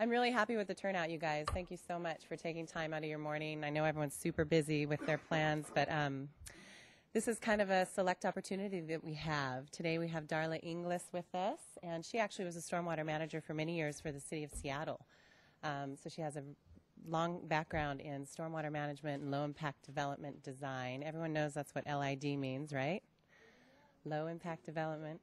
I'm really happy with the turnout, you guys. Thank you so much for taking time out of your morning. I know everyone's super busy with their plans, but um, this is kind of a select opportunity that we have. Today we have Darla Inglis with us, and she actually was a stormwater manager for many years for the city of Seattle. Um, so she has a long background in stormwater management and low impact development design. Everyone knows that's what LID means, right? Low impact development.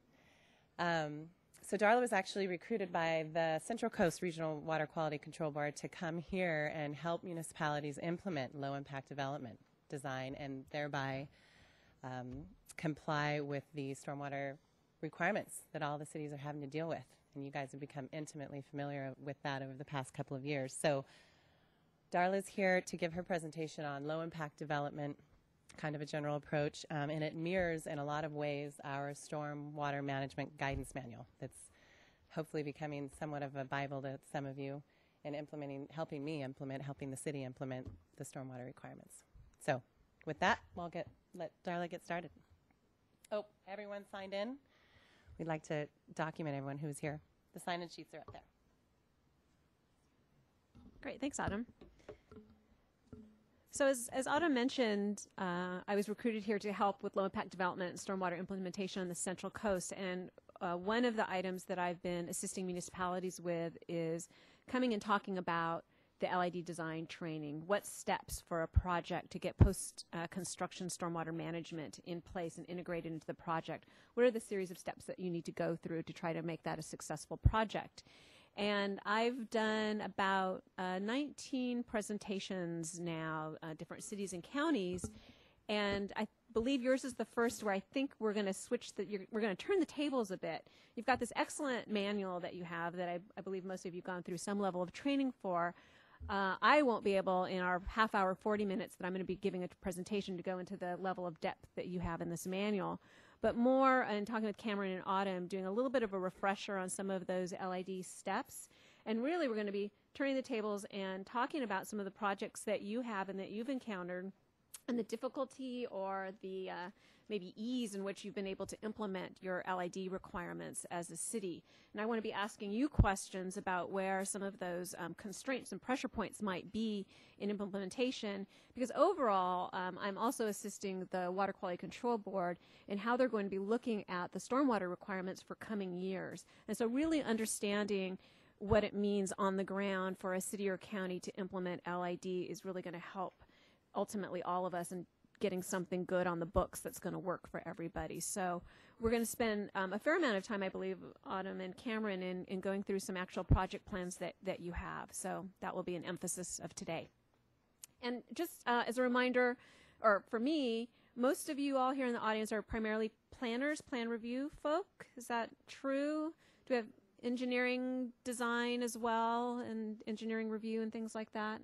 Um, so Darla was actually recruited by the Central Coast Regional Water Quality Control Board to come here and help municipalities implement low impact development design and thereby um, comply with the stormwater requirements that all the cities are having to deal with. And you guys have become intimately familiar with that over the past couple of years. So Darla's here to give her presentation on low impact development, kind of a general approach, um, and it mirrors in a lot of ways our storm water management guidance manual that's hopefully becoming somewhat of a Bible to some of you in implementing, helping me implement, helping the city implement the stormwater requirements. So with that, we'll get, let Darla get started. Oh, everyone signed in? We'd like to document everyone who's here. The sign-in sheets are up there. Great, thanks, Autumn. So as, as Autumn mentioned, uh, I was recruited here to help with low impact development and stormwater implementation on the Central Coast. And uh, one of the items that I've been assisting municipalities with is coming and talking about the LID design training. What steps for a project to get post uh, construction stormwater management in place and integrated into the project? What are the series of steps that you need to go through to try to make that a successful project? And I've done about uh, 19 presentations now, uh, different cities and counties. And I believe yours is the first where I think we're going to switch the, we're going to turn the tables a bit. You've got this excellent manual that you have that I, I believe most of you have gone through some level of training for. Uh, I won't be able in our half hour, 40 minutes that I'm going to be giving a presentation to go into the level of depth that you have in this manual but more and talking with Cameron and Autumn, doing a little bit of a refresher on some of those LID steps. And really, we're going to be turning the tables and talking about some of the projects that you have and that you've encountered and the difficulty or the uh, maybe ease in which you've been able to implement your LID requirements as a city. And I want to be asking you questions about where some of those um, constraints and pressure points might be in implementation, because overall, um, I'm also assisting the Water Quality Control Board in how they're going to be looking at the stormwater requirements for coming years. And so really understanding what it means on the ground for a city or county to implement LID is really going to help ultimately all of us and getting something good on the books that's going to work for everybody. So we're going to spend um, a fair amount of time, I believe, Autumn and Cameron, in, in going through some actual project plans that, that you have. So that will be an emphasis of today. And just uh, as a reminder, or for me, most of you all here in the audience are primarily planners, plan review folk. Is that true? Do we have engineering design as well and engineering review and things like that?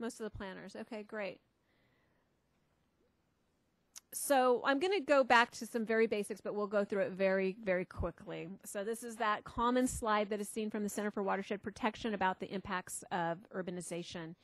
Most of the planners. Okay, great so I'm going to go back to some very basics, but we'll go through it very, very quickly. So this is that common slide that is seen from the Center for Watershed Protection about the impacts of urbanization.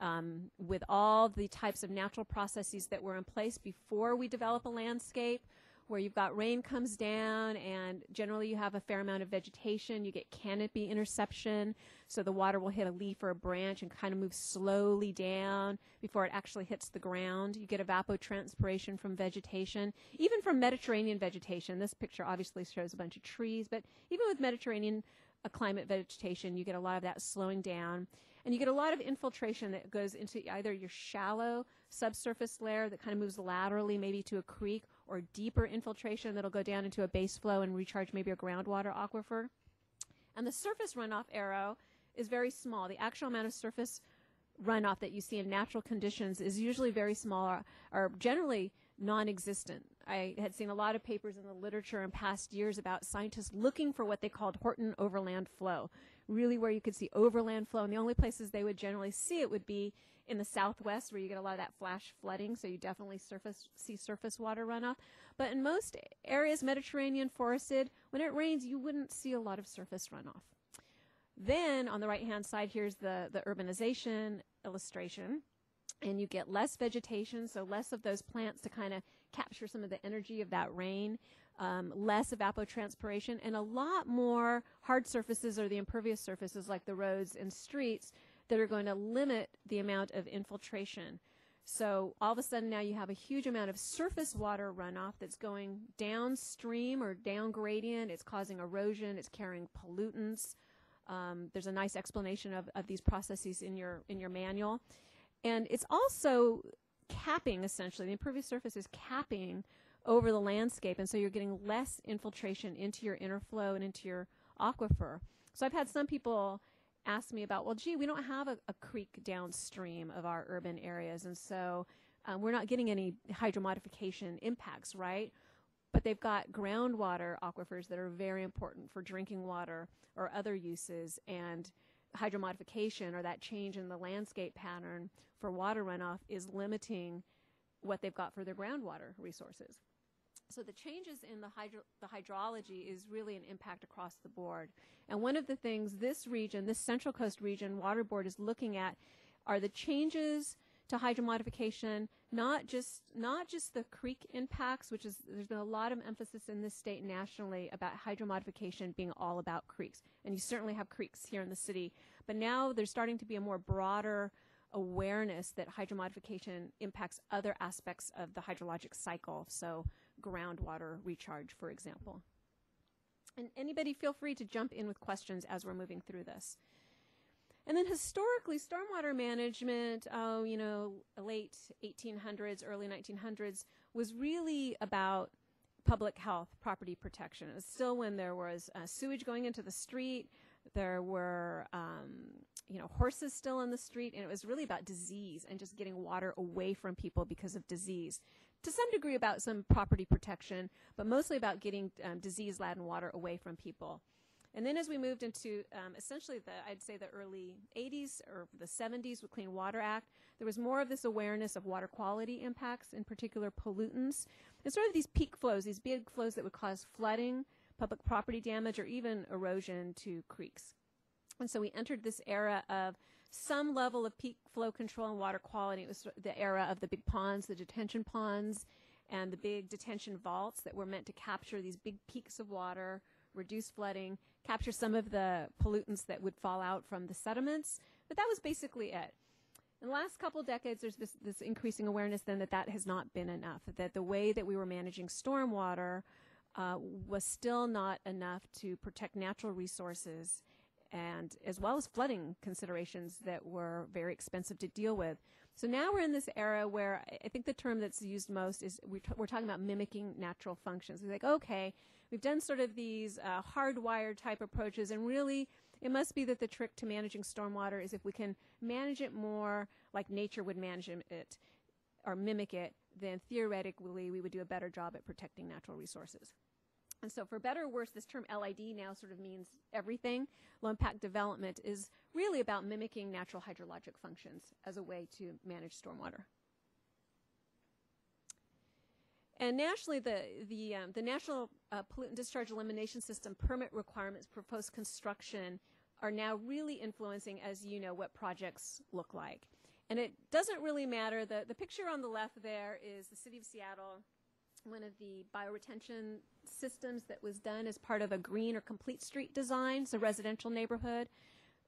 Um, with all the types of natural processes that were in place before we develop a landscape, where you've got rain comes down and generally you have a fair amount of vegetation. You get canopy interception, so the water will hit a leaf or a branch and kind of move slowly down before it actually hits the ground. You get evapotranspiration from vegetation, even from Mediterranean vegetation. This picture obviously shows a bunch of trees, but even with Mediterranean uh, climate vegetation, you get a lot of that slowing down. And you get a lot of infiltration that goes into either your shallow subsurface layer that kind of moves laterally maybe to a creek or deeper infiltration that'll go down into a base flow and recharge maybe a groundwater aquifer. And the surface runoff arrow is very small. The actual amount of surface runoff that you see in natural conditions is usually very small or, or generally non-existent. I had seen a lot of papers in the literature in past years about scientists looking for what they called Horton overland flow, really where you could see overland flow. And the only places they would generally see it would be in the southwest where you get a lot of that flash flooding, so you definitely surface see surface water runoff. But in most areas, Mediterranean forested, when it rains, you wouldn't see a lot of surface runoff. Then on the right hand side, here's the, the urbanization illustration. And you get less vegetation, so less of those plants to kind of capture some of the energy of that rain. Um, less evapotranspiration, and a lot more hard surfaces or the impervious surfaces like the roads and streets that are going to limit the amount of infiltration. So all of a sudden now you have a huge amount of surface water runoff that's going downstream or down gradient. It's causing erosion. It's carrying pollutants. Um, there's a nice explanation of, of these processes in your in your manual, and it's also capping essentially. The impervious surface is capping over the landscape, and so you're getting less infiltration into your inner flow and into your aquifer. So I've had some people ask me about, well, gee, we don't have a, a creek downstream of our urban areas, and so um, we're not getting any hydromodification impacts, right? But they've got groundwater aquifers that are very important for drinking water or other uses, and hydromodification or that change in the landscape pattern for water runoff is limiting what they've got for their groundwater resources. So the changes in the, hydro- the hydrology is really an impact across the board. And one of the things this region, this Central Coast region Water Board is looking at are the changes to hydromodification, not just not just the creek impacts, which is there's been a lot of emphasis in this state nationally about hydro modification being all about creeks. And you certainly have creeks here in the city, but now there's starting to be a more broader awareness that hydro modification impacts other aspects of the hydrologic cycle. So groundwater recharge, for example. And anybody feel free to jump in with questions as we're moving through this. And then historically, stormwater management, oh, you know, late 1800s, early 1900s, was really about public health, property protection. It was still when there was uh, sewage going into the street, there were, um, you know, horses still in the street, and it was really about disease and just getting water away from people because of disease to some degree about some property protection, but mostly about getting um, disease laden water away from people. And then as we moved into um, essentially the, I'd say the early 80s or the 70s with Clean Water Act, there was more of this awareness of water quality impacts, in particular pollutants, and sort of these peak flows, these big flows that would cause flooding, public property damage, or even erosion to creeks. And so we entered this era of some level of peak flow control and water quality. It was the era of the big ponds, the detention ponds, and the big detention vaults that were meant to capture these big peaks of water, reduce flooding, capture some of the pollutants that would fall out from the sediments. But that was basically it. In the last couple decades, there's this, this increasing awareness then that that has not been enough, that the way that we were managing stormwater uh, was still not enough to protect natural resources and as well as flooding considerations that were very expensive to deal with. So now we're in this era where I think the term that's used most is we're, t- we're talking about mimicking natural functions. We're like, okay, we've done sort of these uh, hardwired type approaches, and really it must be that the trick to managing stormwater is if we can manage it more like nature would manage it or mimic it, then theoretically we would do a better job at protecting natural resources. And so, for better or worse, this term LID now sort of means everything. Low impact development is really about mimicking natural hydrologic functions as a way to manage stormwater. And nationally, the the um, the National uh, Pollutant Discharge Elimination System permit requirements for post construction are now really influencing, as you know, what projects look like. And it doesn't really matter. The the picture on the left there is the city of Seattle one of the bioretention systems that was done as part of a green or complete street design, so residential neighborhood.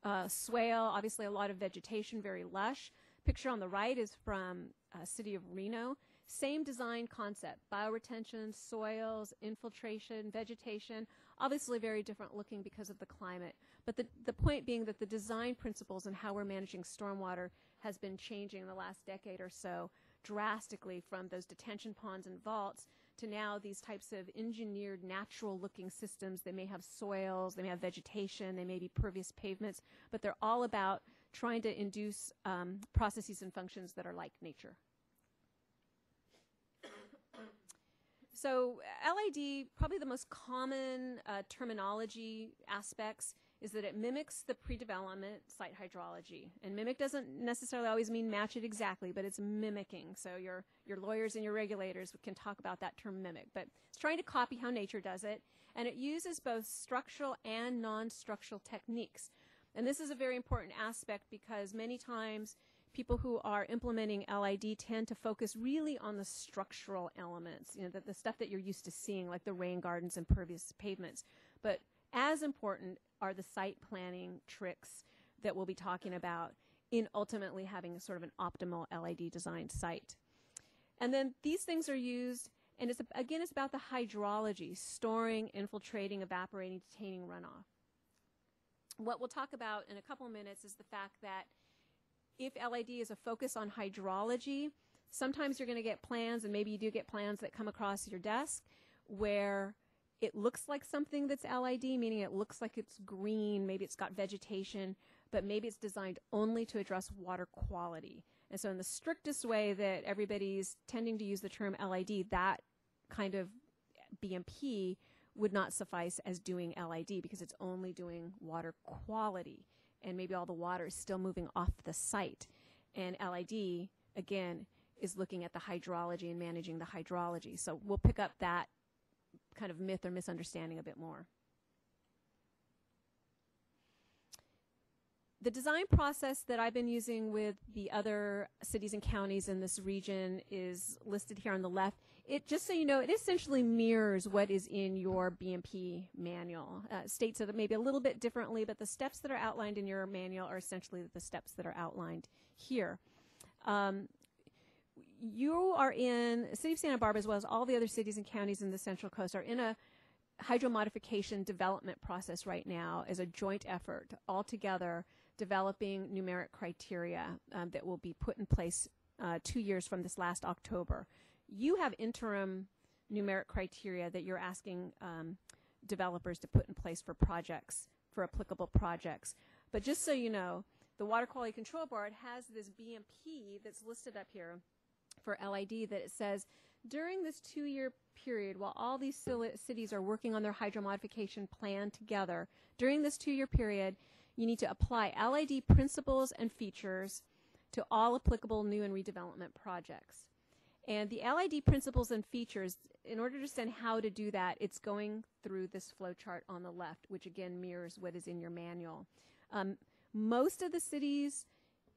Uh, swale, obviously a lot of vegetation, very lush. Picture on the right is from uh, city of Reno. Same design concept, bioretention, soils, infiltration, vegetation, obviously very different looking because of the climate. But the, the point being that the design principles and how we're managing stormwater has been changing in the last decade or so drastically from those detention ponds and vaults to now these types of engineered natural looking systems. They may have soils, they may have vegetation, they may be pervious pavements, but they're all about trying to induce um, processes and functions that are like nature. So LID, probably the most common uh, terminology aspects is that it mimics the pre-development site hydrology. And mimic doesn't necessarily always mean match it exactly, but it's mimicking. So your your lawyers and your regulators can talk about that term mimic, but it's trying to copy how nature does it, and it uses both structural and non-structural techniques. And this is a very important aspect because many times people who are implementing LID tend to focus really on the structural elements, you know, the, the stuff that you're used to seeing, like the rain gardens and pervious pavements. But as important are the site planning tricks that we'll be talking about in ultimately having a sort of an optimal LID designed site. And then these things are used, and it's again, it's about the hydrology, storing, infiltrating, evaporating, detaining runoff. What we'll talk about in a couple of minutes is the fact that if LID is a focus on hydrology, sometimes you're going to get plans, and maybe you do get plans that come across your desk where it looks like something that's LID, meaning it looks like it's green, maybe it's got vegetation, but maybe it's designed only to address water quality. And so, in the strictest way that everybody's tending to use the term LID, that kind of BMP would not suffice as doing LID because it's only doing water quality. And maybe all the water is still moving off the site. And LID, again, is looking at the hydrology and managing the hydrology. So, we'll pick up that kind of myth or misunderstanding a bit more. the design process that I've been using with the other cities and counties in this region is listed here on the left. It just so you know, it essentially mirrors what is in your BMP manual. Uh, states it maybe a little bit differently, but the steps that are outlined in your manual are essentially the steps that are outlined here. Um, you are in city of Santa Barbara as well as all the other cities and counties in the Central Coast are in a hydro modification development process right now as a joint effort all together developing numeric criteria um, that will be put in place uh, two years from this last October. You have interim numeric criteria that you're asking um, developers to put in place for projects, for applicable projects. But just so you know, the Water Quality Control Board has this BMP that's listed up here for LID that it says during this two year period, while all these cities are working on their hydro modification plan together, during this two year period, you need to apply LID principles and features to all applicable new and redevelopment projects. And the LID principles and features, in order to understand how to do that, it's going through this flow chart on the left, which again mirrors what is in your manual. Um, most of the cities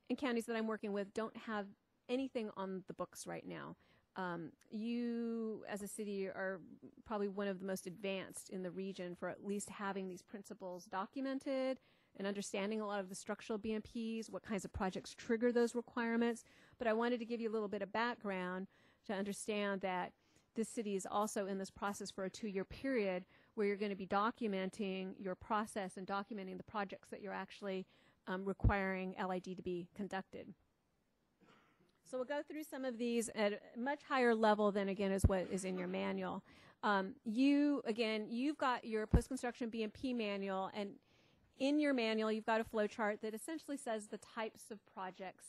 and counties that I'm working with don't have anything on the books right now. Um, you, as a city, are probably one of the most advanced in the region for at least having these principles documented and understanding a lot of the structural BMPs, what kinds of projects trigger those requirements. But I wanted to give you a little bit of background to understand that this city is also in this process for a two year period where you're going to be documenting your process and documenting the projects that you're actually um, requiring LID to be conducted. So we'll go through some of these at a much higher level than again is what is in your manual. Um, you again, you've got your post-construction BMP manual, and in your manual, you've got a flow chart that essentially says the types of projects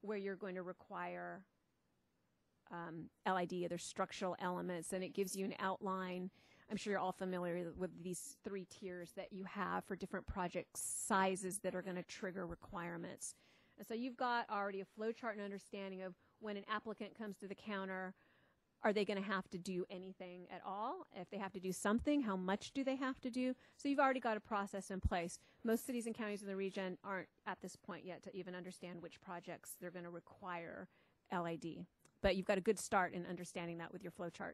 where you're going to require um, LID, other structural elements, and it gives you an outline. I'm sure you're all familiar with these three tiers that you have for different project sizes that are going to trigger requirements. And so you've got already a flow chart and understanding of when an applicant comes to the counter, are they going to have to do anything at all? If they have to do something, how much do they have to do? So you've already got a process in place. Most cities and counties in the region aren't at this point yet to even understand which projects they're going to require LID. But you've got a good start in understanding that with your flowchart.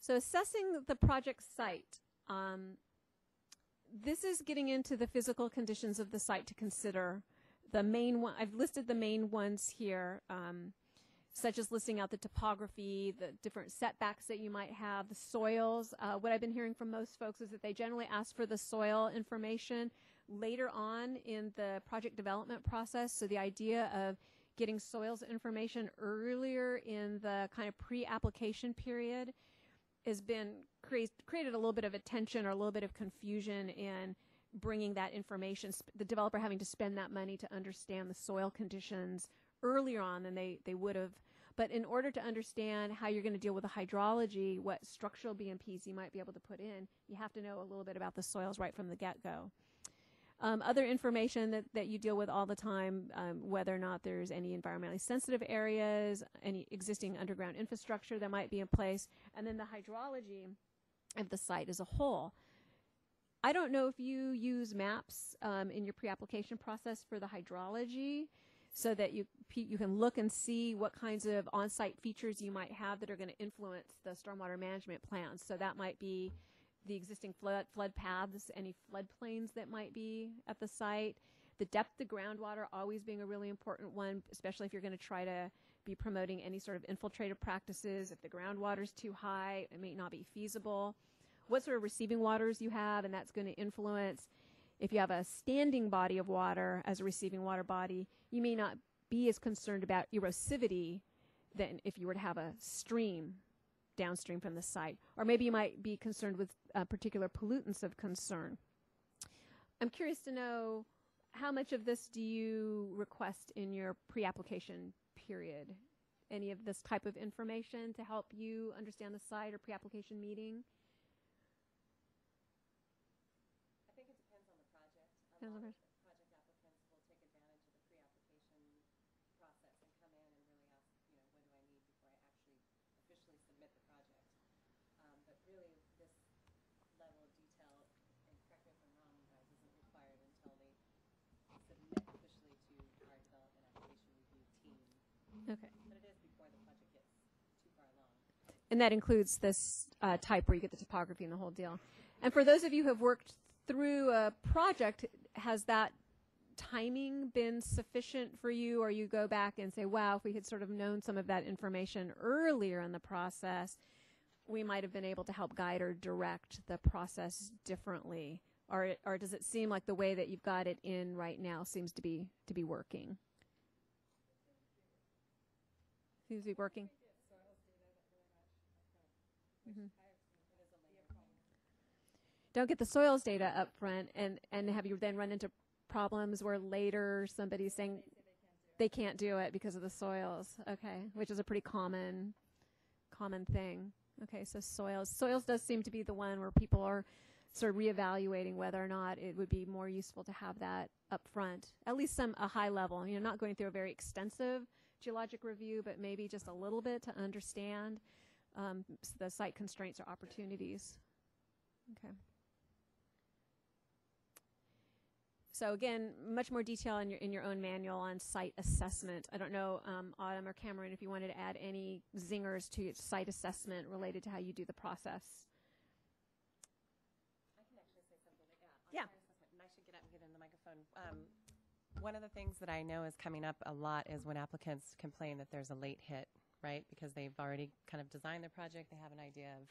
So assessing the project site. Um, this is getting into the physical conditions of the site to consider the main one, I've listed the main ones here, um, such as listing out the topography, the different setbacks that you might have, the soils. Uh, what I've been hearing from most folks is that they generally ask for the soil information later on in the project development process. So the idea of getting soils information earlier in the kind of pre-application period has been create, created a little bit of attention or a little bit of confusion in bringing that information, the developer having to spend that money to understand the soil conditions earlier on than they, they would have. But in order to understand how you're going to deal with the hydrology, what structural BMPs you might be able to put in, you have to know a little bit about the soils right from the get go. Um, other information that, that you deal with all the time, um, whether or not there's any environmentally sensitive areas, any existing underground infrastructure that might be in place, and then the hydrology of the site as a whole. I don't know if you use maps um, in your pre-application process for the hydrology, so that you you can look and see what kinds of on-site features you might have that are going to influence the stormwater management plans. So that might be the existing flood flood paths, any floodplains that might be at the site, the depth of groundwater always being a really important one, especially if you're going to try to be promoting any sort of infiltrative practices. If the groundwater is too high, it may not be feasible. What sort of receiving waters you have, and that's going to influence. If you have a standing body of water as a receiving water body, you may not be as concerned about erosivity than if you were to have a stream downstream from the site. Or maybe you might be concerned with uh, particular pollutants of concern. I'm curious to know how much of this do you request in your pre-application period? Any of this type of information to help you understand the site or pre-application meeting? I think it depends on the project. Depends on the project applicants will take advantage of the pre-application process and come in and really ask, you know, what do I need before I actually officially submit the project? Um, but really, this level of detail, and correct me if I'm wrong, you guys, isn't required until they submit officially to our development application review team. Okay. But it is before the project gets too far along. And that includes this uh, type where you get the topography and the whole deal. And for those of you who have worked through a project, has that timing been sufficient for you, or you go back and say, wow, if we had sort of known some of that information earlier in the process, we might have been able to help guide or direct the process differently? Or, or does it seem like the way that you've got it in right now seems to be to be working? Seems to be working. Mm-hmm. don't get the soils data up front and and have you then run into problems where later somebody's saying they can't do it. because of the soils. Okay. Which is a pretty common common thing. Okay. So soils soils does seem to be the one where people are sort of reevaluating whether or not it would be more useful to have that up front at least some a high level you know not going through a very extensive geologic review but maybe just a little bit to understand um, the site constraints or opportunities okay So again, much more detail in your in your own manual on site assessment. I don't know, um, Autumn or Cameron, if you wanted to add any zingers to site assessment related to how you do the process. I can actually say something. Yeah. on Yeah. site assessment, And I should get up and get in the microphone. Um, one of the things that I know is coming up a lot is when applicants complain that there's a late hit, right? Because they've already kind of designed their project, they have an idea of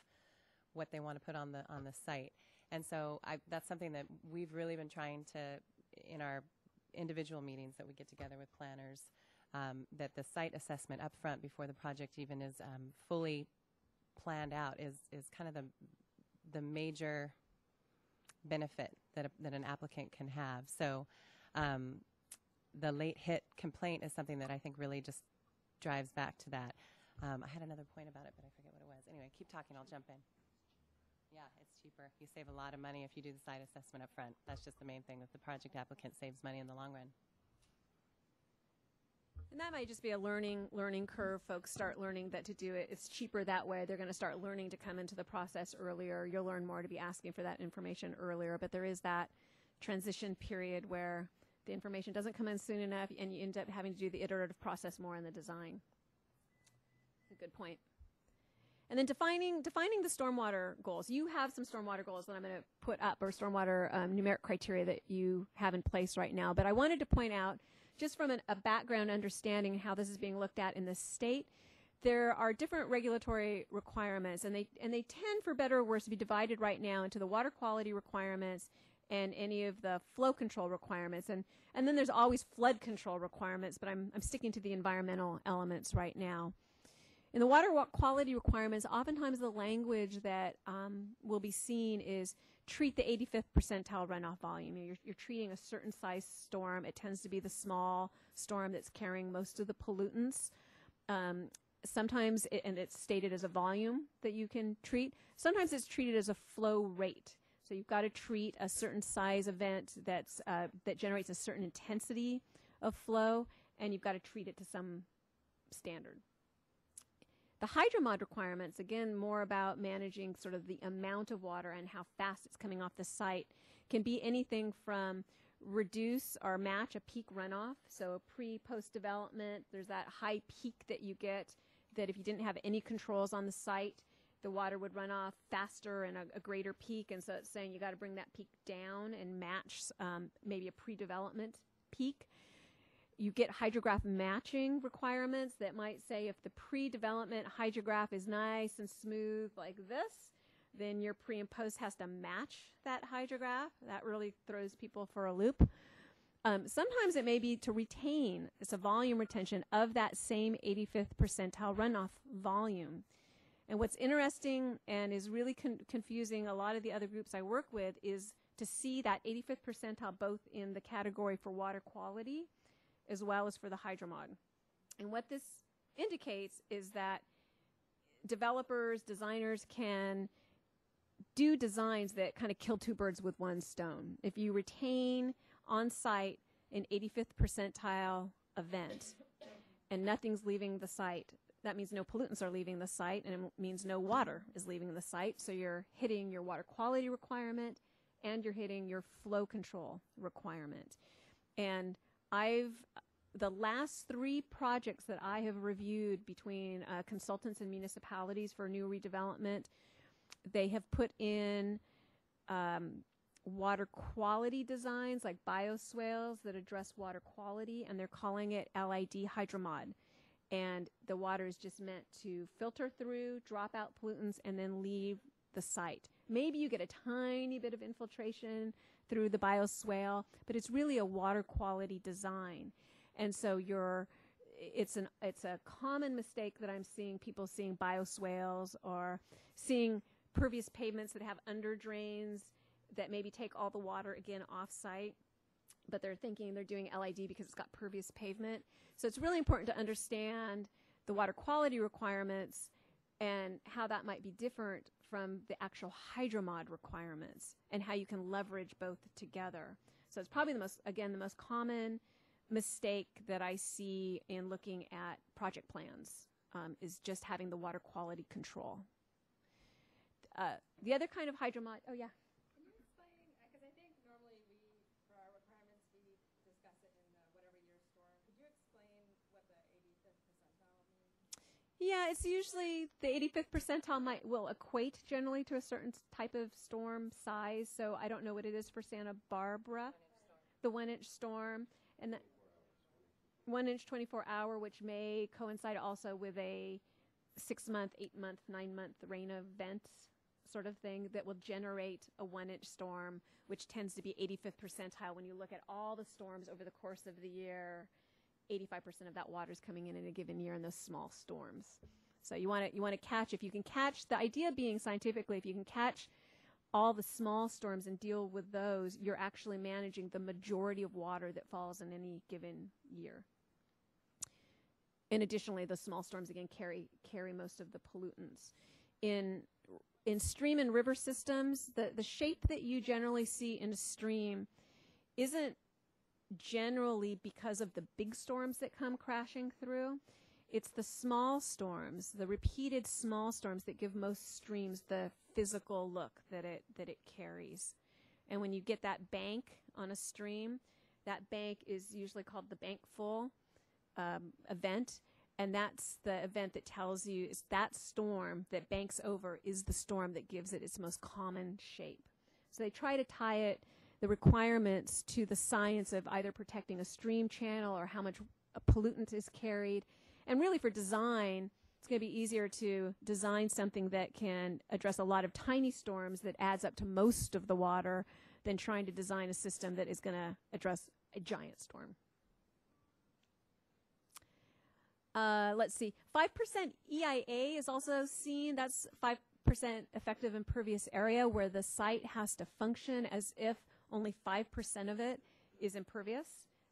what they want to put on the on the site, and so I, that's something that we've really been trying to in our individual meetings that we get together with planners. Um, that the site assessment up front before the project even is um, fully planned out is is kind of the the major benefit that a, that an applicant can have. So, um, the late hit complaint is something that I think really just drives back to that. Um, I had another point about it, but I forget what it was. Anyway, keep talking. I'll jump in. Yeah, it's cheaper. You save a lot of money if you do the site assessment up front. That's just the main thing. That the project applicant saves money in the long run. And that might just be a learning learning curve. Folks start learning that to do it, it's cheaper that way. They're going to start learning to come into the process earlier. You'll learn more to be asking for that information earlier. But there is that transition period where the information doesn't come in soon enough, and you end up having to do the iterative process more in the design. Good point. And then defining defining the stormwater goals. You have some stormwater goals that I'm going to put up, or stormwater um, numeric criteria that you have in place right now. But I wanted to point out, just from an, a background understanding how this is being looked at in the state, there are different regulatory requirements, and they and they tend, for better or worse, to be divided right now into the water quality requirements and any of the flow control requirements, and and then there's always flood control requirements. But I'm I'm sticking to the environmental elements right now. In the water quality requirements, oftentimes the language that um, will be seen is treat the 85th percentile runoff volume. You're, you're, treating a certain size storm. It tends to be the small storm that's carrying most of the pollutants. Um, sometimes, it, and it's stated as a volume that you can treat. Sometimes it's treated as a flow rate. So you've got to treat a certain size event that's uh, that generates a certain intensity of flow, and you've got to treat it to some standard The hydromod requirements, again, more about managing sort of the amount of water and how fast it's coming off the site, can be anything from reduce or match a peak runoff. So pre post development, there's that high peak that you get that if you didn't have any controls on the site, the water would run off faster and a, a greater peak. And so it's saying you got to bring that peak down and match um, maybe a pre development peak. You get hydrograph matching requirements that might say if the pre development hydrograph is nice and smooth like this, then your pre and post has to match that hydrograph. That really throws people for a loop. Um, sometimes it may be to retain, it's a volume retention of that same 85th percentile runoff volume. And what's interesting and is really con- confusing a lot of the other groups I work with is to see that 85th percentile both in the category for water quality as well as for the hydromod. And what this indicates is that developers, designers can do designs that kind of kill two birds with one stone. If you retain on site an 85th percentile event and nothing's leaving the site, that means no pollutants are leaving the site and it means no water is leaving the site. So you're hitting your water quality requirement and you're hitting your flow control requirement. And I've the last three projects that I have reviewed between uh, consultants and municipalities for new redevelopment they have put in um, water quality designs like bioswales that address water quality, and they're calling it LID Hydromod. And the water is just meant to filter through, drop out pollutants, and then leave the site. Maybe you get a tiny bit of infiltration through the bioswale, but it's really a water quality design. And so you're it's an it's a common mistake that I'm seeing people seeing bioswales or seeing pervious pavements that have under drains that maybe take all the water again off site but they're thinking they're doing LID because it's got pervious pavement. So it's really important to understand the water quality requirements and how that might be different from the actual hydromod requirements and how you can leverage both together. So it's probably the most, again, the most common mistake that I see in looking at project plans um, is just having the water quality control. Uh, the other kind of hydromod, oh yeah. Can you explain, because I think normally we, for our requirements, we discuss it in the whatever year storm. Could you explain what the 85th percentile means? Yeah, it's usually the 85th percentile might will equate generally to a certain type of storm size. So I don't know what it is for Santa Barbara, the one inch storm, and the one inch 24 hour, which may coincide also with a six month, eight month, nine month rain event sort of thing that will generate a one inch storm, which tends to be 85th percentile. When you look at all the storms over the course of the year, 85% of that water is coming in in a given year in those small storms. So you want to you want to catch if you can catch the idea being scientifically if you can catch all the small storms and deal with those, you're actually managing the majority of water that falls in any given year. And additionally, the small storms again carry carry most of the pollutants. In in stream and river systems, the, the shape that you generally see in a stream isn't generally because of the big storms that come crashing through. It's the small storms, the repeated small storms that give most streams the physical look that it that it carries. And when you get that bank on a stream, that bank is usually called the bank full um, event and that's the event that tells you is that storm that banks over is the storm that gives it its most common shape. So they try to tie it the requirements to the science of either protecting a stream channel or how much a pollutant is carried. And really for design, it's going to be easier to design something that can address a lot of tiny storms that adds up to most of the water than trying to design a system that is going to address a giant storm. Uh, let's see, 5% EIA is also seen. That's 5% effective impervious area where the site has to function as if only 5% of it is impervious.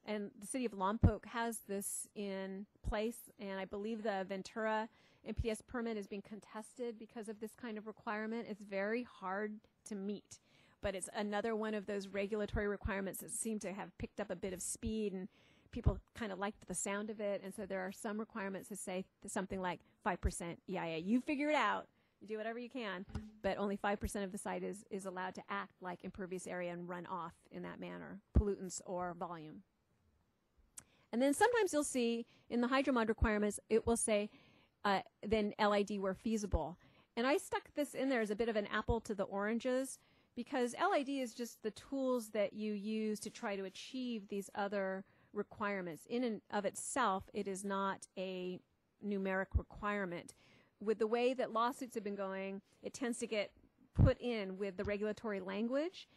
And the city of Lompoc has this in place, and I believe the Ventura NPDES permit is being contested because of this kind of requirement. It's very hard to meet, but it's another one of those regulatory requirements that seem to have picked up a bit of speed and people kind of liked the sound of it, and so there are some requirements that say something like 5% EIA. You figure it out, do whatever you can, but only 5% of the site is, is allowed to act like impervious area and run off in that manner, pollutants or volume. And then sometimes you'll see in the hydromod requirements, it will say uh, then LID where feasible. And I stuck this in there as a bit of an apple to the oranges because LID is just the tools that you use to try to achieve these other requirements. In and of itself, it is not a numeric requirement. With the way that lawsuits have been going, it tends to get put in with the regulatory language.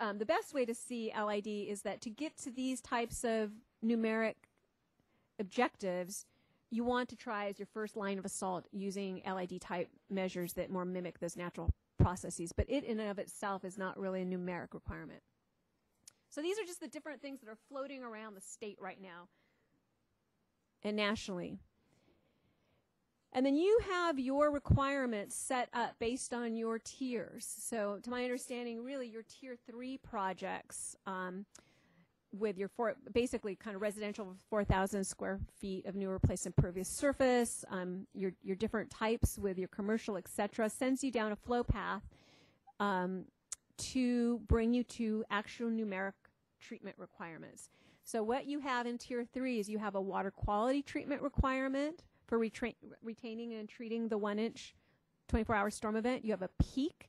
Um, the best way to see LID is that to get to these types of numeric objectives, you want to try as your first line of assault using LID type measures that more mimic those natural processes, but it in and of itself is not really a numeric requirement. So these are just the different things that are floating around the state right now and nationally. And then you have your requirements set up based on your tiers. So, to my understanding, really your tier three projects um, with your four, basically kind of residential 4,000 square feet of new replaced impervious surface, um, your your different types with your commercial, etc., sends you down a flow path um, to bring you to actual numeric treatment requirements. So what you have in tier three is you have a water quality treatment requirement for retra- retaining and treating the one inch 24 hour storm event. You have a peak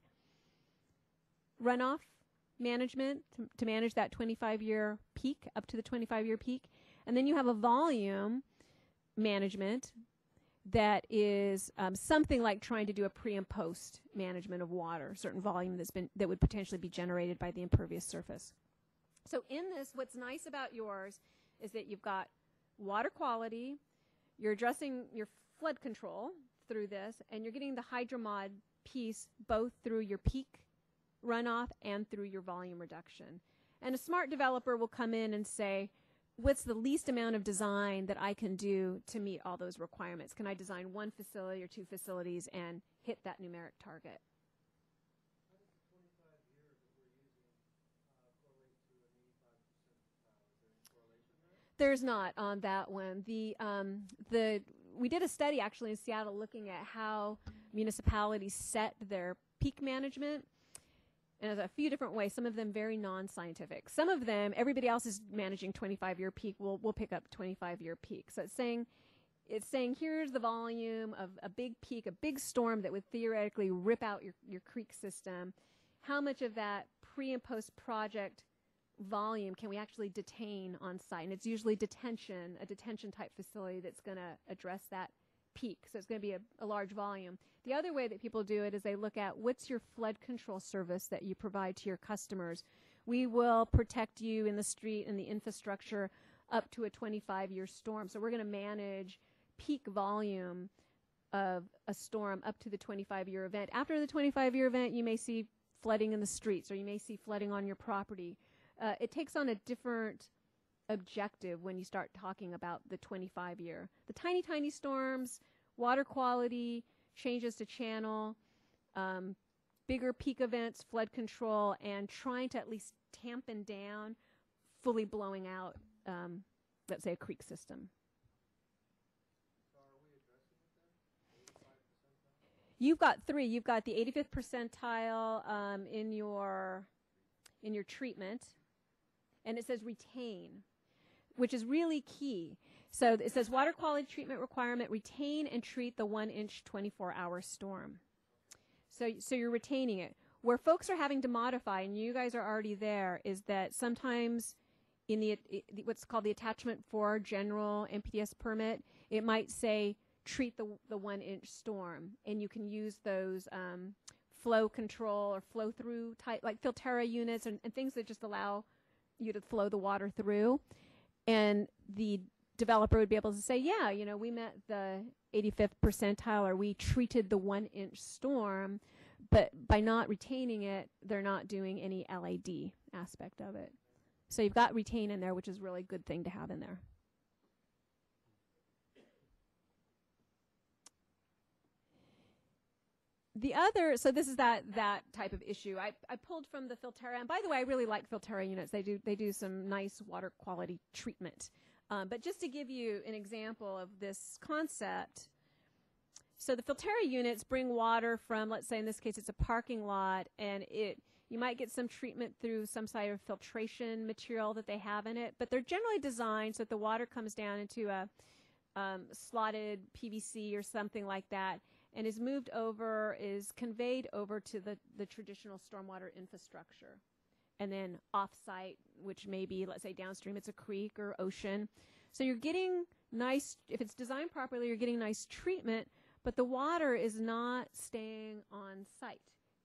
runoff management to, to manage that 25 year peak up to the 25 year peak. And then you have a volume management that is um, something like trying to do a pre and post management of water, certain volume that's been that would potentially be generated by the impervious surface. So in this, what's nice about yours is that you've got water quality, you're addressing your flood control through this, and you're getting the hydromod piece both through your peak runoff and through your volume reduction. And a smart developer will come in and say, what's the least amount of design that I can do to meet all those requirements? Can I design one facility or two facilities and hit that numeric target? There's not on that one. The um, the we did a study actually in Seattle looking at how municipalities set their peak management and there's a few different ways, some of them very non-scientific. Some of them, everybody else is managing 25-year peak, we'll, we'll pick up 25-year peak. So it's saying, it's saying here's the volume of a big peak, a big storm that would theoretically rip out your, your creek system. How much of that pre and post project volume can we actually detain on site? And it's usually detention, a detention type facility that's going to address that peak. So it's going to be a, a, large volume. The other way that people do it is they look at what's your flood control service that you provide to your customers. We will protect you in the street and the infrastructure up to a 25 year storm. So we're going to manage peak volume of a storm up to the 25 year event. After the 25 year event, you may see flooding in the streets or you may see flooding on your property. Uh, it takes on a different objective when you start talking about the 25 year. The tiny, tiny storms, water quality, changes to channel, um, bigger peak events, flood control, and trying to at least tampen down fully blowing out, um, let's say, a creek system. You've got three. You've got the 85th percentile um, in your in your treatment, and it says retain which is really key. So it says water quality treatment requirement retain and treat the one inch 24 hour storm. So, so you're retaining it. Where folks are having to modify, and you guys are already there, is that sometimes in the what's called the attachment for general NPDES permit, it might say treat the the one inch storm, and you can use those um, flow control or flow through type like Filterra units and, and things that just allow you to flow the water through and the developer would be able to say, yeah, you know, we met the 85th percentile or we treated the one inch storm, but by not retaining it, they're not doing any LID aspect of it. So you've got retain in there, which is really a good thing to have in there. The other, so this is that that type of issue. I, I pulled from the Filterra, and by the way, I really like Filterra units. They do they do some nice water quality treatment. Um, but just to give you an example of this concept, so the Filterra units bring water from, let's say in this case, it's a parking lot, and it you might get some treatment through some sort of filtration material that they have in it, but they're generally designed so that the water comes down into a um, slotted PVC or something like that, and is moved over, is conveyed over to the, the traditional stormwater infrastructure. And then off-site, which may be, let's say downstream, it's a creek or ocean. So you're getting nice, if it's designed properly, you're getting nice treatment, but the water is not staying on site.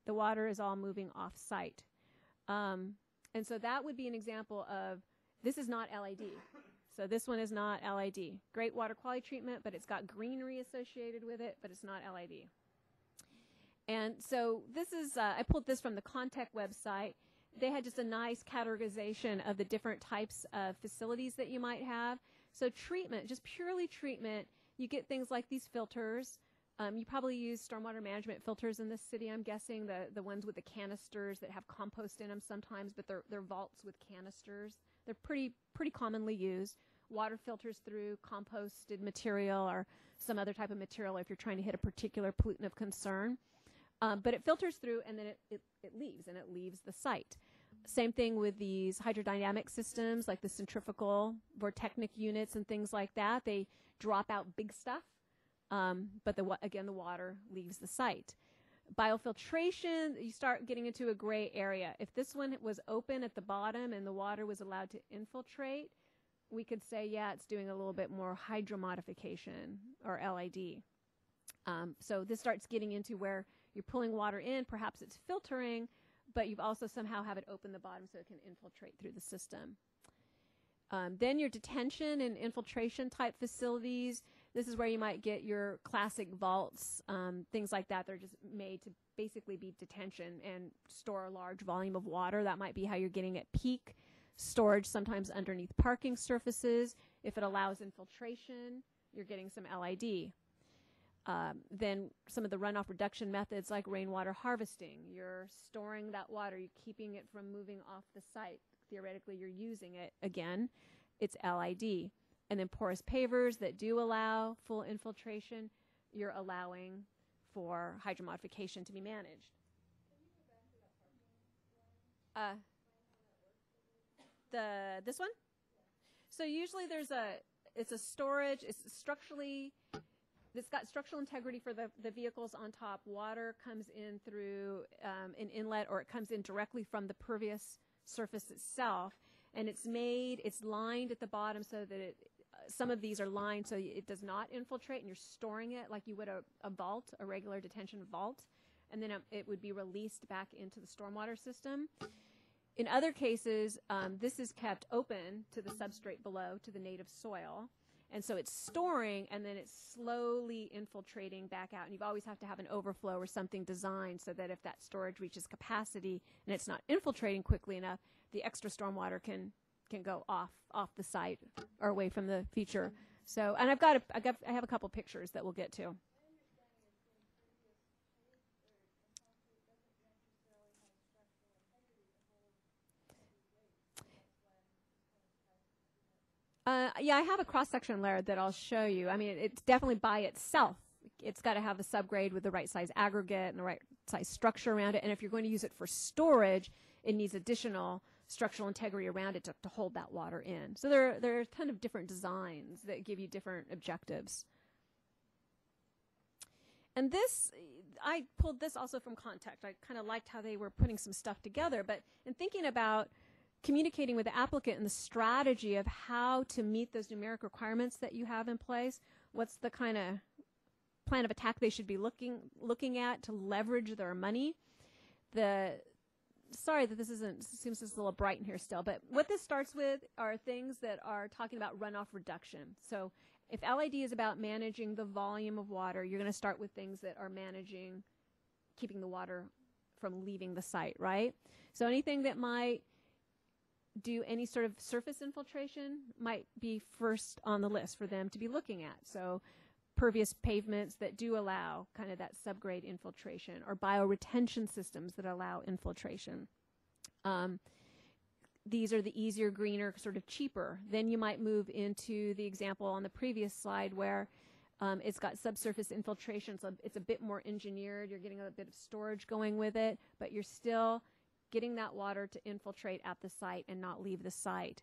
The water is all moving off site. Um, and so that would be an example of this is not LID. So this one is not LID. Great water quality treatment, but it's got greenery associated with it, but it's not LID. And so this is, uh, I pulled this from the Contech website. They had just a nice categorization of the different types of facilities that you might have. So treatment, just purely treatment, you get things like these filters. Um, you probably use stormwater management filters in this city, I'm guessing, the, the ones with the canisters that have compost in them sometimes, but they're, they're vaults with canisters. They're pretty, pretty commonly used. Water filters through composted material or some other type of material if you're trying to hit a particular pollutant of concern. Um, but it filters through and then it, it, it leaves and it leaves the site. Same thing with these hydrodynamic systems like the centrifugal vortechnic units and things like that. They drop out big stuff um, but the, again, the water leaves the site. Biofiltration, you start getting into a gray area. If this one was open at the bottom and the water was allowed to infiltrate, we could say, yeah, it's doing a little bit more hydromodification or LID. Um, so this starts getting into where you're pulling water in, perhaps it's filtering, but you've also somehow have it open the bottom so it can infiltrate through the system. Um, then your detention and infiltration type facilities, this is where you might get your classic vaults, um, things like that. They're just made to basically be detention and store a large volume of water. That might be how you're getting at peak storage, sometimes underneath parking surfaces. If it allows infiltration, you're getting some LID. Um, then some of the runoff reduction methods like rainwater harvesting. You're storing that water, you're keeping it from moving off the site. Theoretically, you're using it again. It's LID. And then porous pavers that do allow full infiltration, you're allowing for hydromodification to be managed. Uh, the this one? So usually there's a it's a storage. It's structurally it's got structural integrity for the, the vehicles on top. Water comes in through um, an inlet or it comes in directly from the pervious surface itself. And it's made, it's lined at the bottom so that it, some of these are lined so it does not infiltrate and you're storing it like you would a, a vault, a regular detention vault, and then it would be released back into the stormwater system. In other cases, um, this is kept open to the substrate below, to the native soil. And so it's storing and then it's slowly infiltrating back out. And you always have to have an overflow or something designed so that if that storage reaches capacity and it's not infiltrating quickly enough, the extra stormwater can can go off off the site or away from the feature. So, and I've got a, I got I have a couple pictures that we'll get to. Uh, yeah, I have a cross section layer that I'll show you. I mean, it's definitely by itself. It's got to have a subgrade with the right size aggregate and the right size structure around it. And if you're going to use it for storage, it needs additional structural integrity around it to, to hold that water in. So there, there are a ton of different designs that give you different objectives. And this, I pulled this also from Contech. I kind of liked how they were putting some stuff together. But in thinking about communicating with the applicant and the strategy of how to meet those numeric requirements that you have in place, what's the kind of plan of attack they should be looking looking at to leverage their money. The sorry that this isn't seems this is a little bright in here still, but what this starts with are things that are talking about runoff reduction. So if LID is about managing the volume of water, you're going to start with things that are managing keeping the water from leaving the site, right? So anything that might do any sort of surface infiltration might be first on the list for them to be looking at. So pervious pavements that do allow kind of that subgrade infiltration or bioretention systems that allow infiltration. Um, these are the easier, greener, sort of cheaper. Then you might move into the example on the previous slide where um, it's got subsurface infiltration, so it's a bit more engineered. You're getting a bit of storage going with it, but you're still getting that water to infiltrate at the site and not leave the site.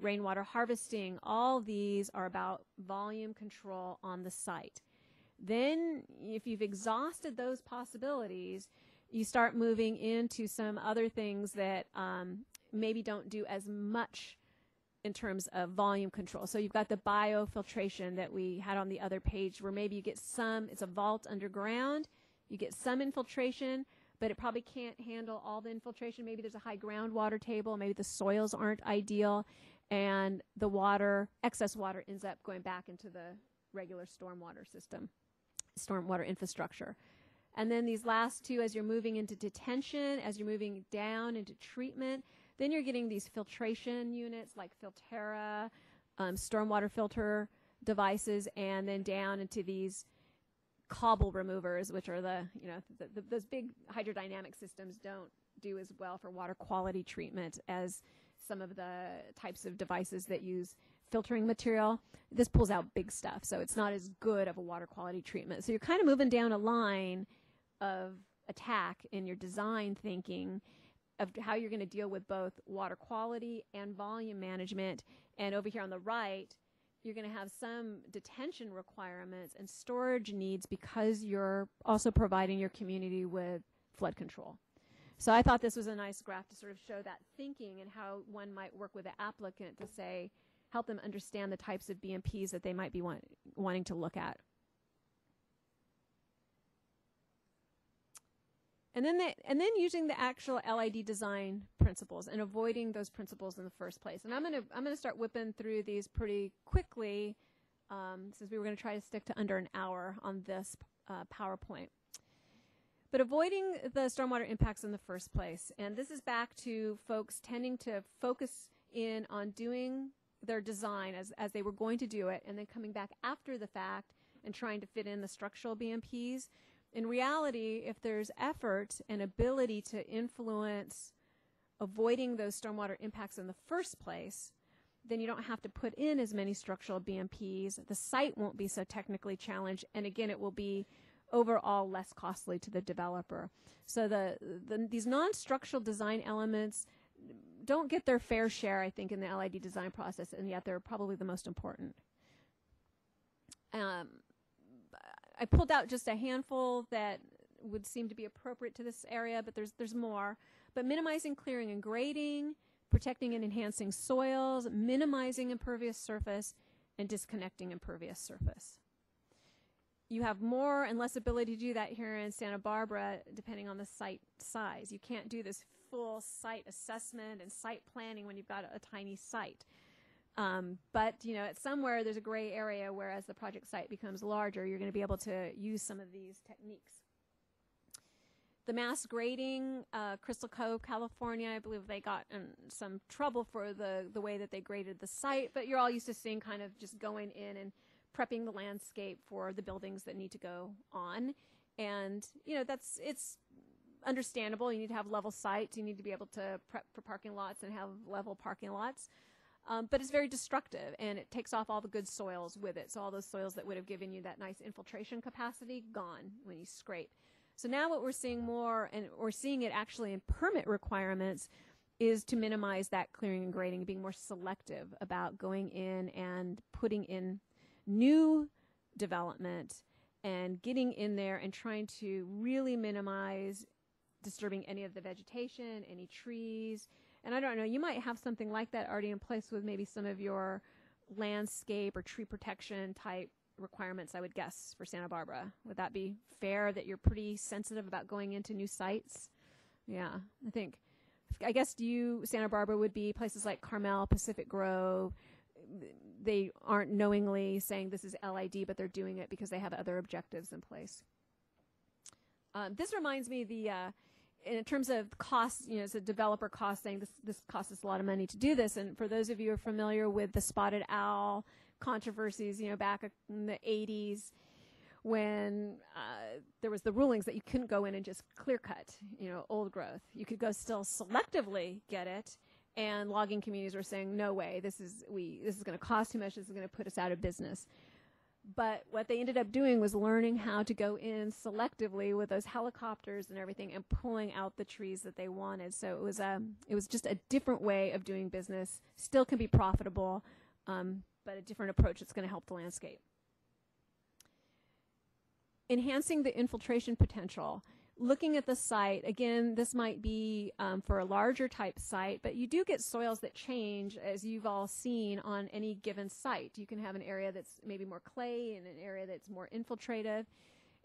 Rainwater harvesting, all these are about volume control on the site. Then, if you've exhausted those possibilities, you start moving into some other things that um, maybe don't do as much in terms of volume control. So you've got the biofiltration that we had on the other page where maybe you get some, it's a vault underground, you get some infiltration, but it probably can't handle all the infiltration. Maybe there's a high groundwater table, maybe the soils aren't ideal, and the water, excess water, ends up going back into the regular stormwater system, stormwater infrastructure. And then these last two, as you're moving into detention, as you're moving down into treatment, then you're getting these filtration units like Filterra, um, stormwater filter devices, and then down into these cobble removers, which are the, you know, the, the, those big hydrodynamic systems don't do as well for water quality treatment as some of the types of devices that use filtering material. This pulls out big stuff, so it's not as good of a water quality treatment. So you're kind of moving down a line of attack in your design thinking of how you're going to deal with both water quality and volume management. And over here on the right, you're going to have some detention requirements and storage needs because you're also providing your community with flood control. So I thought this was a nice graph to sort of show that thinking and how one might work with the applicant to say, help them understand the types of BMPs that they might be want, wanting to look at. and then the, and then using the actual LID design principles and avoiding those principles in the first place. And I'm gonna I'm gonna start whipping through these pretty quickly, um, since we were gonna try to stick to under an hour on this uh, PowerPoint. But avoiding the stormwater impacts in the first place, and this is back to folks tending to focus in on doing their design as as they were going to do it, and then coming back after the fact and trying to fit in the structural BMPs in reality, if there's effort and ability to influence avoiding those stormwater impacts in the first place, then you don't have to put in as many structural BMPs. The site won't be so technically challenged, and again, it will be overall less costly to the developer. So the, the these non-structural design elements don't get their fair share, I think, in the LID design process, and yet they're probably the most important. Um, I pulled out just a handful that would seem to be appropriate to this area, but there's there's more. But minimizing clearing and grading, protecting and enhancing soils, minimizing impervious surface, and disconnecting impervious surface. You have more and less ability to do that here in Santa Barbara, depending on the site size. You can't do this full site assessment and site planning when you've got a, a tiny site. Um, but you know, at somewhere there's a gray area where as the project site becomes larger, you're going to be able to use some of these techniques. The mass grading, uh, Crystal Cove, California, I believe they got in some trouble for the, the way that they graded the site, but you're all used to seeing kind of just going in and prepping the landscape for the buildings that need to go on. And, you know, that's, it's understandable. You need to have level sites. You need to be able to prep for parking lots and have level parking lots. Um, but it's very destructive and it takes off all the good soils with it. So all those soils that would have given you that nice infiltration capacity, gone when you scrape. So now what we're seeing more, and we're seeing it actually in permit requirements, is to minimize that clearing and grading, being more selective about going in and putting in new development and getting in there and trying to really minimize disturbing any of the vegetation, any trees, and I don't know, you might have something like that already in place with maybe some of your landscape or tree protection type requirements, I would guess, for Santa Barbara. Would that be fair that you're pretty sensitive about going into new sites? Yeah, I think. I guess you, Santa Barbara, would be places like Carmel, Pacific Grove. They aren't knowingly saying this is LID, but they're doing it because they have other objectives in place. Um, this reminds me the uh, in terms of costs, you know, it's a developer cost saying this, this costs us a lot of money to do this. And for those of you who are familiar with the spotted owl controversies, you know, back in the 80s, when uh, there was the rulings that you couldn't go in and just clear cut, you know, old growth. You could go still selectively get it and logging communities were saying, "No way, this is we this is going to cost too much. This is going to put us out of business." But what they ended up doing was learning how to go in selectively with those helicopters and everything and pulling out the trees that they wanted. So it was a um, it was just a different way of doing business. Still can be profitable, um, but a different approach that's going to help the landscape. Enhancing the infiltration potential looking at the site, again, this might be um, for a larger type site, but you do get soils that change as you've all seen on any given site. You can have an area that's maybe more clay and an area that's more infiltrative.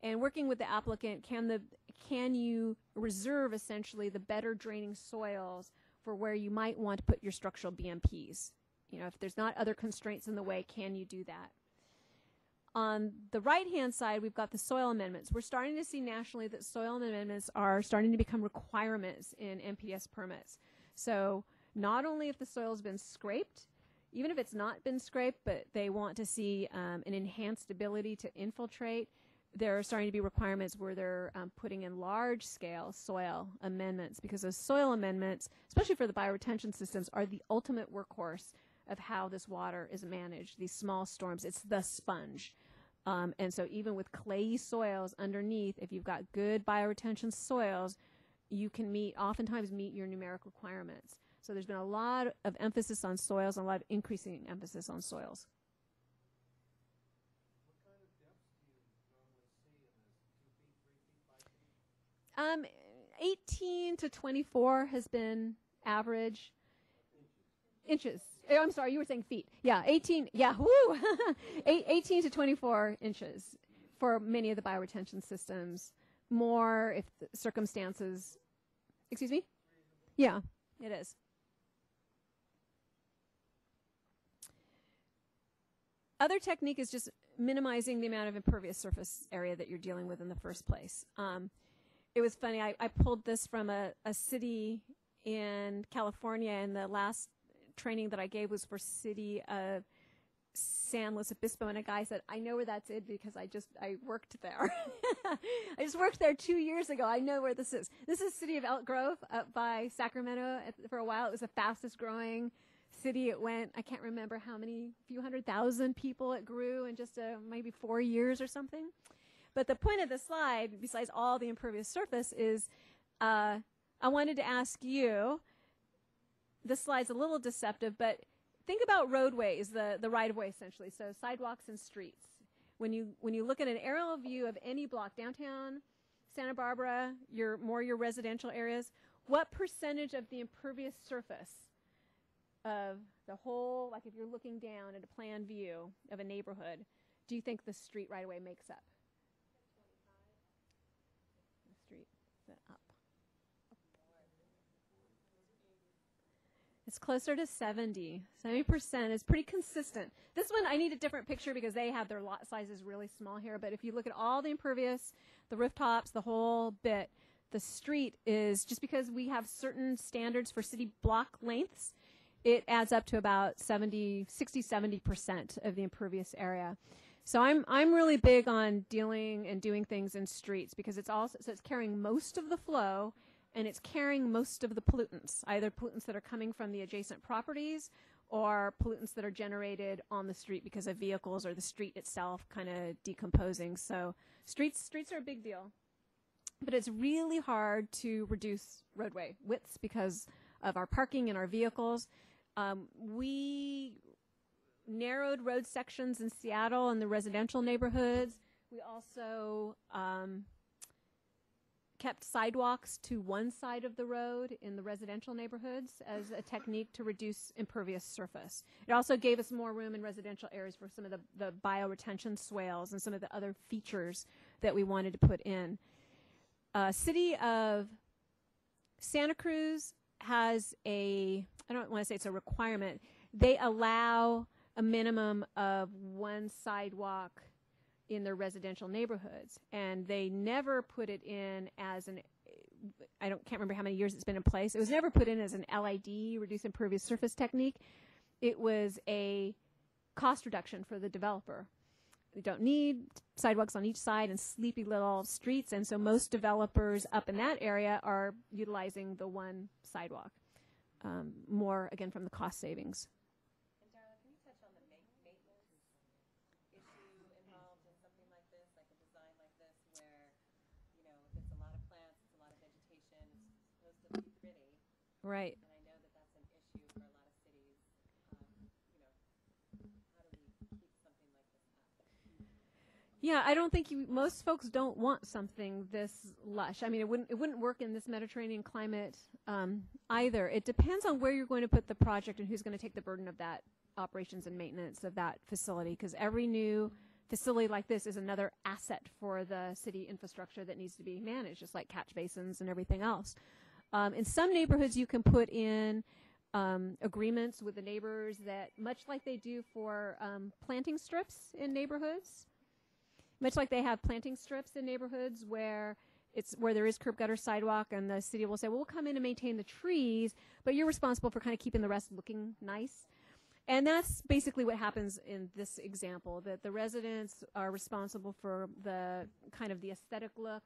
And working with the applicant, can the can you reserve essentially the better draining soils for where you might want to put your structural BMPs? You know, if there's not other constraints in the way, can you do that? On the right hand side, we've got the soil amendments. We're starting to see nationally that soil amendments are starting to become requirements in NPDES permits. So, not only if the soil's been scraped, even if it's not been scraped, but they want to see um, an enhanced ability to infiltrate, there are starting to be requirements where they're um, putting in large scale soil amendments because those soil amendments, especially for the bioretention systems, are the ultimate workhorse of how this water is managed, these small storms. It's the sponge. Um, and so even with clayey soils underneath, if you've got good bioretention soils, you can meet, oftentimes meet your numeric requirements. So there's been a lot of emphasis on soils and a lot of increasing emphasis on soils. Um, 18 to 24 has been average. Inches. Oh, I'm sorry, you were saying feet. Yeah, 18. Yeah, whoo, 18 to 24 inches for many of the bioretention systems. More if circumstances. Excuse me. Yeah, it is. Other technique is just minimizing the amount of impervious surface area that you're dealing with in the first place. Um, it was funny. I, I pulled this from a, a city in California in the last training that I gave was for city of San Luis Obispo, and a guy said, "I know where that's in because I just I worked there. I just worked there two years ago. I know where this is. This is city of Elk Grove up by Sacramento. For a while, it was the fastest growing city. It went I can't remember how many few hundred thousand people it grew in just a, maybe four years or something. But the point of the slide, besides all the impervious surface, is uh, I wanted to ask you this slide's a little deceptive, but think about roadways, the, the right of way essentially. So sidewalks and streets. When you when you look at an aerial view of any block, downtown, Santa Barbara, your more your residential areas, what percentage of the impervious surface of the whole, like if you're looking down at a plan view of a neighborhood, do you think the street right of way makes up? The street, up. It's closer to 70. 70% is pretty consistent. This one, I need a different picture because they have their lot sizes really small here. But if you look at all the impervious, the rooftops, the whole bit, the street is just because we have certain standards for city block lengths, it adds up to about 70, 60, 70% of the impervious area. So I'm I'm really big on dealing and doing things in streets because it's also so it's carrying most of the flow and it's carrying most of the pollutants, either pollutants that are coming from the adjacent properties or pollutants that are generated on the street because of vehicles or the street itself kind of decomposing. So streets streets are a big deal. But it's really hard to reduce roadway widths because of our parking and our vehicles. Um, we narrowed road sections in Seattle and the residential neighborhoods. We also um, kept sidewalks to one side of the road in the residential neighborhoods as a technique to reduce impervious surface. It also gave us more room in residential areas for some of the, the bioretention swales and some of the other features that we wanted to put in. Uh, city of Santa Cruz has a, I don't want to say it's a requirement, they allow a minimum of one sidewalk in their residential neighborhoods, and they never put it in as an I don't can't remember how many years it's been in place. It was never put in as an LID, reduce impervious surface technique. It was a cost reduction for the developer. We don't need sidewalks on each side and sleepy little streets, and so most developers up in that area are utilizing the one sidewalk. um, more again from the cost savings. And Darla, can you touch on the ma- maintenance issue involved in something like this, like a design like this, where, you know, if it's a lot of plants, it's a lot of vegetation, it's supposed to be pretty, Right. and I know that that's an issue for a lot of cities. Um, you know, how do we keep something like this up? Yeah, I don't think you, most folks don't want something this lush. I mean, it wouldn't it wouldn't work in this Mediterranean climate um, either. It depends on where you're going to put the project and who's going to take the burden of that operations and maintenance of that facility. Because every new facility like this is another asset for the city infrastructure that needs to be managed, just like catch basins and everything else. Um, in some neighborhoods, you can put in um, agreements with the neighbors that, much like they do for um, planting strips in neighborhoods, much like they have planting strips in neighborhoods where it's where there is curb gutter sidewalk and the city will say well we'll come in and maintain the trees but you're responsible for kind of keeping the rest looking nice. And that's basically what happens in this example that the residents are responsible for the kind of the aesthetic look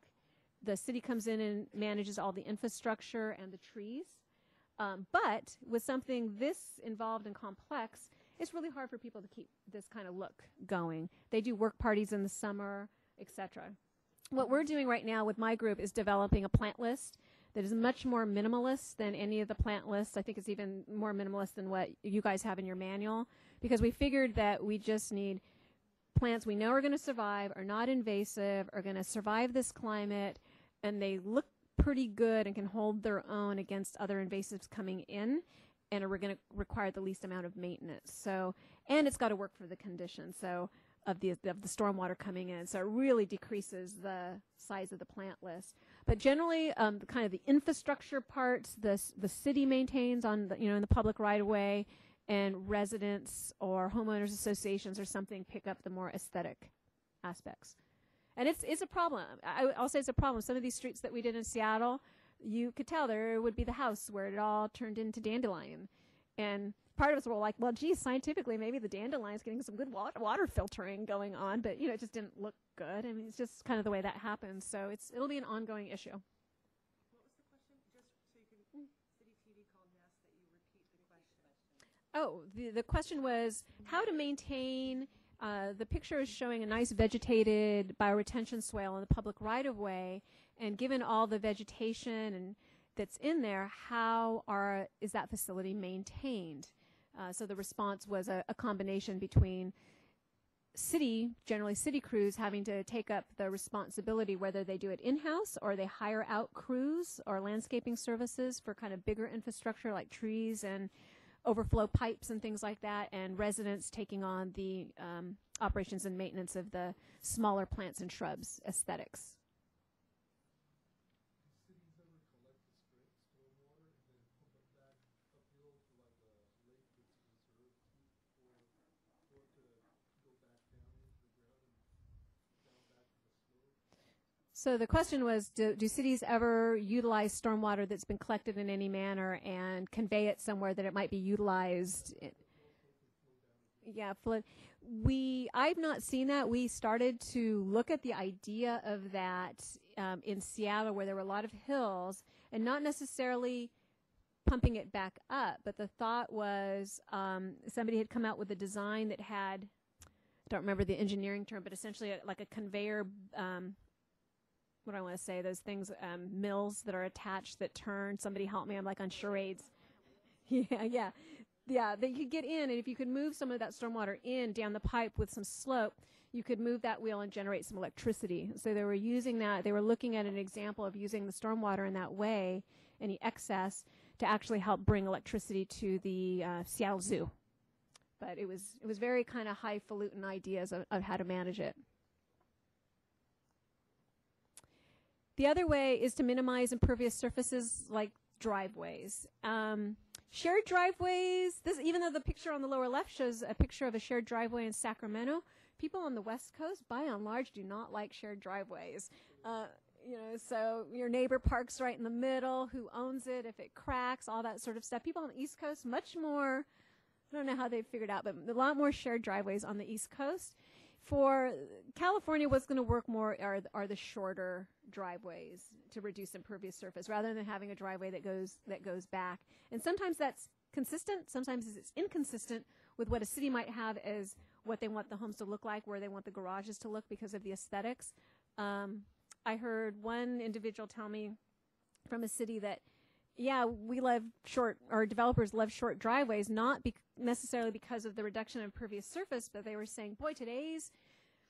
the city comes in and manages all the infrastructure and the trees um, but with something this involved and complex it's really hard for people to keep this kind of look going. They do work parties in the summer, etc. What we're doing right now with my group is developing a plant list that is much more minimalist than any of the plant lists. I think it's even more minimalist than what you guys have in your manual because we figured that we just need plants we know are going to survive, are not invasive, are going to survive this climate, and they look pretty good and can hold their own against other invasives coming in and are going to require the least amount of maintenance. So, and it's got to work for the conditions. So, of the of the stormwater coming in, so it really decreases the size of the plant list. But generally, um, kind of the infrastructure parts, the the city maintains on the, you know in the public right of way, and residents or homeowners associations or something pick up the more aesthetic aspects. And it's it's a problem. I, I'll say it's a problem. Some of these streets that we did in Seattle, you could tell there would be the house where it all turned into dandelion. And part of us were like, well, geez, scientifically, maybe the dandelion's getting some good water, water filtering going on, but you know, it just didn't look good. I mean, it's just kind of the way that happens. So it's it'll be an ongoing issue. What was the question? Just so you can, mm. City TV called and asked that you repeat the question. Oh, the, the question was how to maintain. Uh, the picture is showing a nice vegetated bioretention swale in the public right of way, and given all the vegetation and that's in there, how are is that facility maintained? Uh, so the response was a, a combination between city, generally city crews, having to take up the responsibility whether they do it in house or they hire out crews or landscaping services for kind of bigger infrastructure like trees and overflow pipes and things like that, and residents taking on the um, operations and maintenance of the smaller plants and shrubs aesthetics. So the question was, do, do cities ever utilize stormwater that's been collected in any manner and convey it somewhere that it might be utilized? yeah, flood. We I've not seen that. We started to look at the idea of that um, in Seattle, where there were a lot of hills, and not necessarily pumping it back up, but the thought was um, somebody had come out with a design that had I don't remember the engineering term, but essentially a, like a conveyor. Um, what I want to say? Those things, um, mills that are attached that turn. Somebody help me! I'm like on charades. Yeah, yeah, yeah. That you could get in, and if you could move some of that stormwater in down the pipe with some slope, you could move that wheel and generate some electricity. So they were using that. They were looking at an example of using the stormwater in that way, any excess, to actually help bring electricity to the uh, Seattle Zoo. But it was it was very kind of highfalutin ideas of, of how to manage it. The other way is to minimize impervious surfaces like driveways. Um, shared driveways, this, even though the picture on the lower left shows a picture of a shared driveway in Sacramento, people on the West Coast, by and large, do not like shared driveways. Uh, you know, so your neighbor parks right in the middle, who owns it, if it cracks, all that sort of stuff. People on the East Coast, much more, I don't know how they figured out, but a lot more shared driveways on the East Coast For California, what's going to work more are are the shorter driveways to reduce impervious surface, rather than having a driveway that goes that goes back. And sometimes that's consistent. Sometimes it's inconsistent with what a city might have as what they want the homes to look like, where they want the garages to look because of the aesthetics. Um, I heard one individual tell me from a city that, yeah, we love short, our developers love short driveways, not be- necessarily because of the reduction of impervious surface, but they were saying, boy, today's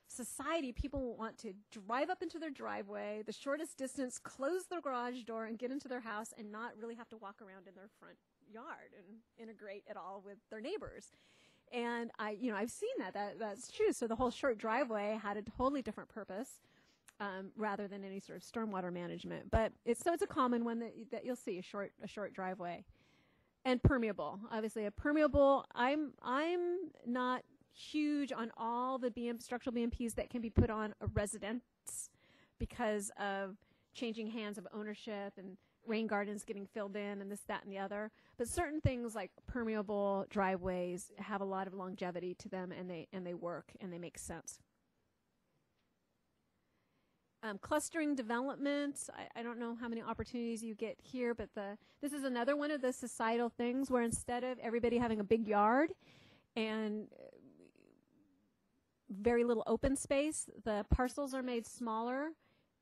society, people want to drive up into their driveway, the shortest distance, close their garage door, and get into their house and not really have to walk around in their front yard and integrate at all with their neighbors. And I, you know, I've seen that. That that's true. So the whole short driveway had a totally different purpose, um, rather than any sort of stormwater management. But it's so it's a common one that that you'll see a short a short driveway, and permeable. Obviously, a permeable. I'm I'm not huge on all the BM structural BMPs that can be put on a residence because of changing hands of ownership and rain gardens getting filled in and this, that, and the other. But certain things like permeable driveways have a lot of longevity to them and they, and they work and they make sense. Um, clustering development. I, I, don't know how many opportunities you get here, but the this is another one of the societal things where instead of everybody having a big yard and very little open space, the parcels are made smaller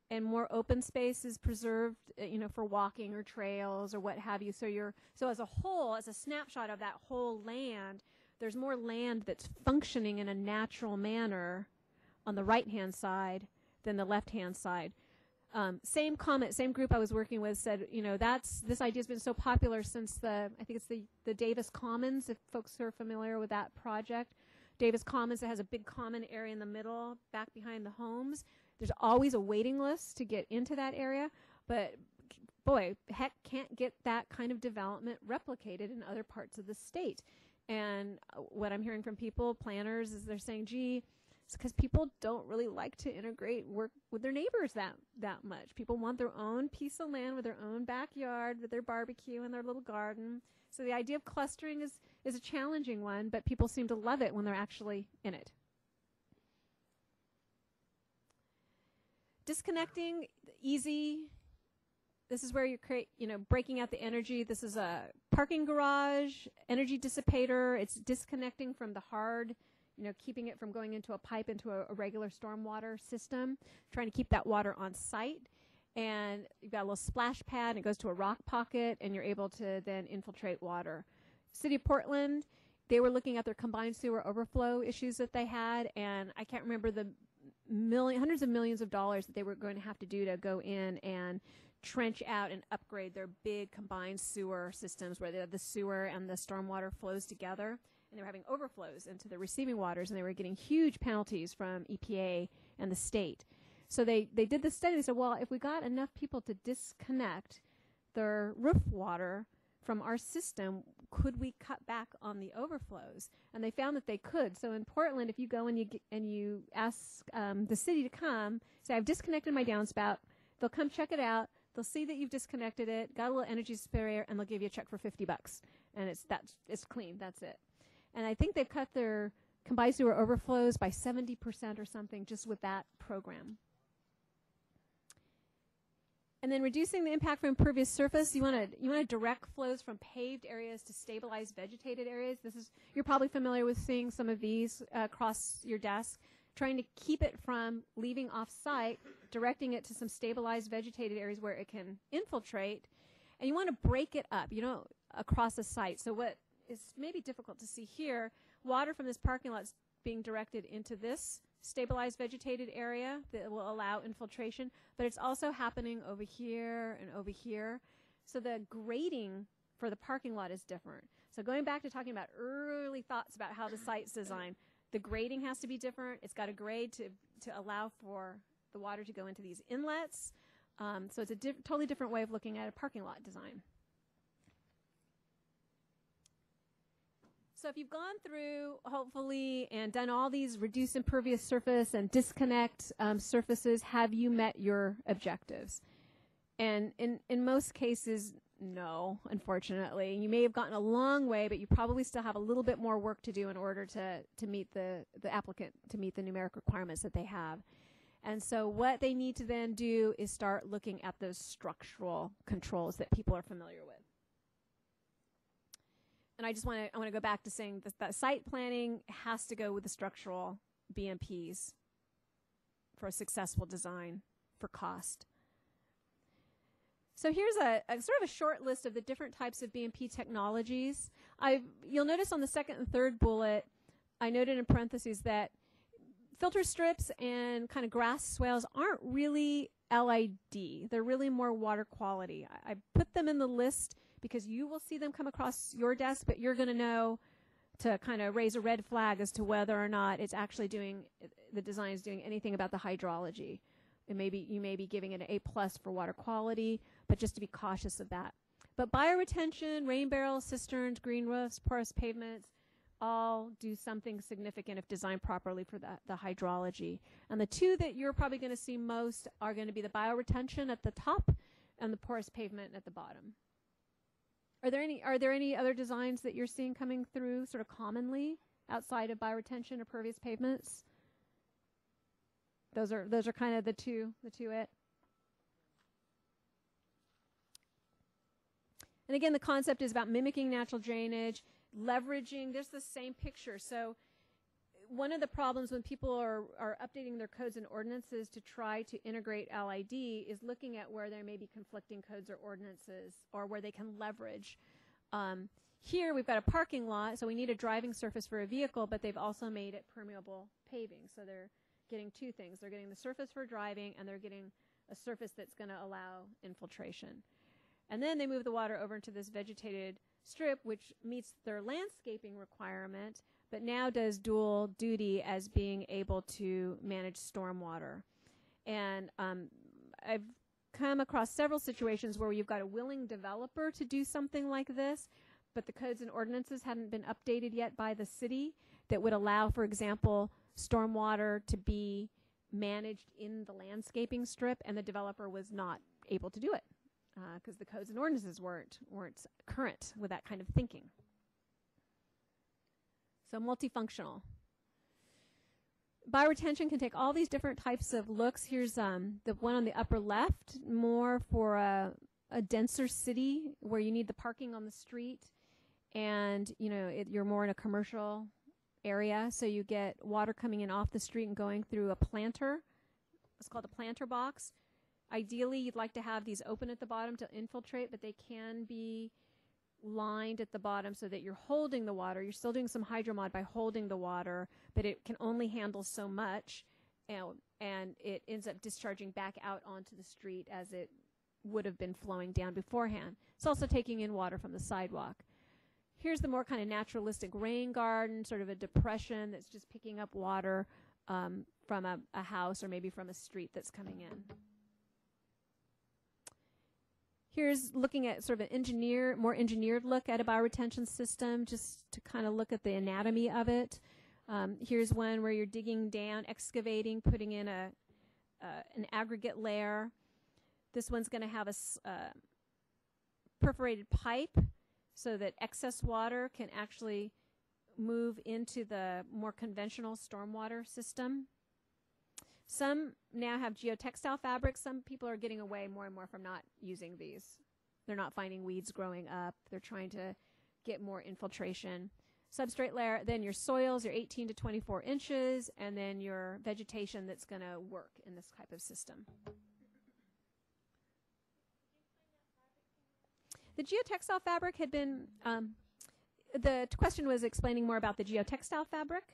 and more open space is preserved, uh, you know, for walking or trails or what have you. So you're so as a whole, as a snapshot of that whole land, there's more land that's functioning in a natural manner on the right hand side than the left hand side. Um, same comment, same group I was working with said, you know, that's this idea has been so popular since the I think it's the the Davis Commons. If folks are familiar with that project, Davis Commons that has a big common area in the middle, back behind the homes. There's always a waiting list to get into that area, but boy, heck, can't get that kind of development replicated in other parts of the state. And uh, what I'm hearing from people, planners, is they're saying, gee, it's because people don't really like to integrate work with their neighbors that that much. People want their own piece of land with their own backyard, with their barbecue and their little garden. So the idea of clustering is is a challenging one, but people seem to love it when they're actually in it. disconnecting easy this is where you create you know breaking out the energy this is a parking garage energy dissipator it's disconnecting from the hard you know keeping it from going into a pipe into a, a regular stormwater system trying to keep that water on site and you've got a little splash pad and it goes to a rock pocket and you're able to then infiltrate water city of portland they were looking at their combined sewer overflow issues that they had and i can't remember the million, hundreds of millions of dollars that they were going to have to do to go in and trench out and upgrade their big combined sewer systems where the sewer and the stormwater flows together. And they were having overflows into the receiving waters, and they were getting huge penalties from EPA and the state. So they, they did this study. They said, well, if we got enough people to disconnect their roof water from our system, could we cut back on the overflows? And they found that they could. So in Portland, if you go and you and you ask um, the city to come, say I've disconnected my downspout, they'll come check it out. They'll see that you've disconnected it, got a little energy sprayer, and they'll give you a check for fifty bucks. And it's that's it's clean. That's it. And I think they've cut their combined sewer overflows by seventy percent or something just with that program. And then reducing the impact from impervious surface, you want to you want to direct flows from paved areas to stabilized vegetated areas. This is you're probably familiar with seeing some of these uh, across your desk. Trying to keep it from leaving off site, directing it to some stabilized vegetated areas where it can infiltrate, and you want to break it up, you know, across a site. So what is maybe difficult to see here, water from this parking lot is being directed into this stabilized vegetated area that will allow infiltration, but it's also happening over here and over here. So the grading for the parking lot is different. So going back to talking about early thoughts about how the site's designed, the grading has to be different. It's got a grade to, to allow for the water to go into these inlets. Um, so it's a di- totally different way of looking at a parking lot design. So if you've gone through, hopefully, and done all these reduce impervious surface and disconnect um, surfaces, have you met your objectives? And in, in most cases, no, unfortunately. You may have gotten a long way, but you probably still have a little bit more work to do in order to, to meet the, the applicant, to meet the numeric requirements that they have. And so what they need to then do is start looking at those structural controls that people are familiar with. And I just want to I want to go back to saying that, that site planning has to go with the structural BMPs for a successful design for cost. So here's a, a, sort of a short list of the different types of BMP technologies. i you'll notice on the second and third bullet, I noted in parentheses that filter strips and kind of grass swales aren't really LID. They're really more water quality. I, I put them in the list because you will see them come across your desk, but you're going to know to kind of raise a red flag as to whether or not it's actually doing the design is doing anything about the hydrology. It may be you may be giving it an A plus for water quality, but just to be cautious of that. But bioretention, rain barrels, cisterns, green roofs, porous pavements, all do something significant if designed properly for the, the hydrology. And the two that you're probably going to see most are going to be the bioretention at the top and the porous pavement at the bottom. Are there any are there any other designs that you're seeing coming through sort of commonly outside of bioretention or pervious pavements? Those are those are kind of the two the two it. And again, the concept is about mimicking natural drainage, leveraging. There's the same picture. So one of the problems when people are, are updating their codes and ordinances to try to integrate LID is looking at where there may be conflicting codes or ordinances or where they can leverage. Um, here we've got a parking lot, so we need a driving surface for a vehicle, but they've also made it permeable paving. So they're getting two things. They're getting the surface for driving and they're getting a surface that's going to allow infiltration. And then they move the water over into this vegetated strip, which meets their landscaping requirement, but now does dual duty as being able to manage stormwater. And um, I've come across several situations where you've got a willing developer to do something like this, but the codes and ordinances hadn't been updated yet by the city that would allow, for example, stormwater to be managed in the landscaping strip, and the developer was not able to do it because uh, the codes and ordinances weren't weren't current with that kind of thinking. So multifunctional. Bioretention can take all these different types of looks. Here's um, the one on the upper left, more for a, a denser city where you need the parking on the street, and you know it, you're more in a commercial area, so you get water coming in off the street and going through a planter. It's called a planter box. Ideally, you'd like to have these open at the bottom to infiltrate, but they can be lined at the bottom so that you're holding the water. You're still doing some hydromod by holding the water, but it can only handle so much, and, and it ends up discharging back out onto the street as it would have been flowing down beforehand. It's also taking in water from the sidewalk. Here's the more kind of naturalistic rain garden, sort of a depression that's just picking up water um, from a, a house or maybe from a street that's coming in. Here's looking at sort of an engineer, more engineered look at a bioretention system, just to kind of look at the anatomy of it. Um, here's one where you're digging down, excavating, putting in a uh, an aggregate layer. This one's going to have a uh, perforated pipe so that excess water can actually move into the more conventional stormwater system. Some now have geotextile fabrics. Some people are getting away more and more from not using these. They're not finding weeds growing up. They're trying to get more infiltration. Substrate layer, then your soils, your 18 to 24 inches, and then your vegetation that's going to work in this type of system. The geotextile fabric had been, um, the question was explaining more about the geotextile fabric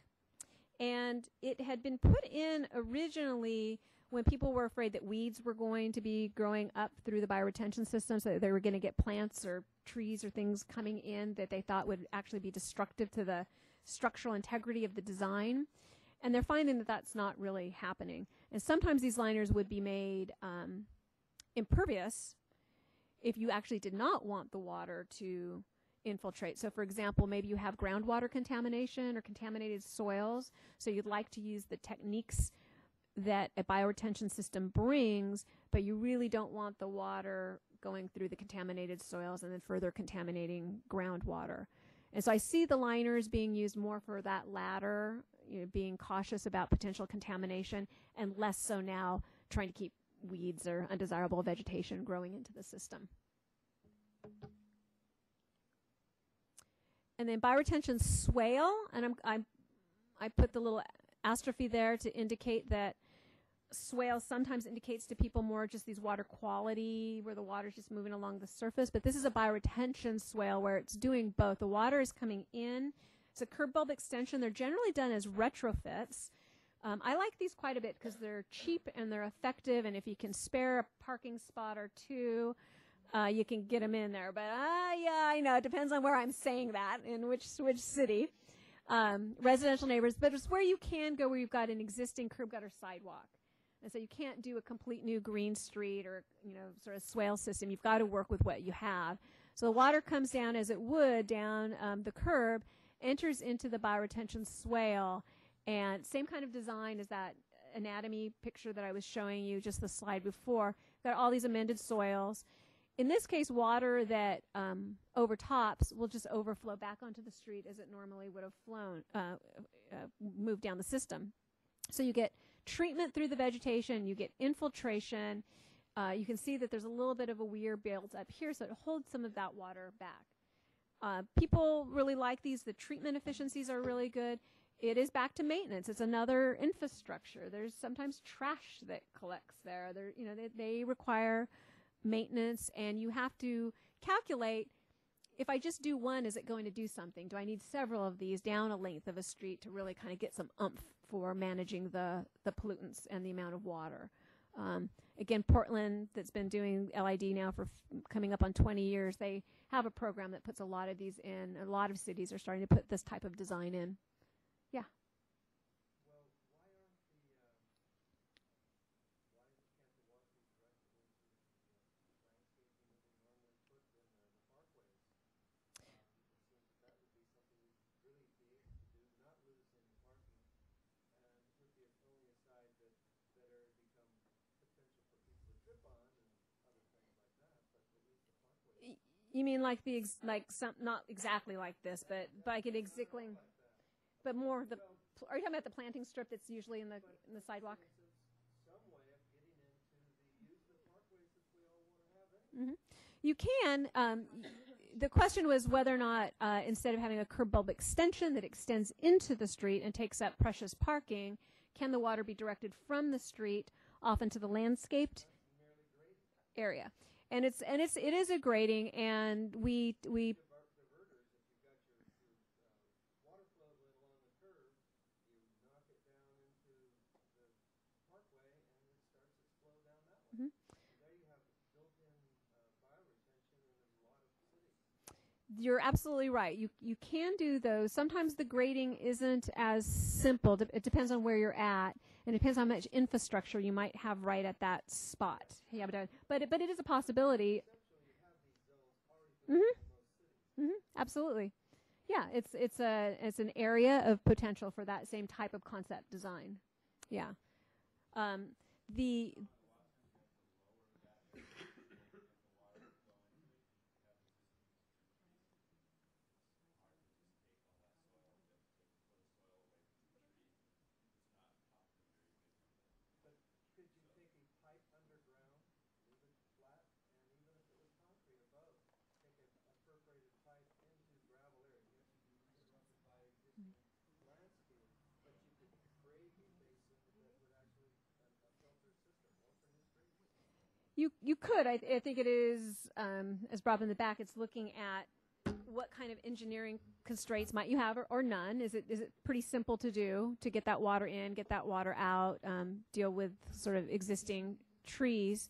and it had been put in originally when people were afraid that weeds were going to be growing up through the bioretention system, so that they were going to get plants or trees or things coming in that they thought would actually be destructive to the structural integrity of the design. And they're finding that that's not really happening. And sometimes these liners would be made um, impervious if you actually did not want the water to infiltrate. So, for example, maybe you have groundwater contamination or contaminated soils. So, you'd like to use the techniques that a bioretention system brings, but you really don't want the water going through the contaminated soils and then further contaminating groundwater. And so I see the liners being used more for that latter, you know, being cautious about potential contamination, and less so now trying to keep weeds or undesirable vegetation growing into the system. And then bioretention swale, and I'm, I'm I put the little astrophy there to indicate that swale sometimes indicates to people more just these water quality where the water's just moving along the surface. But this is a bioretention swale where it's doing both. The water is coming in. It's a curb bulb extension. They're generally done as retrofits. Um, i like these quite a bit because they're cheap and they're effective. And if you can spare a parking spot or two uh, you can get them in there but uh, yeah i know it depends on where i'm saying that in which which city um, residential neighbors but it's where you can go where you've got an existing curb gutter sidewalk and so you can't do a complete new green street or, you know, sort of swale system. You've got to work with what you have. So the water comes down as it would down um, the curb, enters into the bioretention swale, and same kind of design as that anatomy picture that I was showing you just the slide before. Got all these amended soils. In this case, water that um, overtops will just overflow back onto the street as it normally would have flown, uh, uh, moved down the system. So you get treatment through the vegetation, you get infiltration. Uh, you can see that there's a little bit of a weir built up here, so it holds some of that water back. Uh, people really like these. The treatment efficiencies are really good. It is back to maintenance. It's another infrastructure. There's sometimes trash that collects there. There, you know, they, they require maintenance, and you have to calculate if I just do one, is it going to do something? Do I need several of these down a length of a street to really kind of get some umph for managing the, the pollutants and the amount of water? Um, again, Portland, that's been doing LID now for coming up on 20 years, they have a program that puts a lot of these in. A lot of cities are starting to put this type of design in. Yeah. You mean like the ex- like some not exactly like this, but like an exactly, but more the. Are you talking about the planting strip that's usually in the in the sidewalk? Mm-hmm. You can. Um, the question was whether or not, uh, instead of having a curb bulb extension that extends into the street and takes up precious parking, can the water be directed from the street off into the landscaped area? And it's and it's it is a grading and we we mm-hmm. you're absolutely right. You you can do those. Sometimes the grading isn't as simple. It depends on where you're at, and it depends how much infrastructure you might have right at that spot. Yeah, but but it, but it is a possibility. Mm-hmm. Mm-hmm. Absolutely. Yeah, it's it's a it's an area of potential for that same type of concept design. Yeah. Um, the You could. I, I think it is um, as Bob in the back. It's looking at what kind of engineering constraints might you have or, or, none. Is it is it pretty simple to do to get that water in, get that water out, um, deal with sort of existing trees.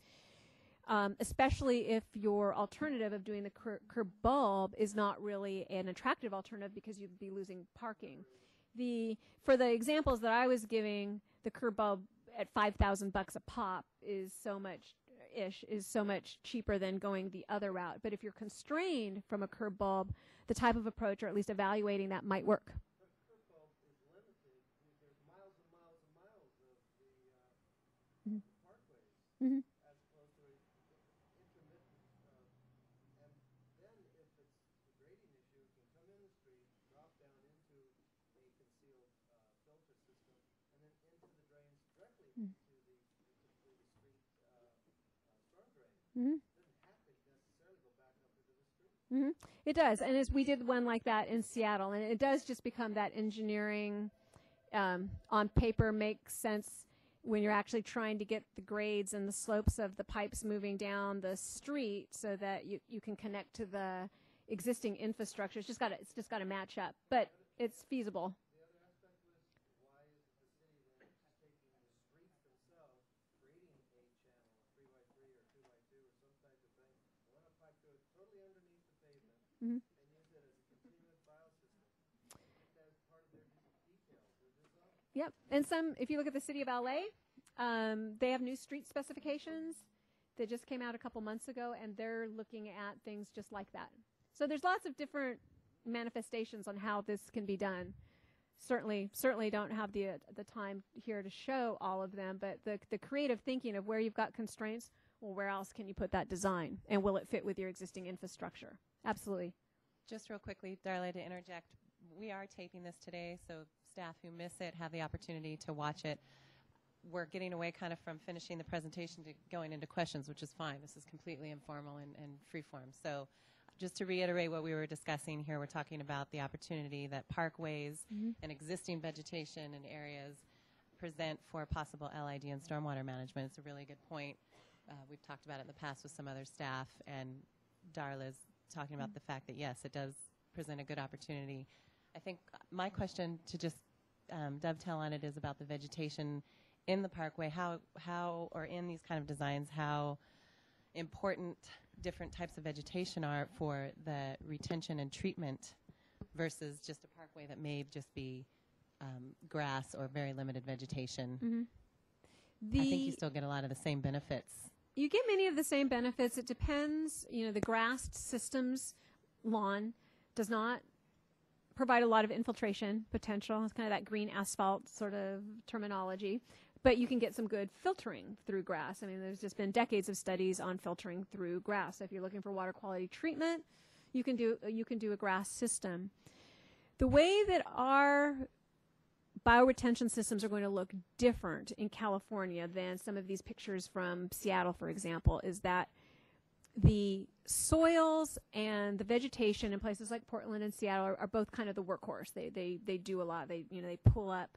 Um, especially if your alternative of doing the cur- curb bulb is not really an attractive alternative because you'd be losing parking. The for the examples that I was giving, the curb bulb at five thousand bucks a pop is so much ish is so much cheaper than going the other route. But if you're constrained from a curb bulb, the type of approach, or at least evaluating that, might work. Mm-hmm. Hmm It does, and as we did one like that in Seattle, and it does just become that engineering um, on paper makes sense when you're actually trying to get the grades and the slopes of the pipes moving down the street so that you, you can connect to the existing infrastructure. It's just got it's just got to match up, but it's feasible. Mhm. Yep. And some, if you look at the city of LA, um, they have new street specifications that just came out a couple months ago, and they're looking at things just like that. So there's lots of different manifestations on how this can be done. Certainly, certainly don't have the uh, the time here to show all of them, but the the creative thinking of where you've got constraints. Well, where else can you put that design, and will it fit with your existing infrastructure? Absolutely. Just real quickly, Darla, to interject, we are taping this today, so staff who miss it have the opportunity to watch it. We're getting away kind of from finishing the presentation to going into questions, which is fine. This is completely informal and, and free form. So just to reiterate what we were discussing here, we're talking about the opportunity that parkways and existing vegetation and areas present for possible LID and stormwater management. It's a really good point. Uh, we've talked about it in the past with some other staff, and Darla's talking about the fact that yes, it does present a good opportunity. I think my question to just um, dovetail on it is about the vegetation in the parkway. How how or in these kind of designs, how important different types of vegetation are for the retention and treatment versus just a parkway that may just be um, grass or very limited vegetation. The I think you still get a lot of the same benefits. You get many of the same benefits. It depends. You know, the grassed systems lawn does not provide a lot of infiltration potential. It's kind of that green asphalt sort of terminology. But you can get some good filtering through grass. I mean, there's just been decades of studies on filtering through grass. So if you're looking for water quality treatment, you can do you can do a grass system. The way that our bioretention systems are going to look different in California than some of these pictures from Seattle, for example, is that the soils and the vegetation in places like Portland and Seattle are, are both kind of the workhorse. They, they, they do a lot. They, you know, they pull up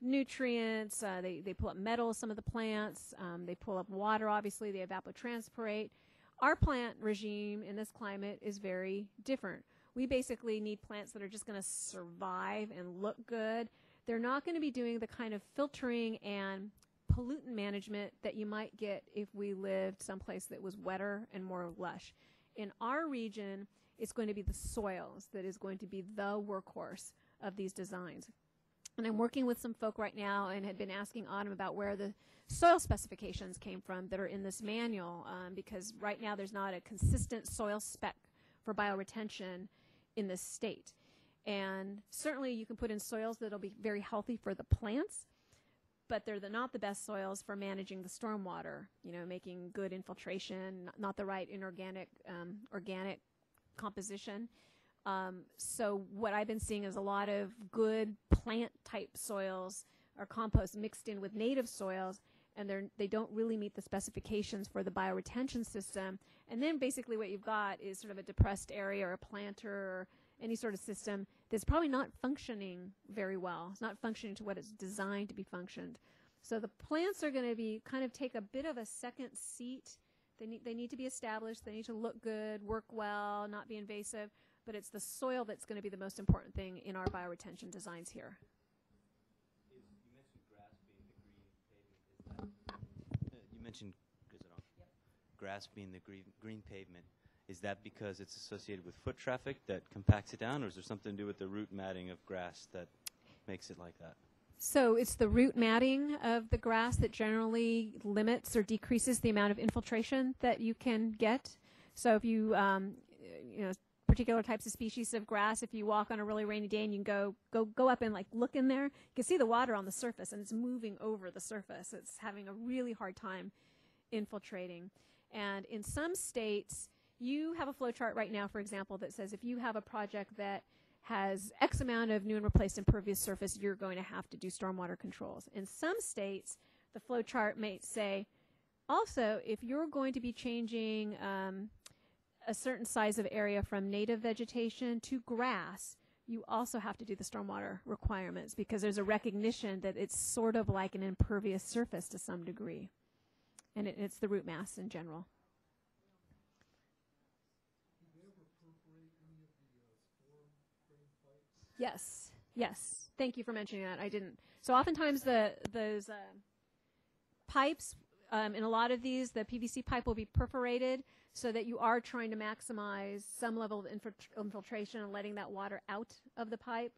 nutrients, uh, they, they pull up metals, some of the plants, um, they pull up water, obviously, they evapotranspirate. Our plant regime in this climate is very different. We basically need plants that are just going to survive and look good. They're not going to be doing the kind of filtering and pollutant management that you might get if we lived someplace that was wetter and more lush. In our region, it's going to be the soils that is going to be the workhorse of these designs. And I'm working with some folk right now and had been asking Autumn about where the soil specifications came from that are in this manual um, because right now there's not a consistent soil spec for bioretention in this state. And certainly you can put in soils that'll be very healthy for the plants, but they're the, not the best soils for managing the stormwater, you know, making good infiltration, not, not the right inorganic, um, organic composition. Um, so what I've been seeing is a lot of good plant type soils or compost mixed in with native soils, and they're they don't really meet the specifications for the bioretention system. And then basically what you've got is sort of a depressed area or a planter or any sort of system that's probably not functioning very well. It's not functioning to what it's designed to be functioned. So the plants are going to be kind of take a bit of a second seat. They need they need to be established. They need to look good, work well, not be invasive. But it's the soil that's going to be the most important thing in our bioretention designs here. Is, you mentioned grass being the green pavement. Is that, uh, you mentioned, is it on? Grass being the green, green pavement. Is that because it's associated with foot traffic that compacts it down, or is there something to do with the root matting of grass that makes it like that? So it's the root matting of the grass that generally limits or decreases the amount of infiltration that you can get. So if you, um, you know, particular types of species of grass, if you walk on a really rainy day and you can go go go up and like look in there, you can see the water on the surface and it's moving over the surface. It's having a really hard time infiltrating. And in some states, you have a flow chart right now, for example, that says if you have a project that has X amount of new and replaced impervious surface, you're going to have to do stormwater controls. In some states, the flow chart may say Also, if you're going to be changing um, a certain size of area from native vegetation to grass, you also have to do the stormwater requirements because there's a recognition that it's sort of like an impervious surface to some degree. And it, it's the root mass in general. Yes, yes. Thank you for mentioning that. I didn't. So oftentimes the those uh, pipes um, in a lot of these, the PVC pipe will be perforated so that you are trying to maximize some level of infiltration and letting that water out of the pipe.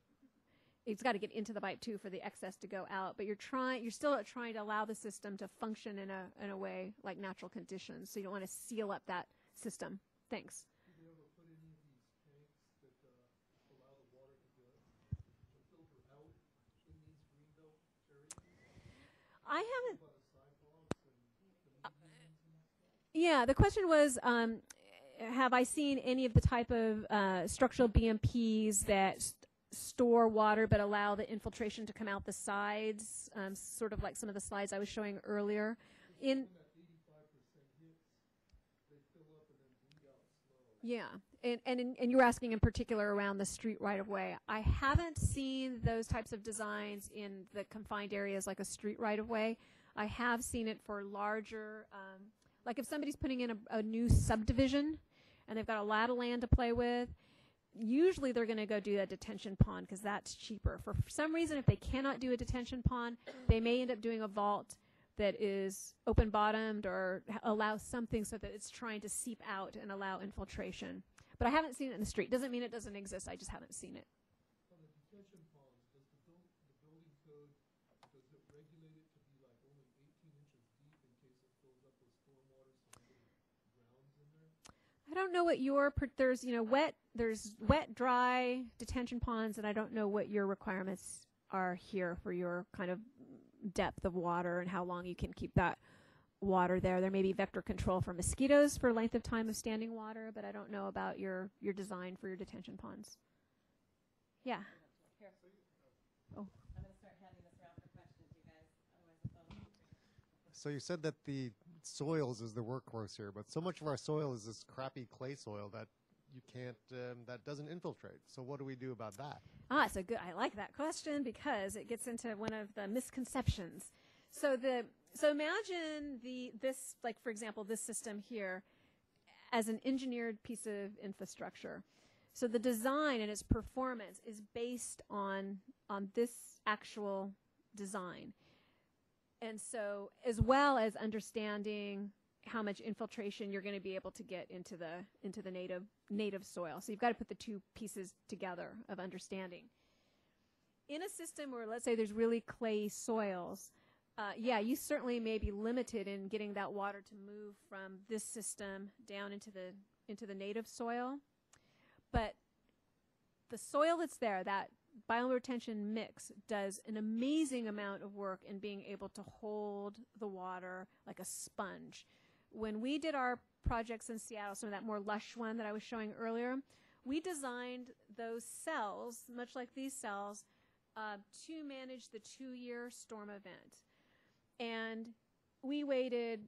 It's got to get into the pipe too for the excess to go out, but you're trying, you're still trying to allow the system to function in a in a way like natural conditions. So you don't want to seal up that system. Thanks. I haven't. Yeah, the question was, um, have I seen any of the type of uh, structural BMPs that s- store water but allow the infiltration to come out the sides, um, sort of like some of the slides I was showing earlier? In Yeah, and and and you're asking in particular around the street right of way. I haven't seen those types of designs in the confined areas like a street right of way. I have seen it for larger, um, like if somebody's putting in a, a new subdivision and they've got a lot of land to play with. Usually they're going to go do a detention pond because that's cheaper. For some reason, if they cannot do a detention pond, they may end up doing a vault that is open bottomed or allows something so that it's trying to seep out and allow infiltration. But I haven't seen it in the street. Doesn't mean it doesn't exist. I just haven't seen it. I don't know what your there's you know wet there's wet dry detention ponds and I don't know what your requirements are here for your kind of depth of water and how long you can keep that water there. There may be vector control for mosquitoes for length of time of standing water, but I don't know about your your design for your detention ponds. Yeah. I'm going to start handing this around for questions, you guys. Otherwise, the phone. So you said that the soils is the workhorse here, but so much of our soil is this crappy clay soil that you can't, um, that doesn't infiltrate. So what do we do about that? Ah, it's a good. I like that question because it gets into one of the misconceptions. So the so imagine the this like for example this system here as an engineered piece of infrastructure. So the design and its performance is based on on this actual design. And so as well as understanding how much infiltration you're going to be able to get into the into the native native soil. So you've got to put the two pieces together of understanding. In a system where let's say there's really clay soils, uh, yeah, you certainly may be limited in getting that water to move from this system down into the into the native soil. But the soil that's there, that bioretention mix, does an amazing amount of work in being able to hold the water like a sponge. When we did our projects in Seattle, some of that more lush one that I was showing earlier, we designed those cells, much like these cells, uh, to manage the two-year storm event. And we waited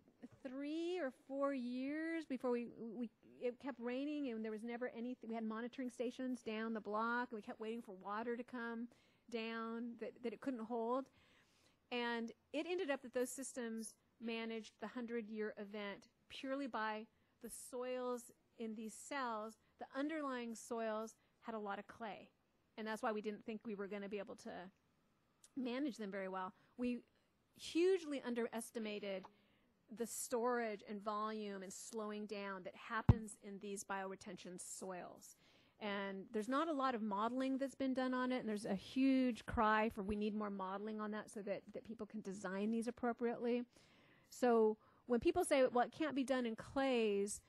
three or four years before we we it kept raining and there was never anything. We had monitoring stations down the block and we kept waiting for water to come down that, that it couldn't hold. And it ended up that those systems managed the 100 year event purely by the soils in these cells. The underlying soils had a lot of clay. And that's why we didn't think we were going to be able to manage them very well. We hugely underestimated the storage and volume and slowing down that happens in these bioretention soils. And there's not a lot of modeling that's been done on it, and there's a huge cry for we need more modeling on that so that, that people can design these appropriately. So when people say, well, it can't be done in clays,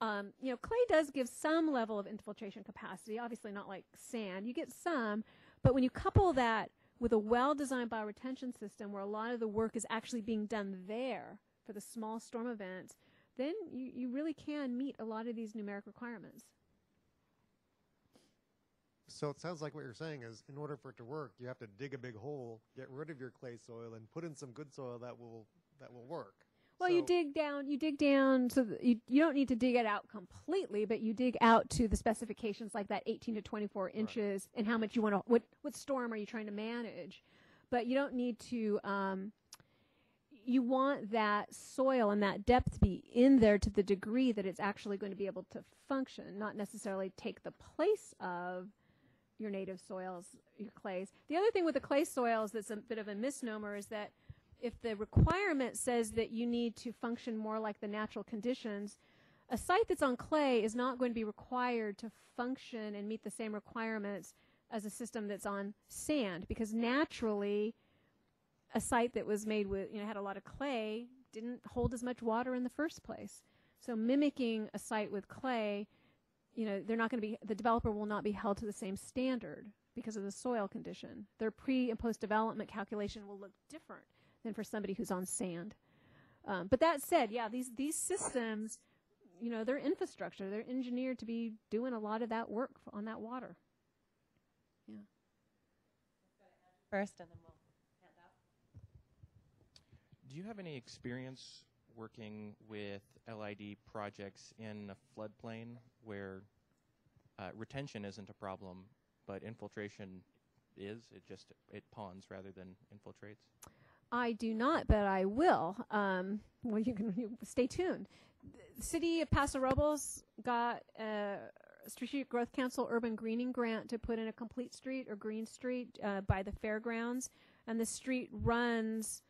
um, you know, clay does give some level of infiltration capacity, obviously not like sand. You get some, but when you couple that with a well-designed bioretention system where a lot of the work is actually being done there for the small storm events, then you, you really can meet a lot of these numeric requirements. So it sounds like what you're saying is in order for it to work, you have to dig a big hole, get rid of your clay soil, and put in some good soil that will that will work. Well, you dig down. You dig down so you you don't need to dig it out completely, but you dig out to the specifications like that 18 to 24 inches and how much you want to. What what storm are you trying to manage? But you don't need to. Um, you want that soil and that depth to be in there to the degree that it's actually going to be able to function, not necessarily take the place of your native soils, your clays. The other thing with the clay soils that's a bit of a misnomer is that if the requirement says that you need to function more like the natural conditions, a site that's on clay is not going to be required to function and meet the same requirements as a system that's on sand because naturally a site that was made with you know had a lot of clay didn't hold as much water in the first place. So mimicking a site with clay, you know, they're not going to be the developer will not be held to the same standard because of the soil condition. Their pre and post development calculation will look different than for somebody who's on sand. Um, but that said, yeah, these these systems, you know, they're infrastructure. They're engineered to be doing a lot of that work on that water. Yeah. First, and then we'll hand out. Do you have any experience working with LID projects in a floodplain where uh, retention isn't a problem, but infiltration is? It just it ponds rather than infiltrates. I do not, but I will. Um, well, you can you, stay tuned. The city of Paso Robles got a Strategic Growth Council urban greening grant to put in a complete street or green street uh, by the fairgrounds, and the street runs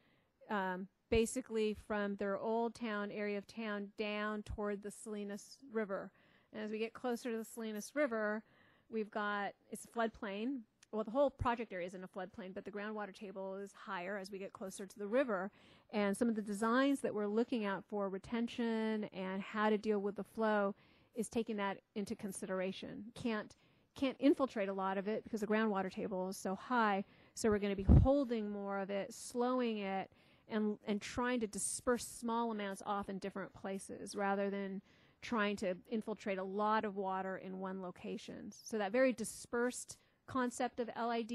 um, basically from their old town area of town down toward the Salinas River. And as we get closer to the Salinas River, we've got it's a floodplain. Well, the whole project area is in a floodplain, but the groundwater table is higher as we get closer to the river. And some of the designs that we're looking at for retention and how to deal with the flow is taking that into consideration. Can't can't infiltrate a lot of it because the groundwater table is so high. So we're going to be holding more of it, slowing it, and and trying to disperse small amounts off in different places rather than trying to infiltrate a lot of water in one location. So that very dispersed concept of LID, so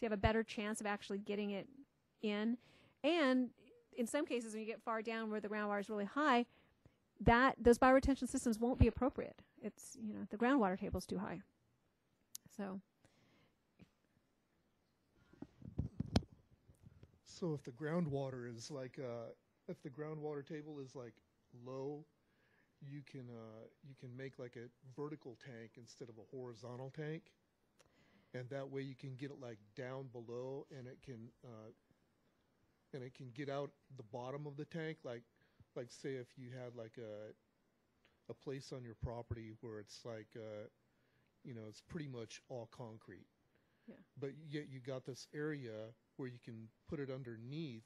you have a better chance of actually getting it in. And in some cases, when you get far down where the groundwater is really high, that those bioretention systems won't be appropriate. It's you know the groundwater table is too high. So So if the groundwater is like, uh, if the groundwater table is like low, you can uh, you can make like a vertical tank instead of a horizontal tank, and that way you can get it like down below, and it can uh, and it can get out the bottom of the tank. Like like say if you had like a a place on your property where it's like uh, you know it's pretty much all concrete Yeah. but yet you got this area where you can put it underneath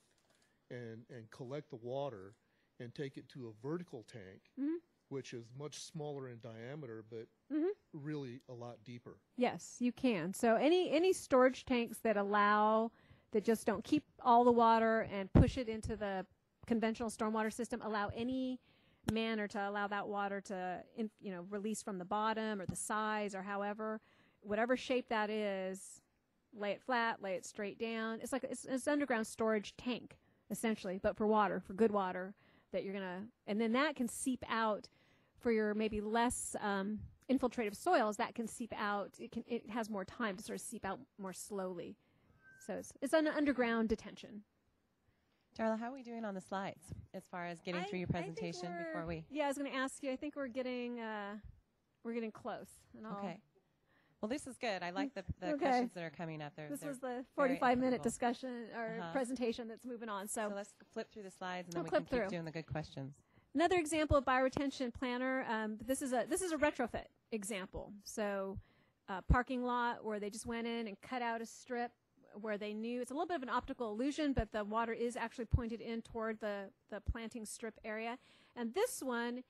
and and collect the water and take it to a vertical tank Mhm. Which is much smaller in diameter but Mhm. really a lot deeper Yes, you can. So any any storage tanks that allow that just don't keep all the water and push it into the conventional stormwater system allow any manner to allow that water to in, you know release from the bottom or the sides or however whatever shape that is lay it flat lay it straight down it's like it's, it's underground storage tank essentially but for water for good water that you're gonna and then that can seep out for your maybe less um, infiltrative soils that can seep out it can it has more time to sort of seep out more slowly so it's, it's an underground detention Darla, how are we doing on the slides as far as getting I- through your presentation before we? yeah i was going to ask you i think we're getting uh, we're getting close and I'll, Okay. Well, this is good. I like the, the Okay. questions that are coming up. They're, this they're was the very 45 minute applicable. discussion or Uh-huh. presentation that's moving on so let's flip through the slides and then I'll we clip can keep through. doing the good questions. Another example of bioretention planter. Um, this is a this is a retrofit example. So, uh, parking lot where they just went in and cut out a strip where they knew it's a little bit of an optical illusion, but the water is actually pointed in toward the the planting strip area. And this one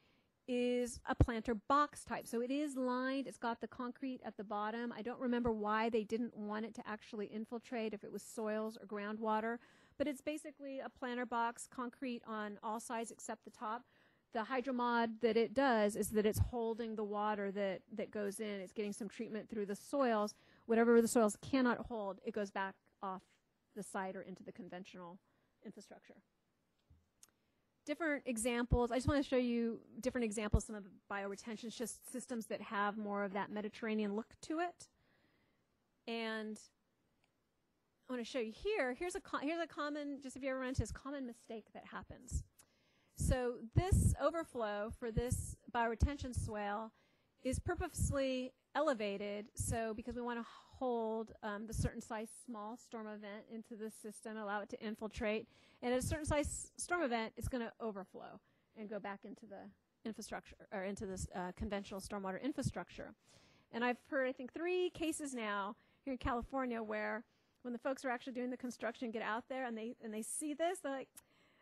is a planter box type. So it is lined. It's got the concrete at the bottom. I don't remember why they didn't want it to actually infiltrate if it was soils or groundwater, but it's basically a planter box, concrete on all sides except the top. The hydromod that it does is that it's holding the water that, that goes in. It's getting some treatment through the soils. Whatever the soils cannot hold, it goes back off the site or into the conventional infrastructure. Different examples. I just want to show you different examples, some of the bioretention sys- systems that have more of that Mediterranean look to it. And I want to show you here. Here's a here's a common, just if you ever run into this common mistake that happens. So this overflow for this bioretention swale is purposely elevated. So because we want to hold um, the certain size small storm event into the system, allow it to infiltrate, and at a certain size storm event, it's going to overflow and go back into the infrastructure or into this uh, conventional stormwater infrastructure. And I've heard, I think, three cases now here in California where when the folks are actually doing the construction get out there and they and they see this, they're like,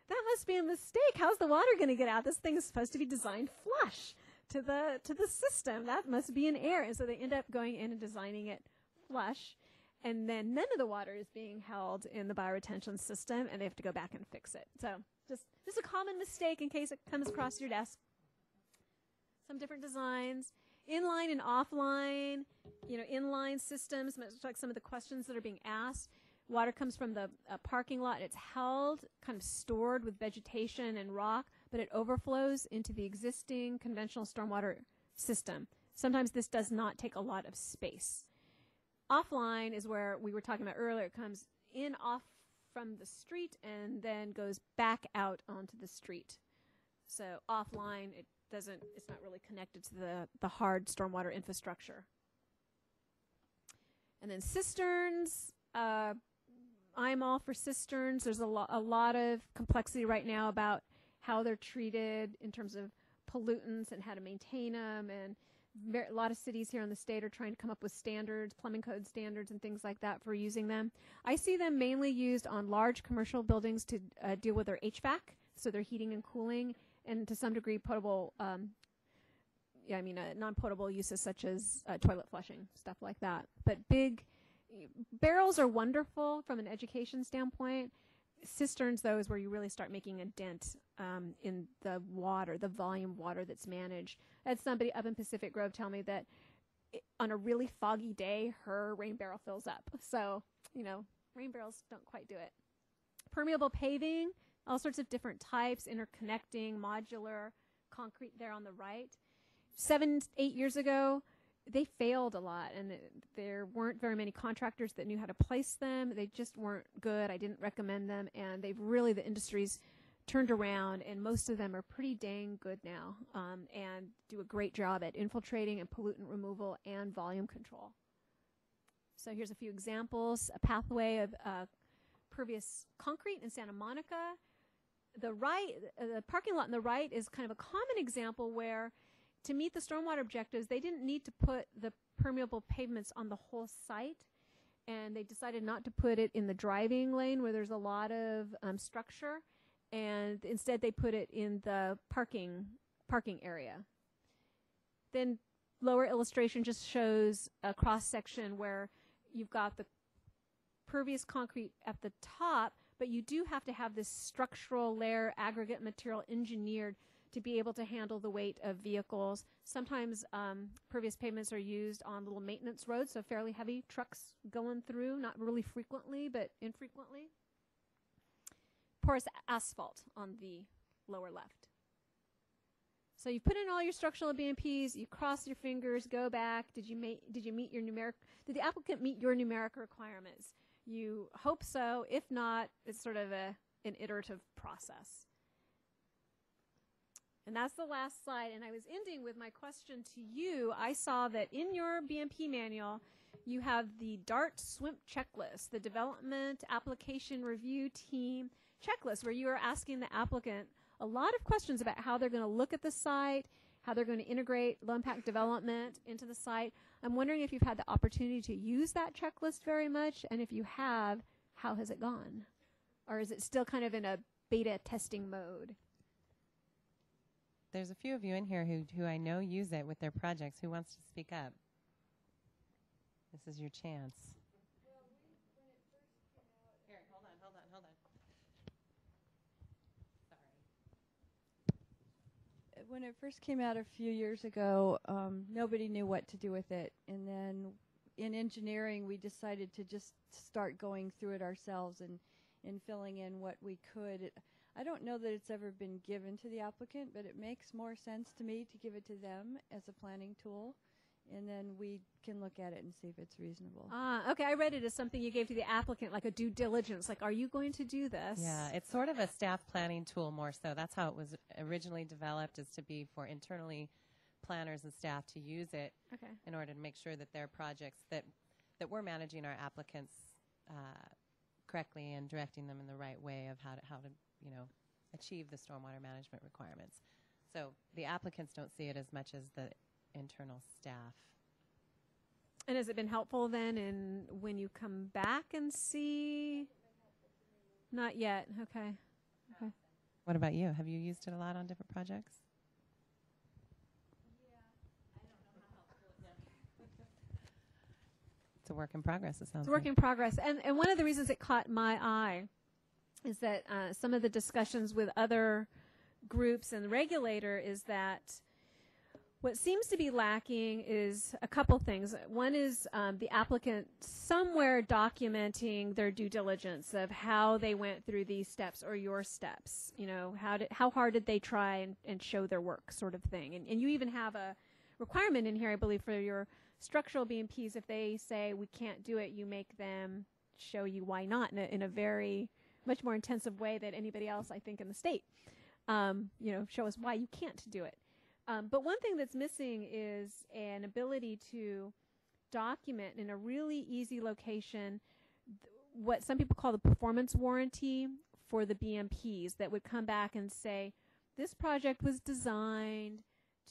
that must be a mistake. How's the water going to get out? This thing is supposed to be designed flush to the to the system. That must be an error. And so they end up going in and designing it flush. And then none of the water is being held in the bioretention system and they have to go back and fix it. So just just a common mistake in case it comes across your desk. Some different designs. Inline and offline, you know, inline systems, much like some of the questions that are being asked. Water comes from the uh, parking lot. It's held, kind of stored with vegetation and rock, but it overflows into the existing conventional stormwater system. Sometimes this does not take a lot of space. Offline is where we were talking about earlier. It comes in off from the street and then goes back out onto the street. So offline, it doesn't. It's not really connected to the the hard stormwater infrastructure. And then cisterns. Uh, I'm all for cisterns. There's a, lo- a lot of complexity right now about how they're treated in terms of pollutants and how to maintain them. And ver- a lot of cities here in the state are trying to come up with standards, plumbing code standards, and things like that for using them. I see them mainly used on large commercial buildings to uh, deal with their HVAC, so their heating and cooling, and to some degree potable. Um, yeah, I mean, uh, non-potable uses such as uh, toilet flushing, stuff like that. But big barrels are wonderful from an education standpoint. Cisterns, though, is where you really start making a dent um, in the water, the volume water that's managed. I had somebody up in Pacific Grove tell me that i on a really foggy day, her rain barrel fills up. So, you know, rain barrels don't quite do it. Permeable paving, all sorts of different types, interconnecting, modular, concrete there on the right. Seven, eight years ago, they failed a lot and it, there weren't very many contractors that knew how to place them. They just weren't good. I didn't recommend them and they've really the industry's turned around and most of them are pretty dang good now um, and do a great job at infiltrating and pollutant removal and volume control. So here's a few examples. A pathway of uh, pervious concrete in santa monica. The right uh, the parking lot on the right is kind of a common example where to meet the stormwater objectives, they didn't need to put the permeable pavements on the whole site. And they decided not to put it in the driving lane where there's a lot of um, structure. And instead, they put it in the parking parking area. Then, lower illustration just shows a cross section where you've got the pervious concrete at the top, but you do have to have this structural layer aggregate material engineered to be able to handle the weight of vehicles. Sometimes um, pervious pavements are used on little maintenance roads, so fairly heavy trucks going through, not really frequently, but infrequently. Porous asphalt on the lower left. So you put in all your structural BMPs, you cross your fingers, go back. Did you make? Did you meet your numeric? Did the applicant meet your numeric requirements? You hope so. If not, it's sort of a an iterative process. And that's the last slide. And I was ending with my question to you. I saw that in your BMP manual, you have the DART SWIMP checklist, the Development Application Review Team checklist, where you are asking the applicant a lot of questions about how they're going to look at the site, how they're going to integrate low impact development into the site. I'm wondering if you've had the opportunity to use that checklist very much, and if you have, how has it gone? Or is it still kind of in a beta testing mode? There's a few of you in here who, who I know use it with their projects. Who wants to speak up? This is your chance. When it first came out a few years ago, um, nobody knew what to do with it. And then in engineering, we decided to just start going through it ourselves and, and filling in what we could. I don't know that it's ever been given to the applicant, but it makes more sense to me to give it to them as a planning tool, and then we can look at it and see if it's reasonable. Ah, okay. I read it as something you gave to the applicant, like a due diligence. Like, are you going to do this? Yeah, it's sort of a staff planning tool more so. That's how it was originally developed, is to be for internally planners and staff to use it Okay. in order to make sure that their projects that that we're managing our applicants uh, correctly and directing them in the right way of how to how to you know achieve the stormwater management requirements. So the applicants don't see it as much as the internal staff. And has it been helpful then in when you come back and see? Not yet. Okay. Okay. What about you? Have you used it a lot on different projects? Yeah. I don't know how helpful it. It's a work in progress. It sounds. It's a work like. in progress. And, and one of the reasons it caught my eye is that uh, some of the discussions with other groups and the regulator is that what seems to be lacking is a couple things. One is um, the applicant somewhere documenting their due diligence of how they went through these steps or your steps. You know, how did how hard did they try and, and show their work, sort of thing. And, and you even have a requirement in here, I believe, for your structural BMPs. If they say we can't do it, you make them show you why not in a, in a very much more intensive way than anybody else, I think, in the state. Um, you know, show us why you can't do it. Um, but one thing that's missing is an ability to document in a really easy location what some people call the performance warranty for the BMPs that would come back and say, this project was designed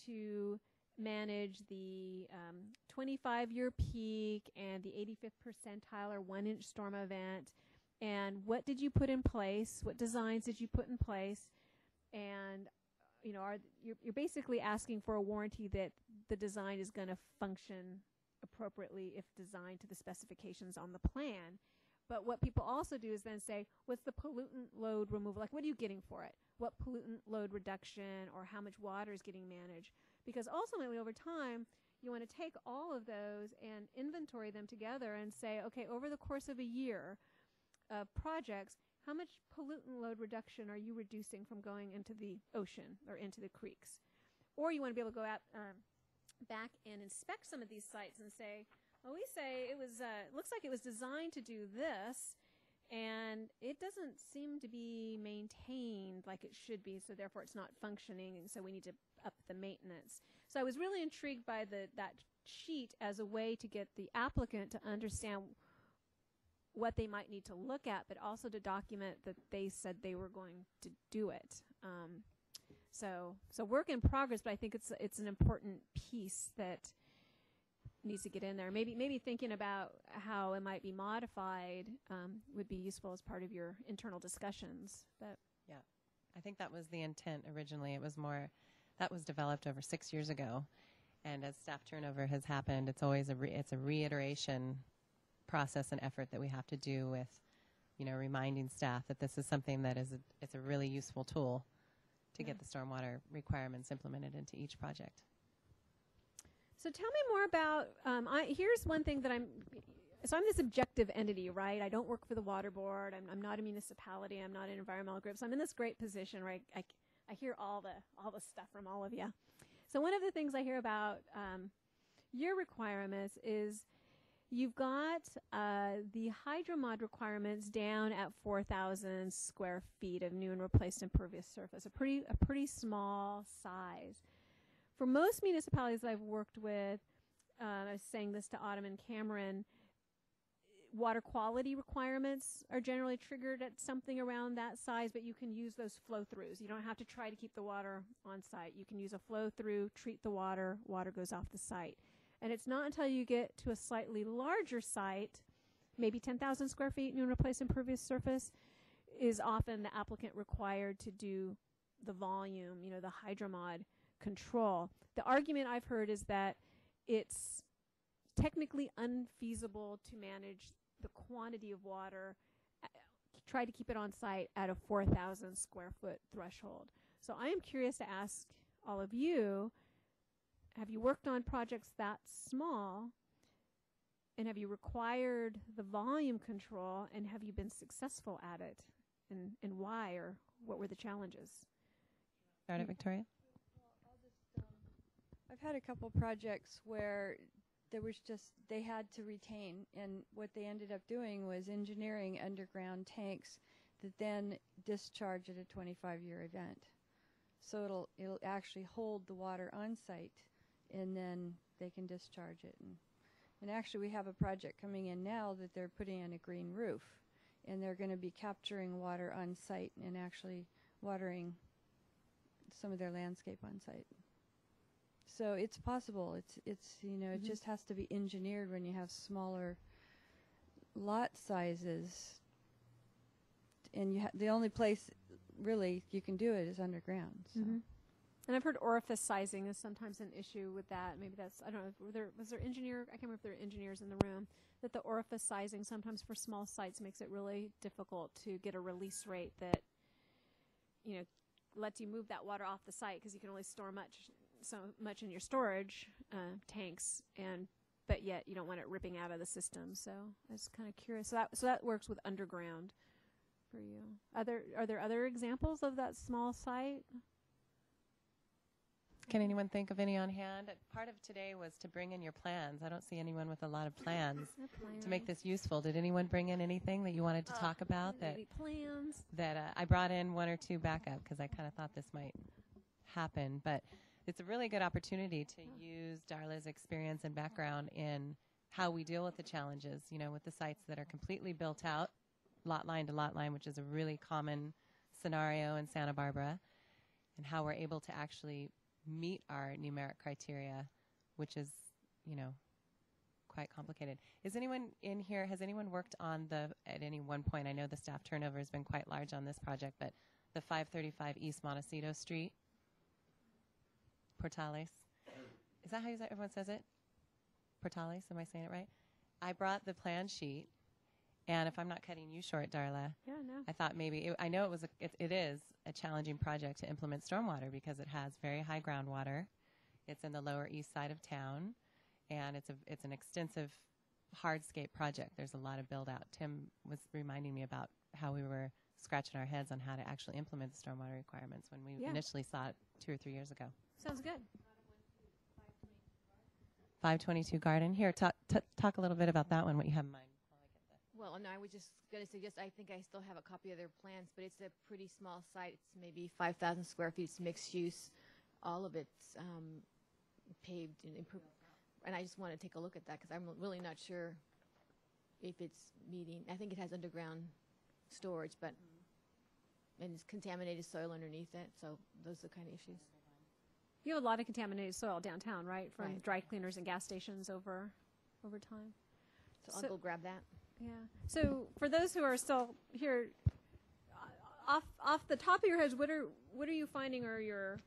to manage the um, 25 year peak and the 85th percentile or one inch storm event. And what did you put in place? What designs did you put in place? And you know, are you're, you're basically asking for a warranty that the design is going to function appropriately if designed to the specifications on the plan. But what people also do is then say, what's the pollutant load removal? Like, what are you getting for it? What pollutant load reduction or how much water is getting managed? Because ultimately, over time, you want to take all of those and inventory them together and say, okay, over the course of a year of projects, how much pollutant load reduction are you reducing from going into the ocean or into the creeks? Or you want to be able to go out um, back and inspect some of these sites and say, well, we say it was uh, looks like it was designed to do this, and it doesn't seem to be maintained like it should be, so therefore it's not functioning, and so we need to up the maintenance. So I was really intrigued by the that sheet as a way to get the applicant to understand what they might need to look at, but also to document that they said they were going to do it. Um, so, so work in progress, but I think it's it's an important piece that needs to get in there. Maybe maybe thinking about how it might be modified um, would be useful as part of your internal discussions. But Yeah, I think that was the intent originally. It was more that was developed over six years ago, and as staff turnover has happened, it's always a re- it's a reiteration process and effort that we have to do with, you know, reminding staff that this is something that is a, it's a really useful tool to get the stormwater requirements implemented into each project. So tell me more about. Um, I, here's one thing that I'm. So I'm this objective entity, right? I don't work for the water board. I'm, I'm not a municipality. I'm not an environmental group. So I'm in this great position, right? I, I hear all the all the stuff from all of you. So one of the things I hear about um, your requirements is you've got uh, the hydromod requirements down at 4,000 square feet of new and replaced impervious surface, a pretty a pretty small size for most municipalities that I've worked with, uh, I was saying this to Autumn and Cameron, water quality requirements are generally triggered at something around that size, but you can use those flow throughs. You don't have to try to keep the water on site. You can use a flow through, treat the water, water goes off the site. And it's not until you get to a slightly larger site, maybe 10,000 square feet new and replace impervious surface, is often the applicant required to do the volume, you know, the hydromod control. The argument I've heard is that it's technically unfeasible to manage the quantity of water, uh, try to keep it on site at a 4,000 square foot threshold. So I am curious to ask all of you have you worked on projects that small? And have you required the volume control and have you been successful at it? And, and why or what were the challenges? Start it, mm. Victoria. Um, I've had a couple projects where there was just they had to retain, and what they ended up doing was engineering underground tanks that then discharge at a 25-year event. So it'll it'll actually hold the water on site, and then they can discharge it. And and actually, we have a project coming in now that they're putting in a green roof, and they're going to be capturing water on site and actually watering some of their landscape on site. So it's possible. It's it's you know it just has to be engineered when you have smaller lot sizes, and you ha- the only place really you can do it is underground. So. Mhm. And I've heard orifice sizing is sometimes an issue with that. Maybe that's I don't know. There was there engineer? I can't remember if there are engineers in the room. That the orifice sizing sometimes for small sites makes it really difficult to get a release rate that you know lets you move that water off the site because you can only store much so much in your storage uh, tanks and but yet you don't want it ripping out of the system. So I was kind of curious. So that so that works with underground for you. Are there are there other examples of that small site? Can anyone think of any on hand? Part of today was to bring in your plans. I don't see anyone with a lot of plans to make this useful. Did anyone bring in anything that you wanted to talk about that plans. that uh, I brought in one or two backup because I kind of thought this might happen. But it's a really good opportunity to use Darla's experience and background in how we deal with the challenges, you know, with the sites that are completely built out, lot line to lot line, which is a really common scenario in Santa Barbara, and how we're able to actually meet our numeric criteria, which is, you know, quite complicated. Is anyone in here, has anyone worked on the, at any one point, I know the staff turnover has been quite large on this project, but the 535 East Montecito Street? Portales? Is that how you everyone says it? Portales, am I saying it right? I brought the plan sheet, and if I'm not cutting you short, Darla, Yeah, no. I thought maybe it, I know it was a, it, it is a challenging project to implement stormwater because it has very high groundwater. It's in the lower east side of town, and it's a it's an extensive hardscape project. There's a lot of build out. Tim was reminding me about how we were scratching our heads on how to actually implement the stormwater requirements when we Yeah. initially saw it two or three years ago. Sounds good. 522 Garden. Here, talk t- talk a little bit about that one. What you have in mind? Well, no, I was just going to suggest, I think I still have a copy of their plans, but it's a pretty small site. It's maybe 5,000 square feet. It's mixed use. All of it's um, paved and improved. And I just want to take a look at that because I'm really not sure if it's meeting, I think it has underground storage, but, and it's contaminated soil underneath it. So those are the kind of issues. You have a lot of contaminated soil downtown, right? From Right. dry cleaners and gas stations over over time. So I'll go grab that. Yeah. So for those who are still here, uh, off off the top of your heads, what are what are you finding are your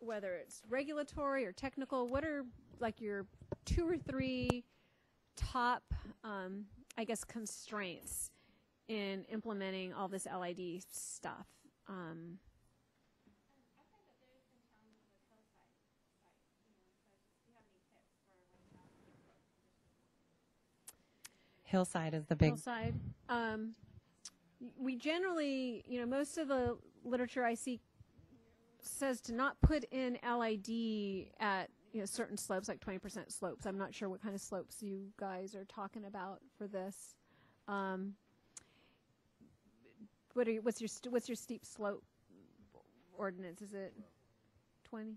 whether it's regulatory or technical? What are like your two or three top, um, I guess, constraints in implementing all this LID stuff? Um, Hillside is the big hillside. Um, we generally, you know, most of the literature I see says to not put in LID at you know certain slopes, like 20% slopes. I'm not sure what kind of slopes you guys are talking about for this. Um, what are you, what's your what's your steep slope ordinance? Is it 20?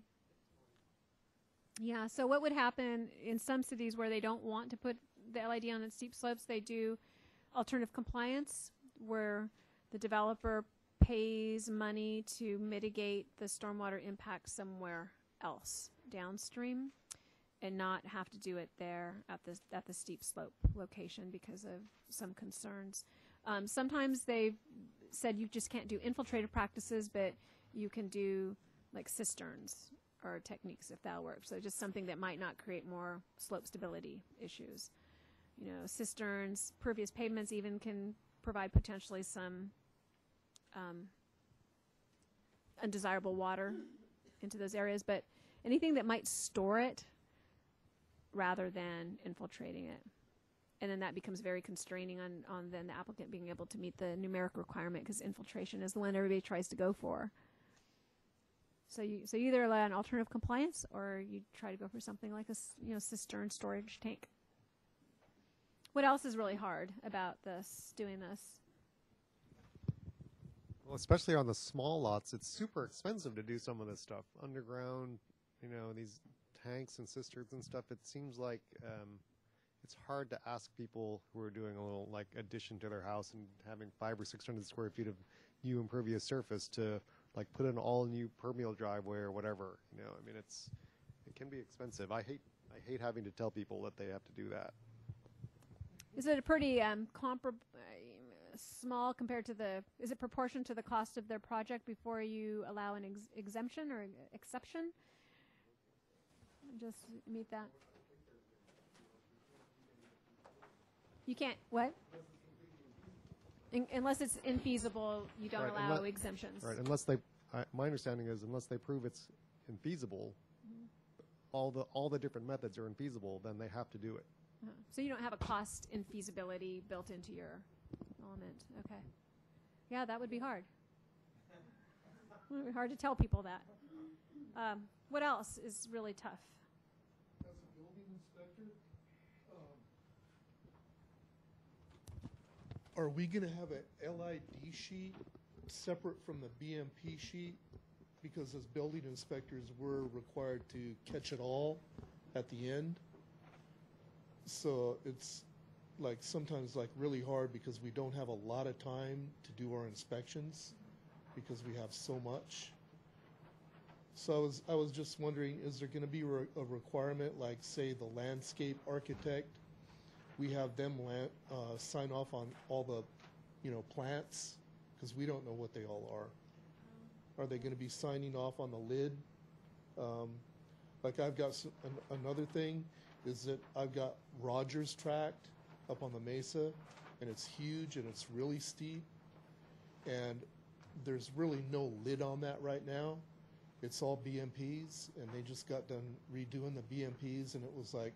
Yeah. So what would happen in some cities where they don't want to put the LID on the steep slopes? They do alternative compliance, where the developer pays money to mitigate the stormwater impact somewhere else downstream, and not have to do it there at the at the steep slope location because of some concerns. Um, sometimes they've said you just can't do infiltrative practices, but you can do like cisterns or techniques if that works. So just something that might not create more slope stability issues. You know, cisterns, pervious pavements even can provide potentially some um, undesirable water into those areas, but anything that might store it rather than infiltrating it. and then that becomes very constraining on, on then the applicant being able to meet the numeric requirement because infiltration is the one everybody tries to go for. So you so you either allow an alternative compliance or you try to go for something like a you know cistern storage tank. What else is really hard about this doing this? Well, especially on the small lots, it's super expensive to do some of this stuff. Underground, you know, these tanks and cisterns and stuff. It seems like um, it's hard to ask people who are doing a little like addition to their house and having five or six hundred square feet of new impervious surface to like put an all new permeable driveway or whatever. You know, I mean, it's it can be expensive. I hate I hate having to tell people that they have to do that. Is it a pretty um, compar- uh, small compared to the? Is it proportion to the cost of their project before you allow an ex- exemption or exception? Just meet that. You can't what? In, unless it's infeasible, you don't Right, allow unless- exemptions. Right, unless they, I, my understanding is unless they prove it's infeasible, all the all the different methods are infeasible, then they have to do it. Uh-huh. So you don't have a cost and infeasibility built into your element. Okay. Yeah, that would be hard. It would be hard to tell people that. Um, what else is really tough? As a building inspector, um, are we gonna have a LID sheet separate from the BMP sheet? Because as building inspectors, we're required to catch it all at the end. So it's like sometimes like really hard because we don't have a lot of time to do our inspections because we have so much. So I was, I was just wondering, is there gonna be re- a requirement, like, say, the landscape architect? We have them lan- uh, sign off on all the, you know, plants, cause we don't know what they all are. Are they gonna be signing off on the lid? Um, like I've got s- an- another thing, is that I've got Rogers Tract up on the mesa, and it's huge and it's really steep. And there's really no lid on that right now. It's all BMPs, and they just got done redoing the BMPs, and it was like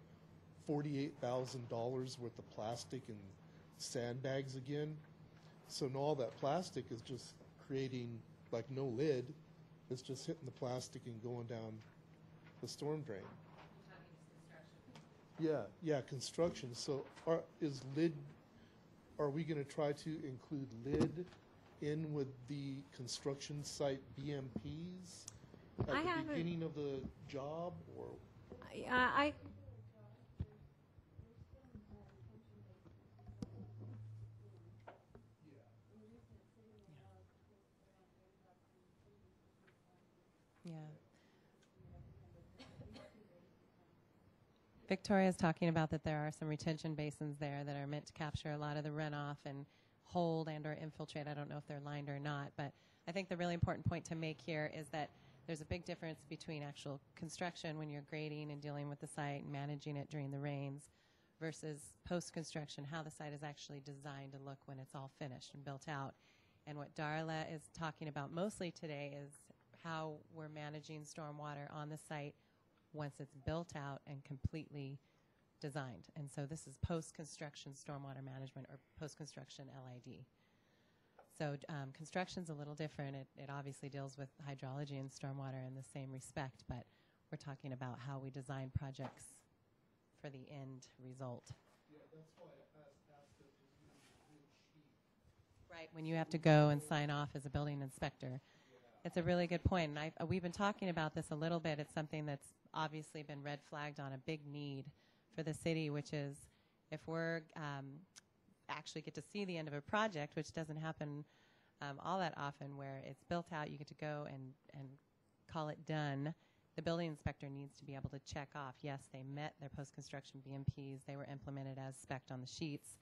forty-eight thousand dollars worth of plastic and sandbags again. So now all that plastic is just creating like no lid. It's just hitting the plastic and going down the storm drain. Yeah, yeah, construction. So are, is lid, are we gonna try to include lid in with the construction site BMPs? I At the haven't- beginning of the job, or, I, I Yeah. Victoria's talking about that there are some retention basins there that are meant to capture a lot of the runoff and hold and or infiltrate. I don't know if they're lined or not, but I think the really important point to make here is that there's a big difference between actual construction when you're grading and dealing with the site and managing it during the rains versus post-construction, how the site is actually designed to look when it's all finished and built out. And what Darla is talking about mostly today is how we're managing stormwater on the site once it's built out and completely designed. And so this is post-construction stormwater management or post-construction LID. So um, construction's a little different. It, it obviously deals with hydrology and stormwater in the same respect, but we're talking about how we design projects for the end result. Right, when you have to go and sign off as a building inspector. It's a really good point. and I, uh, we've been talking about this a little bit. It's something that's obviously been red flagged on a big need for the city, which is if we're um, actually get to see the end of a project, which doesn't happen um, all that often, where it's built out, you get to go and and call it done. The building inspector needs to be able to check off, yes, they met their post-construction BMPs, they were implemented as spec'd on the sheets,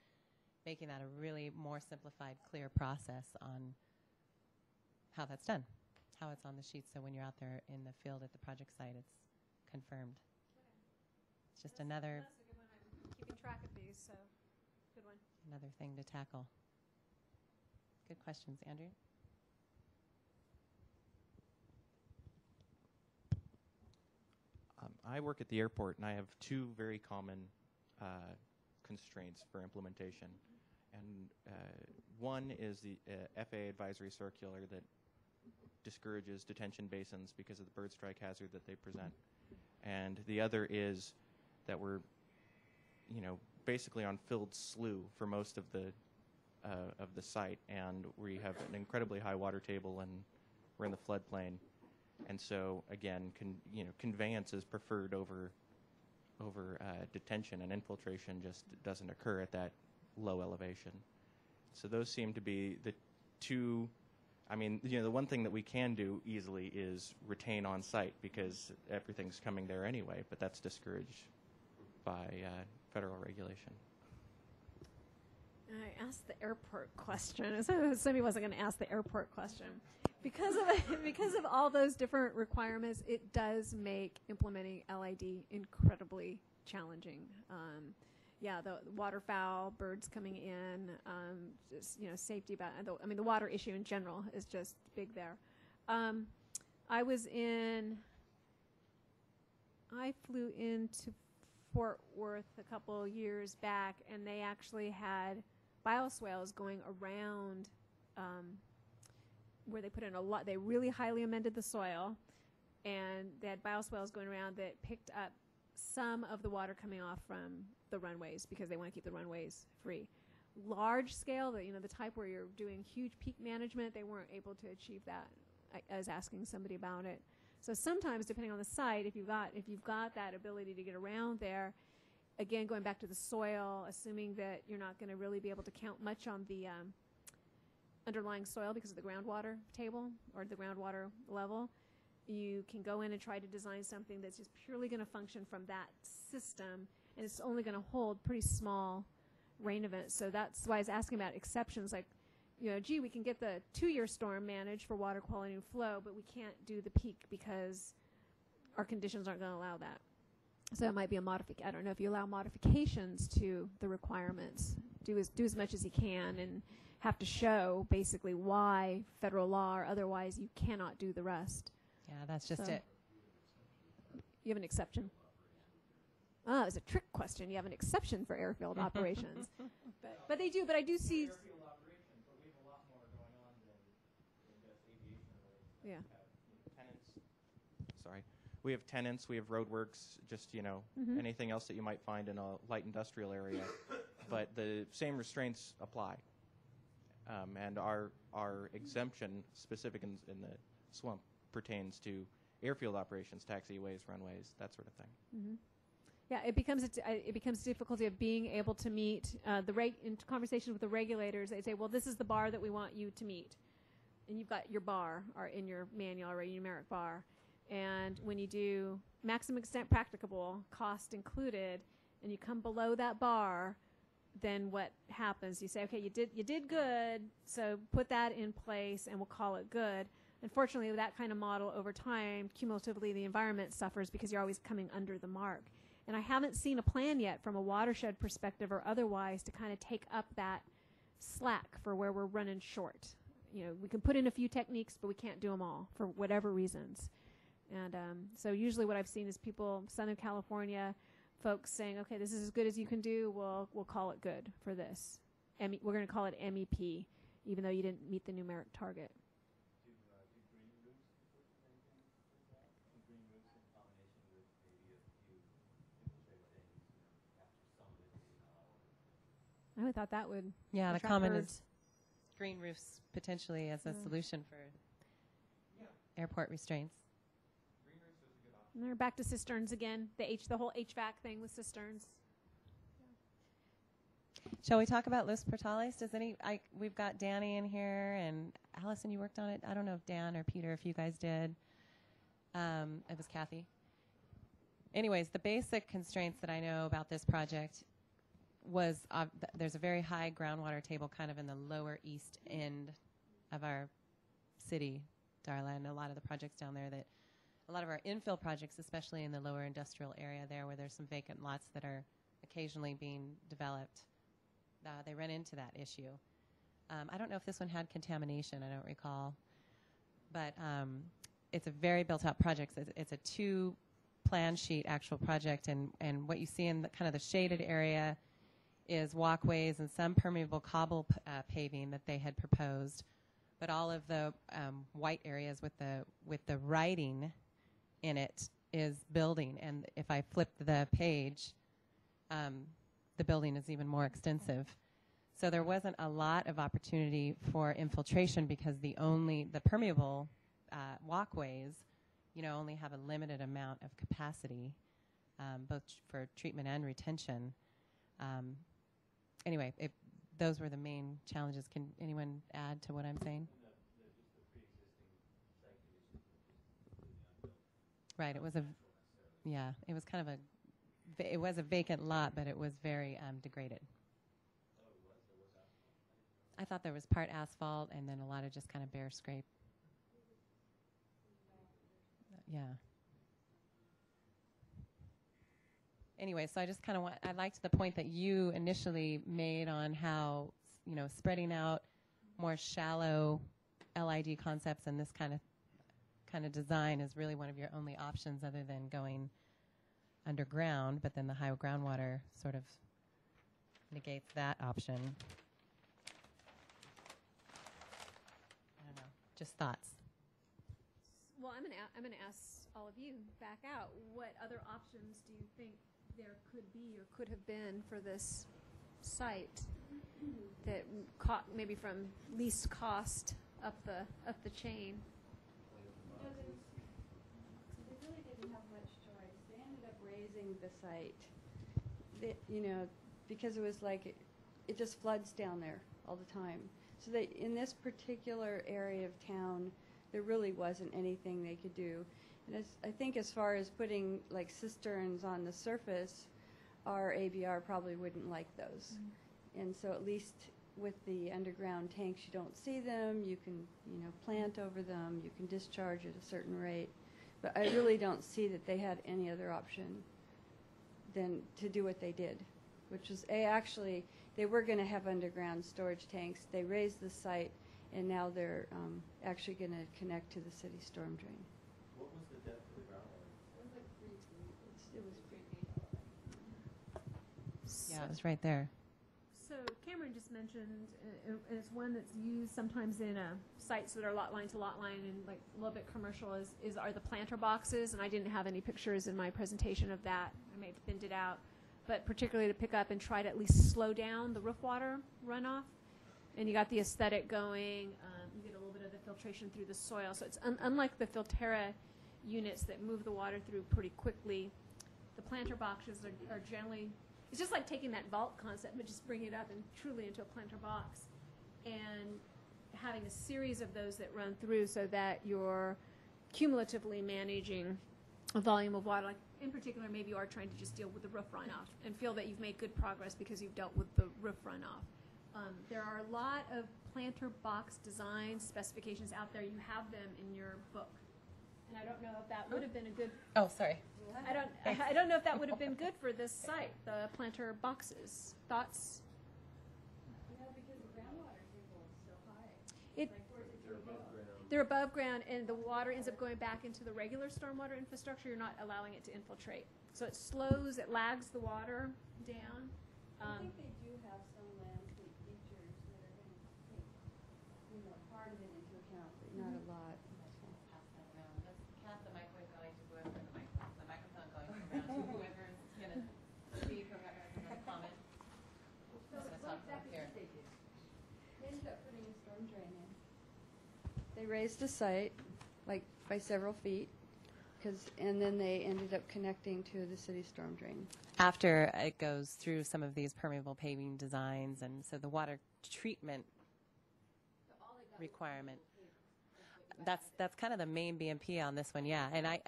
making that a really more simplified, clear process on how that's done, how it's on the sheet. So when you're out there in the field at the project site, it's confirmed. It's just another That's a good one. I'm keeping track of these, so good one. another thing to tackle. Good questions, Andrew. Um, I work at the airport, and I have two very common uh, constraints for implementation. And uh, one is the uh, FAA advisory circular that discourages detention basins because of the bird strike hazard that they present. And the other is that we're, you know, basically on filled slough for most of the uh, of the site, and we have an incredibly high water table, and we're in the floodplain, and so again, you know, conveyance is preferred over over uh, detention, and infiltration just doesn't occur at that low elevation. So those seem to be the two. I mean, you know, the one thing that we can do easily is retain on site because everything's coming there anyway, but that's discouraged by uh, federal regulation. I asked the airport question. So somebody wasn't going to ask the airport question. Because of because of all those different requirements, it does make implementing LID incredibly challenging. Um, yeah, the waterfowl, birds coming in, um, just you know, safety. About I mean, the water issue in general is just big there. Um, I was in. I flew into Fort Worth a couple years back, and they actually had bioswales going around um, where they put in a lot. They really highly amended the soil, and they had bioswales going around that picked up some of the water coming off from the runways because they want to keep the runways free. Large scale, the you know the type where you're doing huge peak management, they weren't able to achieve that. I, I was asking somebody about it. So sometimes, depending on the site, if you've got if you've got that ability to get around there, again going back to the soil, assuming that you're not going to really be able to count much on the um, underlying soil because of the groundwater table or the groundwater level, you can go in and try to design something that's just purely going to function from that system, and it's only going to hold pretty small rain events. So that's why I was asking about exceptions, like you know, gee, we can get the two-year storm managed for water quality and flow, but we can't do the peak because our conditions aren't going to allow that. So it might be a modification. I don't know if you allow modifications to the requirements. Do as do as much as you can, and have to show basically why federal law or otherwise you cannot do the rest. Yeah, that's just So- it. You have an exception. Ah, it's a trick question. You have an exception for airfield operations, but but they do. But I do see. Yeah. tenants. Sorry, we have tenants, we have roadworks, just you know Mhm. anything else that you might find in a light industrial area, but the same restraints apply. Um, and our our exemption specific in, in the SWMP pertains to airfield operations, taxiways, runways, that sort of thing. hmm Yeah, it becomes a t- uh, it becomes a difficulty of being able to meet uh, the reg- in conversations with the regulators. They say, well, this is the bar that we want you to meet, and you've got your bar or in your manual your numeric bar. And when you do maximum extent practicable, cost included, and you come below that bar, then what happens? You say, okay, you did you did good, so put that in place, and we'll call it good. Unfortunately, with that kind of model over time, cumulatively the environment suffers because you're always coming under the mark. And I haven't seen a plan yet from a watershed perspective or otherwise to kind of take up that slack for where we're running short. You know, we can put in a few techniques, but we can't do them all for whatever reasons. And um, so usually what I've seen is people, Southern California, folks saying, okay, this is as good as you can do. We'll, we'll call it good for this. M- we're going to call it MEP, even though you didn't meet the numeric target. I would thought that would Yeah, the attract comment birds. is green roofs potentially as a Yeah. solution for airport restraints. And they're back to cisterns again. The H, the whole HVAC thing with cisterns. Shall we talk about Los Portales? Does any? I we've got Danny in here and Allison. You worked on it. I don't know if Dan or Peter, if you guys did. Um, it was Kathy. Anyways, the basic constraints that I know about this project was uh, there's a very high groundwater table kind of in the lower east end of our city, Darla, and a lot of the projects down there that a lot of our infill projects, especially in the lower industrial area there where there's some vacant lots that are occasionally being developed, uh, they run into that issue. Um, I don't know if this one had contamination, I don't recall. But um, it's a very built out project. It's, it's a two plan sheet actual project, and, and what you see in the kind of the shaded area is walkways and some permeable cobble uh, paving that they had proposed, but all of the um, white areas with the with the writing in it is building. And if I flip the page, um, the building is even more extensive. So there wasn't a lot of opportunity for infiltration because the only the permeable uh, walkways, you know, only have a limited amount of capacity, um, both for treatment and retention. Um, anyway, if those were the main challenges. Can anyone add to what I'm saying? Right. It was a, yeah. It was kind of a, it was a vacant lot, but it was very um, degraded. I thought there was part asphalt and then a lot of just kind of bare scrape. Yeah. Anyway, so I just kind of want, I liked the point that you initially made on how, you know, spreading out more shallow LID concepts and this kind of kind of design is really one of your only options other than going underground, but then the high groundwater sort of negates that option. I don't know. Just thoughts. Well, I'm I'm gonna ask all of you back out. What other options do you think there could be or could have been for this site that caught maybe from least cost up the up the chain? They really didn't have much choice. They ended up raising the site. You know, because it was like, it, it just floods down there all the time. So they, in this particular area of town, there really wasn't anything they could do. And as, I think as far as putting like cisterns on the surface, our ABR probably wouldn't like those. And so at least with the underground tanks, you don't see them, you can, you know, plant over them, you can discharge at a certain rate. But I really don't see that they had any other option than to do what they did, which was, a, actually, they were gonna have underground storage tanks. They raised the site, and now they're, um, actually gonna connect to the city storm drain. What was the depth of the groundwater? It was like three feet. It was three feet. Yeah, it was right there. So Cameron just mentioned, uh, and it's one that's used sometimes in uh, sites that are lot line to lot line and like a little bit commercial is, is are the planter boxes. And I didn't have any pictures in my presentation of that. I may have thinned it out, but particularly to pick up and try to at least slow down the roof water runoff. And you got the aesthetic going. Um, you get a little bit of the filtration through the soil. So it's un- unlike the Filterra units that move the water through pretty quickly. The planter boxes are, are generally it's just like taking that vault concept but just bringing it up and truly into a planter box and having a series of those that run through so that you're cumulatively managing a volume of water. Like in particular maybe you are trying to just deal with the roof runoff and feel that you've made good progress because you've dealt with the roof runoff. Um, there are a lot of planter box design specifications out there. You have them in your book and i don't know if that would have been a good Oh, sorry. I don't, I don't know if that would have been good for this site, the planter boxes. Thoughts? No, because the groundwater table is so high. It, Like, where's it gonna go? they're above ground and the water ends up going back into the regular stormwater infrastructure. You're not allowing it to infiltrate. So it slows, it lags the water down. I Um, think they do have some landscape features that are gonna take, you know, part of it into account, but not a lot. Pass that around. Let's pass the microphone going to whoever the microphone, the microphone going around to whoever's gonna speak or whoever's gonna comment. So Just gonna what talk from exactly here. did they do? They ended up putting a storm drain in. They raised the site, like by several feet, because, and then they ended up connecting to the city storm drain. After it goes through some of these permeable paving designs, and so the water treatment requirement. That's that's kind of the main BMP on this one, yeah. And I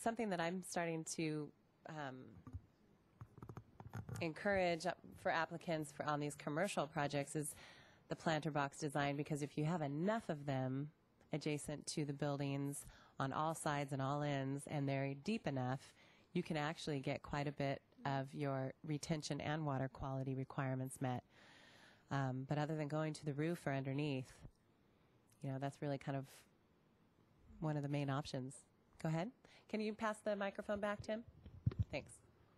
something that I'm starting to um, encourage for applicants for on these commercial projects is the planter box design because if you have enough of them adjacent to the buildings on all sides and all ends and they're deep enough, you can actually get quite a bit of your retention and water quality requirements met. Um, but other than going to the roof or underneath, you know, that's really kind of one of the main options. Go ahead. Can you pass the microphone back, Tim? Thanks.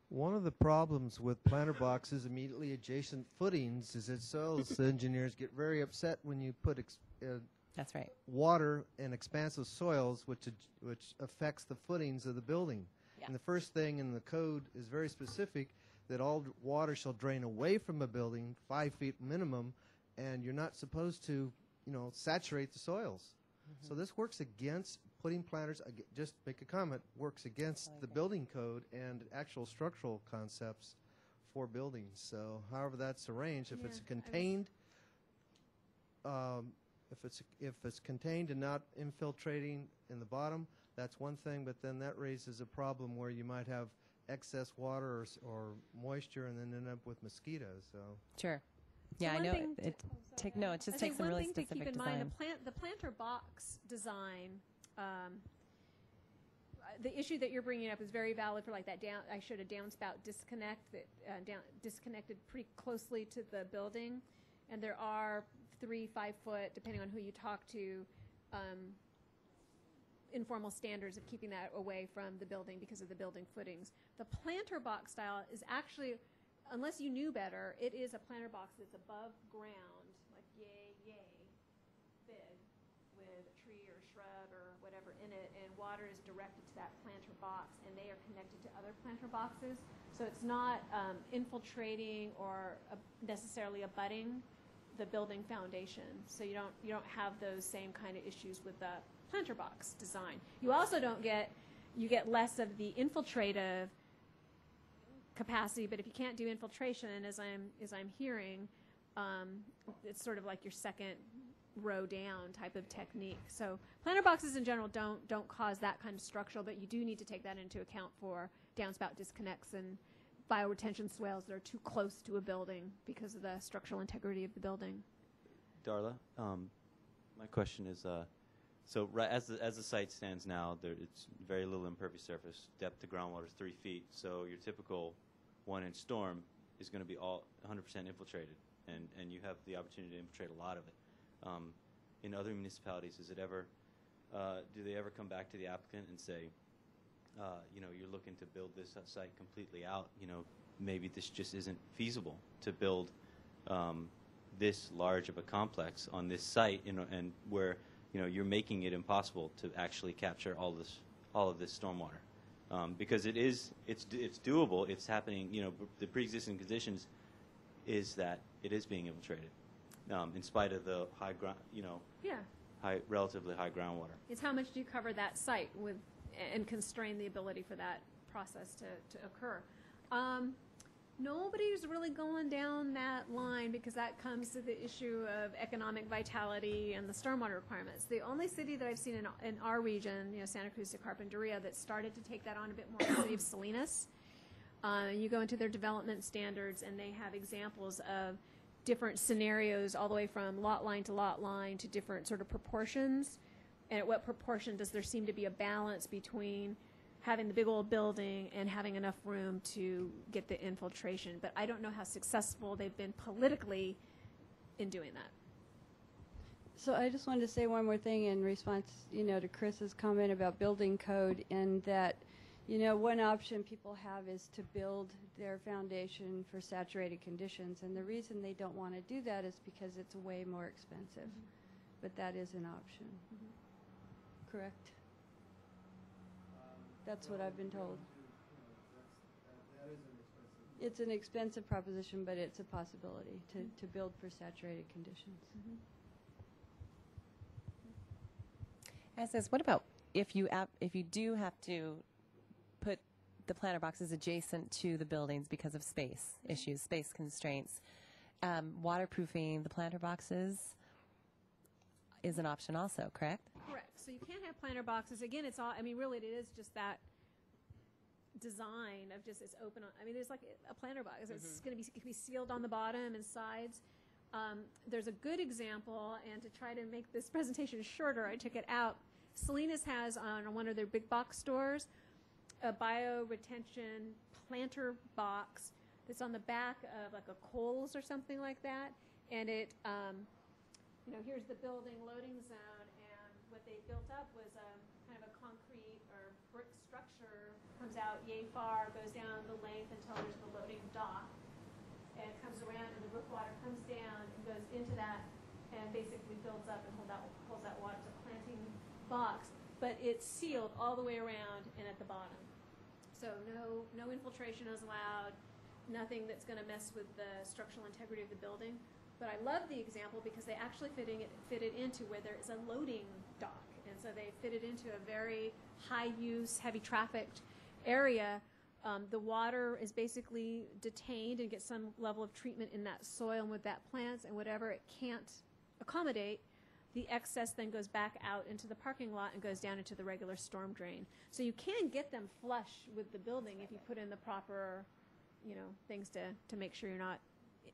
One of the problems with planter boxes immediately adjacent footings is that soils engineers get very upset when you put ex- uh, That's right. water and expansive soils, which which affects the footings of the building. Yeah. And the first thing in the code is very specific that all water shall drain away from a building five feet minimum, and you're not supposed to, you know, saturate the soils. Mm-hmm. So this works against putting planters. Just make a comment. Works against the building code and actual structural concepts for buildings. So, however that's arranged, if Yeah, it's contained, um, if it's if it's contained and not infiltrating in the bottom, that's one thing. But then that raises a problem where you might have excess water or, s- or moisture and then end up with mosquitoes. So Sure. So Yeah, I one know. thing It, to- it take no. It just I think takes some one really thing to specific keep in design. mind, the, plant, the planter box design, um, uh, the issue that you're bringing up is very valid for like that down. I showed a downspout disconnect that uh, down disconnected pretty closely to the building, and there are three, five foot, depending on who you talk to, um, informal standards of keeping that away from the building because of the building footings. The planter box style is actually, unless you knew better, it is a planter box that's above ground, like yay, yay, big, with a tree or shrub or whatever in it, and water is directed to that planter box, and they are connected to other planter boxes. So it's not um, infiltrating or uh, necessarily abutting the building foundation. So you don't you don't have those same kind of issues with the planter box design. You also don't get you get less of the infiltrative capacity, but if you can't do infiltration, as I'm as I'm hearing, um, it's sort of like your second row down type of technique. So planter boxes in general don't don't cause that kind of structural, but you do need to take that into account for downspout disconnects and bioretention swales that are too close to a building because of the structural integrity of the building. Darla, um, my question is, uh, so right as the, as the site stands now, there it's very little impervious surface. Depth to groundwater is three feet. So your typical one-inch storm is going to be all 100% infiltrated, and and you have the opportunity to infiltrate a lot of it. Um, in other municipalities, is it ever? Uh, do they ever come back to the applicant and say, uh, you know, you're looking to build this site completely out. You know, maybe this just isn't feasible to build um, this large of a complex on this site, you know, and where you know you're making it impossible to actually capture all this, all of this stormwater, um, because it is, it's it's doable. It's happening. You know, the pre-existing conditions is that it is being infiltrated, um, in spite of the high ground, you know, Yeah. high relatively high groundwater. It's how much do you cover that site with and constrain the ability for that process to, to occur. Um, nobody's really going down that line because that comes to the issue of economic vitality and the stormwater requirements. The only city that I've seen in, in our region, you know, Santa Cruz de Carpinteria, that started to take that on a bit more is the city of Salinas. Uh, you go into their development standards and they have examples of different scenarios all the way from lot line to lot line to different sort of proportions and at what proportion does there seem to be a balance between having the big old building and having enough room to get the infiltration but i don't know how successful they've been politically in doing that So I just wanted to say one more thing in response, you know, to Chris's comment about building code and that, you know, one option people have is to build their foundation for saturated conditions. And the reason they don't want to do that is because it's way more expensive. Mm-hmm. But that is an option. Mm-hmm. Correct? That's what I've been told. It's an expensive proposition, but it's a possibility to, to build for saturated conditions. As is, what about if you ap- if you do have to put the planter boxes adjacent to the buildings because of space mm-hmm. issues, space constraints, um, waterproofing the planter boxes is an option also, correct? So you can't have planter boxes. Again it's all i mean really it is just that design of just it's open on i mean there's like a planter box. It's going to be it can be sealed on the bottom and sides. Um, there's a good example and to try to make this presentation shorter i took it out. Salinas has on one of their big box stores a bioretention planter box that's on the back of like a Kohl's or something like that, and it, um, you know, here's the building loading zone, they built up was um, kind of a concrete or brick structure, comes out yay far, goes down the length until there's the loading dock, and it comes around, and the roof water comes down and goes into that, and basically builds up and hold that, holds that water to planting box. But it's sealed all the way around and at the bottom. So no, no infiltration is allowed, nothing that's going to mess with the structural integrity of the building. But I love the example because they actually fitting it, fit it into where there is a loading dock. And so they fit it into a very high use, heavy trafficked area. Um, the water is basically detained and gets some level of treatment in that soil and with that plants and whatever it can't accommodate, the excess then goes back out into the parking lot and goes down into the regular storm drain. So you can get them flush with the building if you put in the proper, you know, things to, to make sure you're not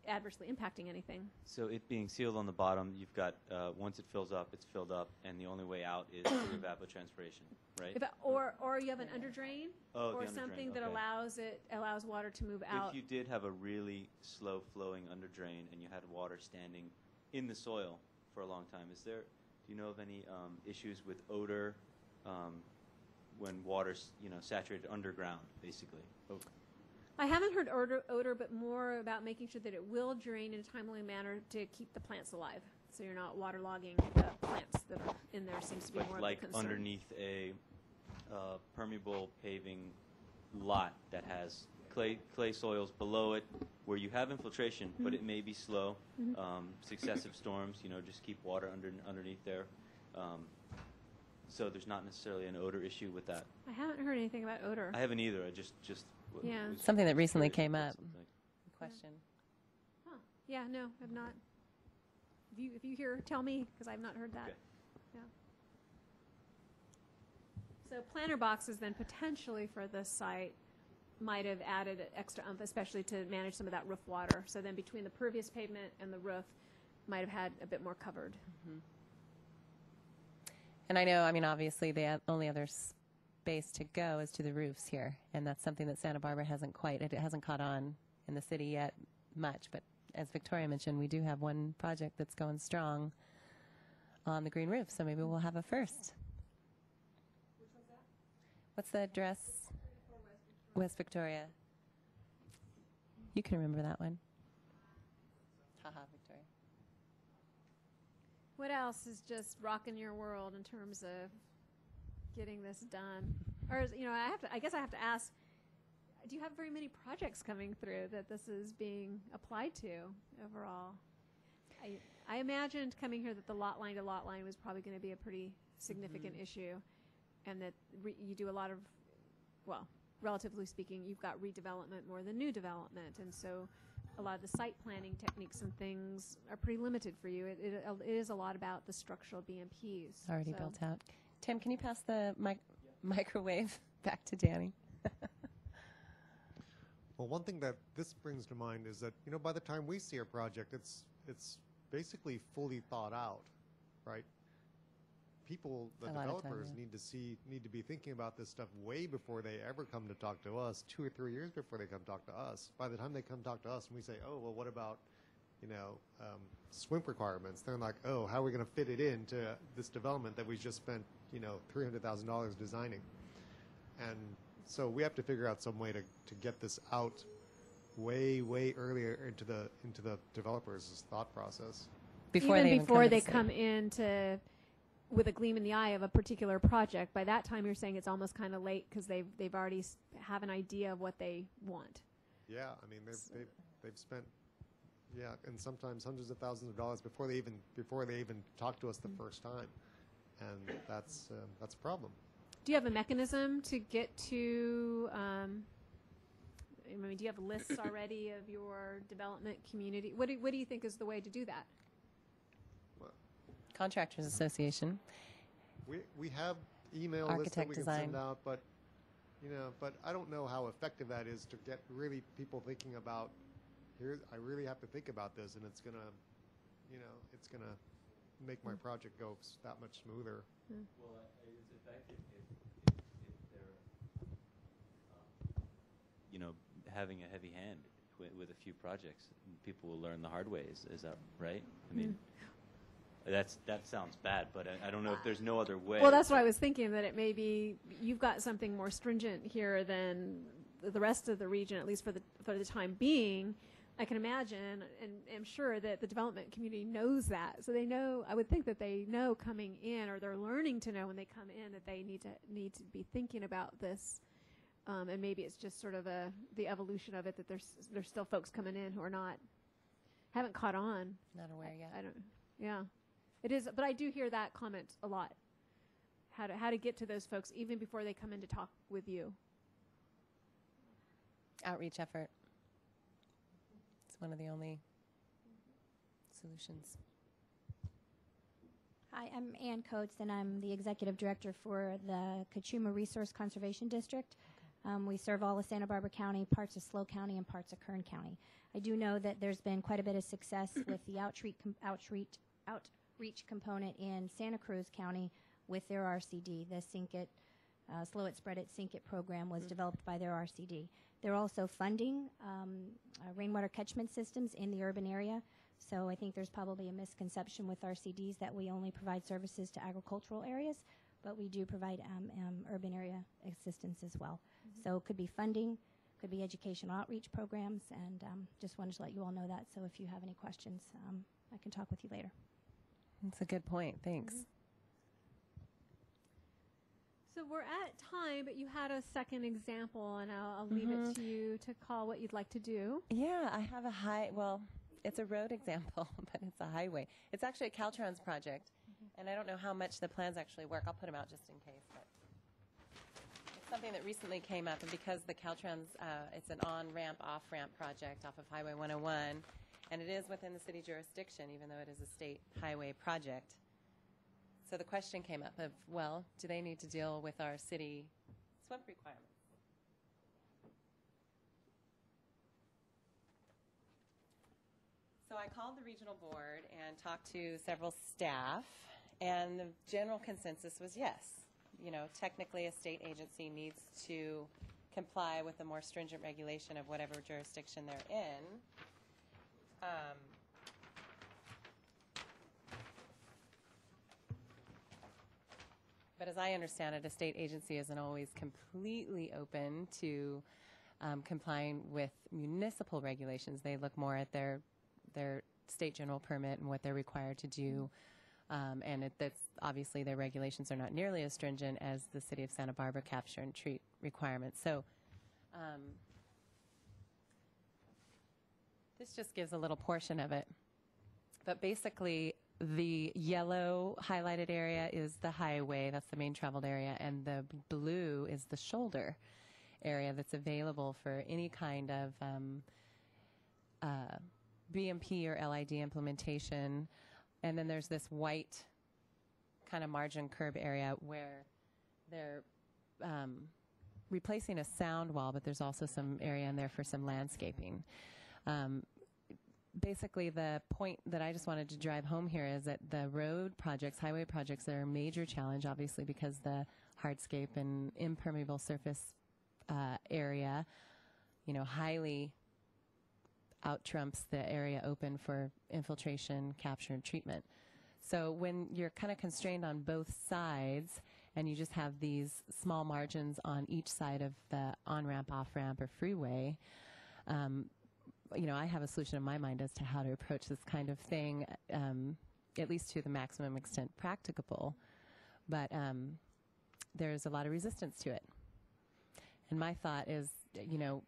adversely impacting anything. So it being sealed on the bottom, you've got, uh, once it fills up, it's filled up, and the only way out is through evapotranspiration, right? Or, or you have an under drain Oh, or something that allows it, allows water to move out. If you did have a really slow flowing under drain and you had water standing in the soil for a long time, is there, do you know of any um, issues with odor um, when water's, you know, saturated underground, basically? Oh, I haven't heard odor, odor, but more about making sure that it will drain in a timely manner to keep the plants alive. So you're not waterlogging the plants that are in there seems to be more But of like a concern. underneath a uh, permeable paving lot that has clay, clay soils below it, where you have infiltration, but it may be slow. Mhm. Um, successive storms, you know, just keep water under, underneath there. Um, so there's not necessarily an odor issue with that. I haven't heard anything about odor. I haven't either. I just just w- Yeah. was Something that recently curious came up. that's something. Question. Huh. Yeah, no, I've not. If you if you hear, tell me because I've not heard that. Okay. Yeah. So planter boxes then potentially for this site might have added extra umph, especially to manage some of that roof water. So then between the pervious pavement and the roof, might have had a bit more covered. Mm-hmm. And I know, I mean, obviously, the o- only other space to go is to the roofs here, and that's something that Santa Barbara hasn't quite, it hasn't caught on in the city yet much. But as Victoria mentioned, we do have one project that's going strong on the green roof, so maybe we'll have a first. What's the address? West Victoria. You can remember that one. Haha, Victoria. What else is just rocking your world in terms of getting this done? Or is, you know, I have to. I guess I have to ask. Do you have very many projects coming through that this is being applied to overall? I I imagined coming here that the lot line to lot line was probably going to be a pretty significant mm-hmm. issue, and that re- you do a lot of, well, relatively speaking, you've got redevelopment more than new development, and so a lot of the site planning techniques and things are pretty limited for you. It, it, it is a lot about the structural BMPs. Already so- built out. Tim, can you pass the mic- microwave back to Danny? Well, one thing that this brings to mind is that you know by the time we see a project, it's it's basically fully thought out, right? People, the time, developers yeah. need to see need to be thinking about this stuff way before they ever come to talk to us. Two or three years before they come talk to us. By the time they come talk to us, and we say, "Oh, well, what about?" You know, um, swim requirements. They're like, oh, how are we going to fit it into this development that we just spent, you know, three hundred thousand dollars designing? And so we have to figure out some way to, to get this out way, way earlier into the into the developers' thought process. Before even they even before come to they the come city. into with a gleam in the eye of a particular project. By that time, you're saying it's almost kind of late because they've they've already s- have an idea of what they want. Yeah, I mean they've they've, they've spent yeah, and sometimes hundreds of thousands of dollars before they even before they even talk to us the mm-hmm. first time, and that's um, that's a problem. Do you have a mechanism to get to? Um, I mean, do you have lists already of your development community? What do, what do you think is the way to do that? Contractors Association. We we have email lists that Architect we can send out, but you know, but I don't know how effective that is to get really people thinking about. Here, I really have to think about this, and it's gonna, you know, it's gonna make my project go s- that much smoother. Well, uh, it's effective if, if, if they're, um, you know, having a heavy hand with, with a few projects. People will learn the hard way. Is, is that right? I mean, That's that sounds bad, but I, I don't know if there's no other way. Well, that's what I was thinking, that it may be, you've got something more stringent here than the- the rest of the region, at least for the, for the time being. I can imagine, and am sure that the development community knows that. So they know, I would think that they know coming in, or they're learning to know when they come in, that they need to, need to be thinking about this. Um, and maybe it's just sort of a, the evolution of it, that there's, there's still folks coming in who are not, haven't caught on. Not aware yet. I don't, yeah. It is, but I do hear that comment a lot. How to, how to get to those folks even before they come in to talk with you. Outreach effort. One of the only solutions. Hi, I'm Ann Coates, and I'm the executive director for the Cachuma Resource Conservation District. Um, we serve all of Santa Barbara County, parts of SLO County, and parts of Kern County. I do know that there's been quite a bit of success with the outreach, outreach, outreach component in Santa Cruz County with their RCD. The Sink It, uh, Slow It, Spread It, Sink It program was developed by their RCD. They're also funding um, uh, rainwater catchment systems in the urban area. So I think there's probably a misconception with RCDs that we only provide services to agricultural areas, but we do provide um, um, urban area assistance as well. So it could be funding, could be educational outreach programs, and um, just wanted to let you all know that. So if you have any questions, um, I can talk with you later. That's a good point. Thanks. So we're at time, but you had a second example, and I'll, I'll leave it to you to call what you'd like to do. Yeah, I have a high, well, it's a road example, but it's a highway. It's actually a Caltrans project, and I don't know how much the plans actually work. I'll put them out just in case, but it's something that recently came up, and because the Caltrans, uh, it's an on-ramp, off-ramp project off of Highway 101, and it is within the city jurisdiction, even though it is a state highway project. So the question came up of, well, do they need to deal with our city SWMP requirements? So I called the regional board and talked to several staff, and the general consensus was yes. You know, technically, a state agency needs to comply with the more stringent regulation of whatever jurisdiction they're in. Um, But as I understand it, a state agency isn't always completely open to um, complying with municipal regulations. They look more at their their state general permit and what they're required to do. Um, and it, that's obviously their regulations are not nearly as stringent as the city of Santa Barbara capture and treat requirements. So um, this just gives a little portion of it. But basically, the yellow highlighted area is the highway, that's the main traveled area, and the blue is the shoulder area that's available for any kind of um, uh, BMP or LID implementation. And then there's this white kind of margin curb area where they're um, replacing a sound wall, but there's also some area in there for some landscaping. Um, basically the point that I just wanted to drive home here is that the road projects, highway projects, are a major challenge, obviously, because the hardscape and impermeable surface uh, area, you know, highly out trumps the area open for infiltration, capture, and treatment. So when you're kind of constrained on both sides and you just have these small margins on each side of the on ramp, off ramp, or freeway, um, you know, I have a solution in my mind as to how to approach this kind of thing, um, at least to the maximum extent practicable. But um, there's a lot of resistance to it. And my thought is, you know,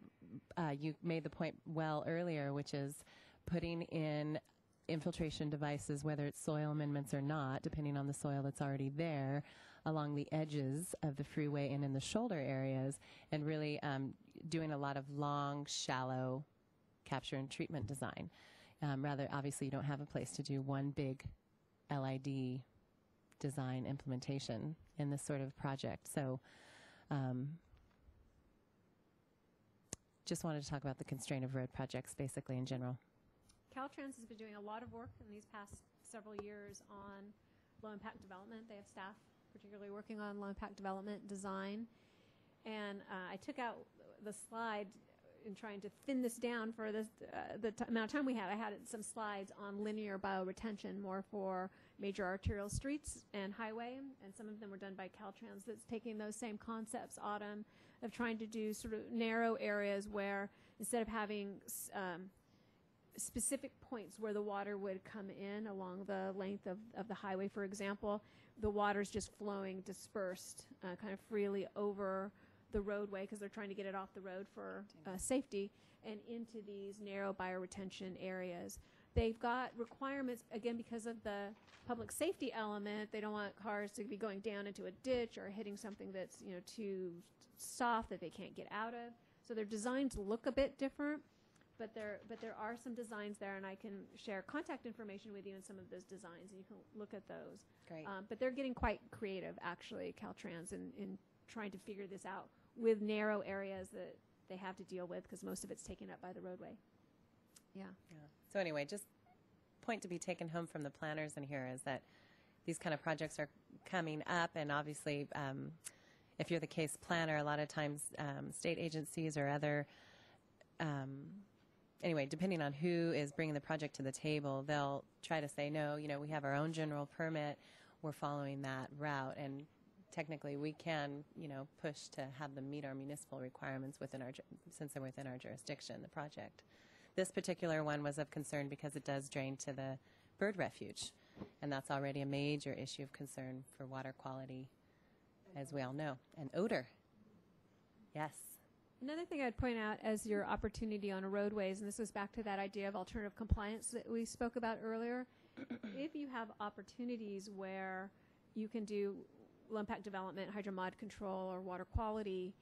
uh, you made the point well earlier, which is putting in infiltration devices, whether it's soil amendments or not, depending on the soil that's already there, along the edges of the freeway and in the shoulder areas, and really um, doing a lot of long, shallow capture and treatment design. Um, rather, obviously, you don't have a place to do one big LID design implementation in this sort of project. So, um, just wanted to talk about the constraint of road projects basically in general. Caltrans has been doing a lot of work in these past several years on low impact development. They have staff particularly working on low impact development design. And uh, I took out the slide in trying to thin this down for this, uh, the t- amount of time we had. I had some slides on linear bioretention, more for major arterial streets and highway, and some of them were done by Caltrans. That's taking those same concepts, Autumn, of trying to do sort of narrow areas where instead of having um, specific points where the water would come in along the length of, of the highway, for example, the water's just flowing dispersed uh, kind of freely over the roadway because they're trying to get it off the road for uh, safety and into these narrow bioretention areas. They've got requirements, again, because of the public safety element. They don't want cars to be going down into a ditch or hitting something that's, you know, too soft that they can't get out of. So their designs look a bit different, but there, but there are some designs there, and I can share contact information with you in some of those designs, and you can look at those. Great. Um, but they're getting quite creative, actually, Caltrans, in, in trying to figure this out with narrow areas that they have to deal with because most of it's taken up by the roadway. Yeah. Yeah. So anyway, just point to be taken home from the planners in here is that these kind of projects are coming up, and obviously, um, if you're the case planner, a lot of times um, state agencies or other, um, anyway, depending on who is bringing the project to the table, they'll try to say, no, you know, we have our own general permit, we're following that route, and technically we can, you know, push to have them meet our municipal requirements within our, since they're within our jurisdiction, the project. This particular one was of concern because it does drain to the bird refuge, and that's already a major issue of concern for water quality, as we all know, and odor. Yes. Another thing I'd point out as your opportunity on roadways, and this goes back to that idea of alternative compliance that we spoke about earlier, if you have opportunities where you can do low impact development, hydromod control, or water quality,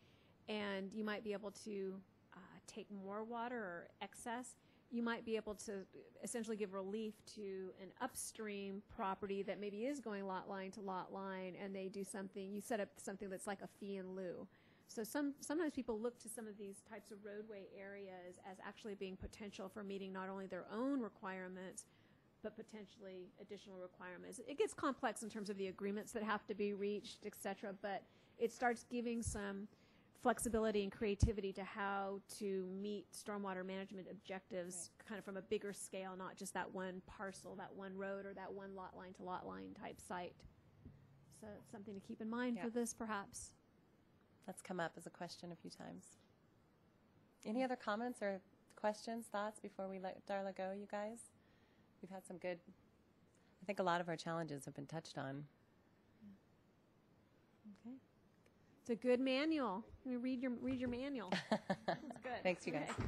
and you might be able to uh, take more water or excess, you might be able to essentially give relief to an upstream property that maybe is going lot line to lot line, and they do something, you set up something that's like a fee in lieu. So some sometimes people look to some of these types of roadway areas as actually being potential for meeting not only their own requirements, but potentially additional requirements. It gets complex in terms of the agreements that have to be reached, et cetera, but it starts giving some flexibility and creativity to how to meet stormwater management objectives kind of from a bigger scale, not just that one parcel, that one road, or that one lot line to lot line type site. So it's something to keep in mind Yeah. for this, perhaps. That's come up as a question a few times. Any other comments or questions, thoughts before we let Darla go, you guys? We've had some good, I think a lot of our challenges have been touched on. Okay. It's a good manual. Read your read your manual. Thanks, you guys. Okay.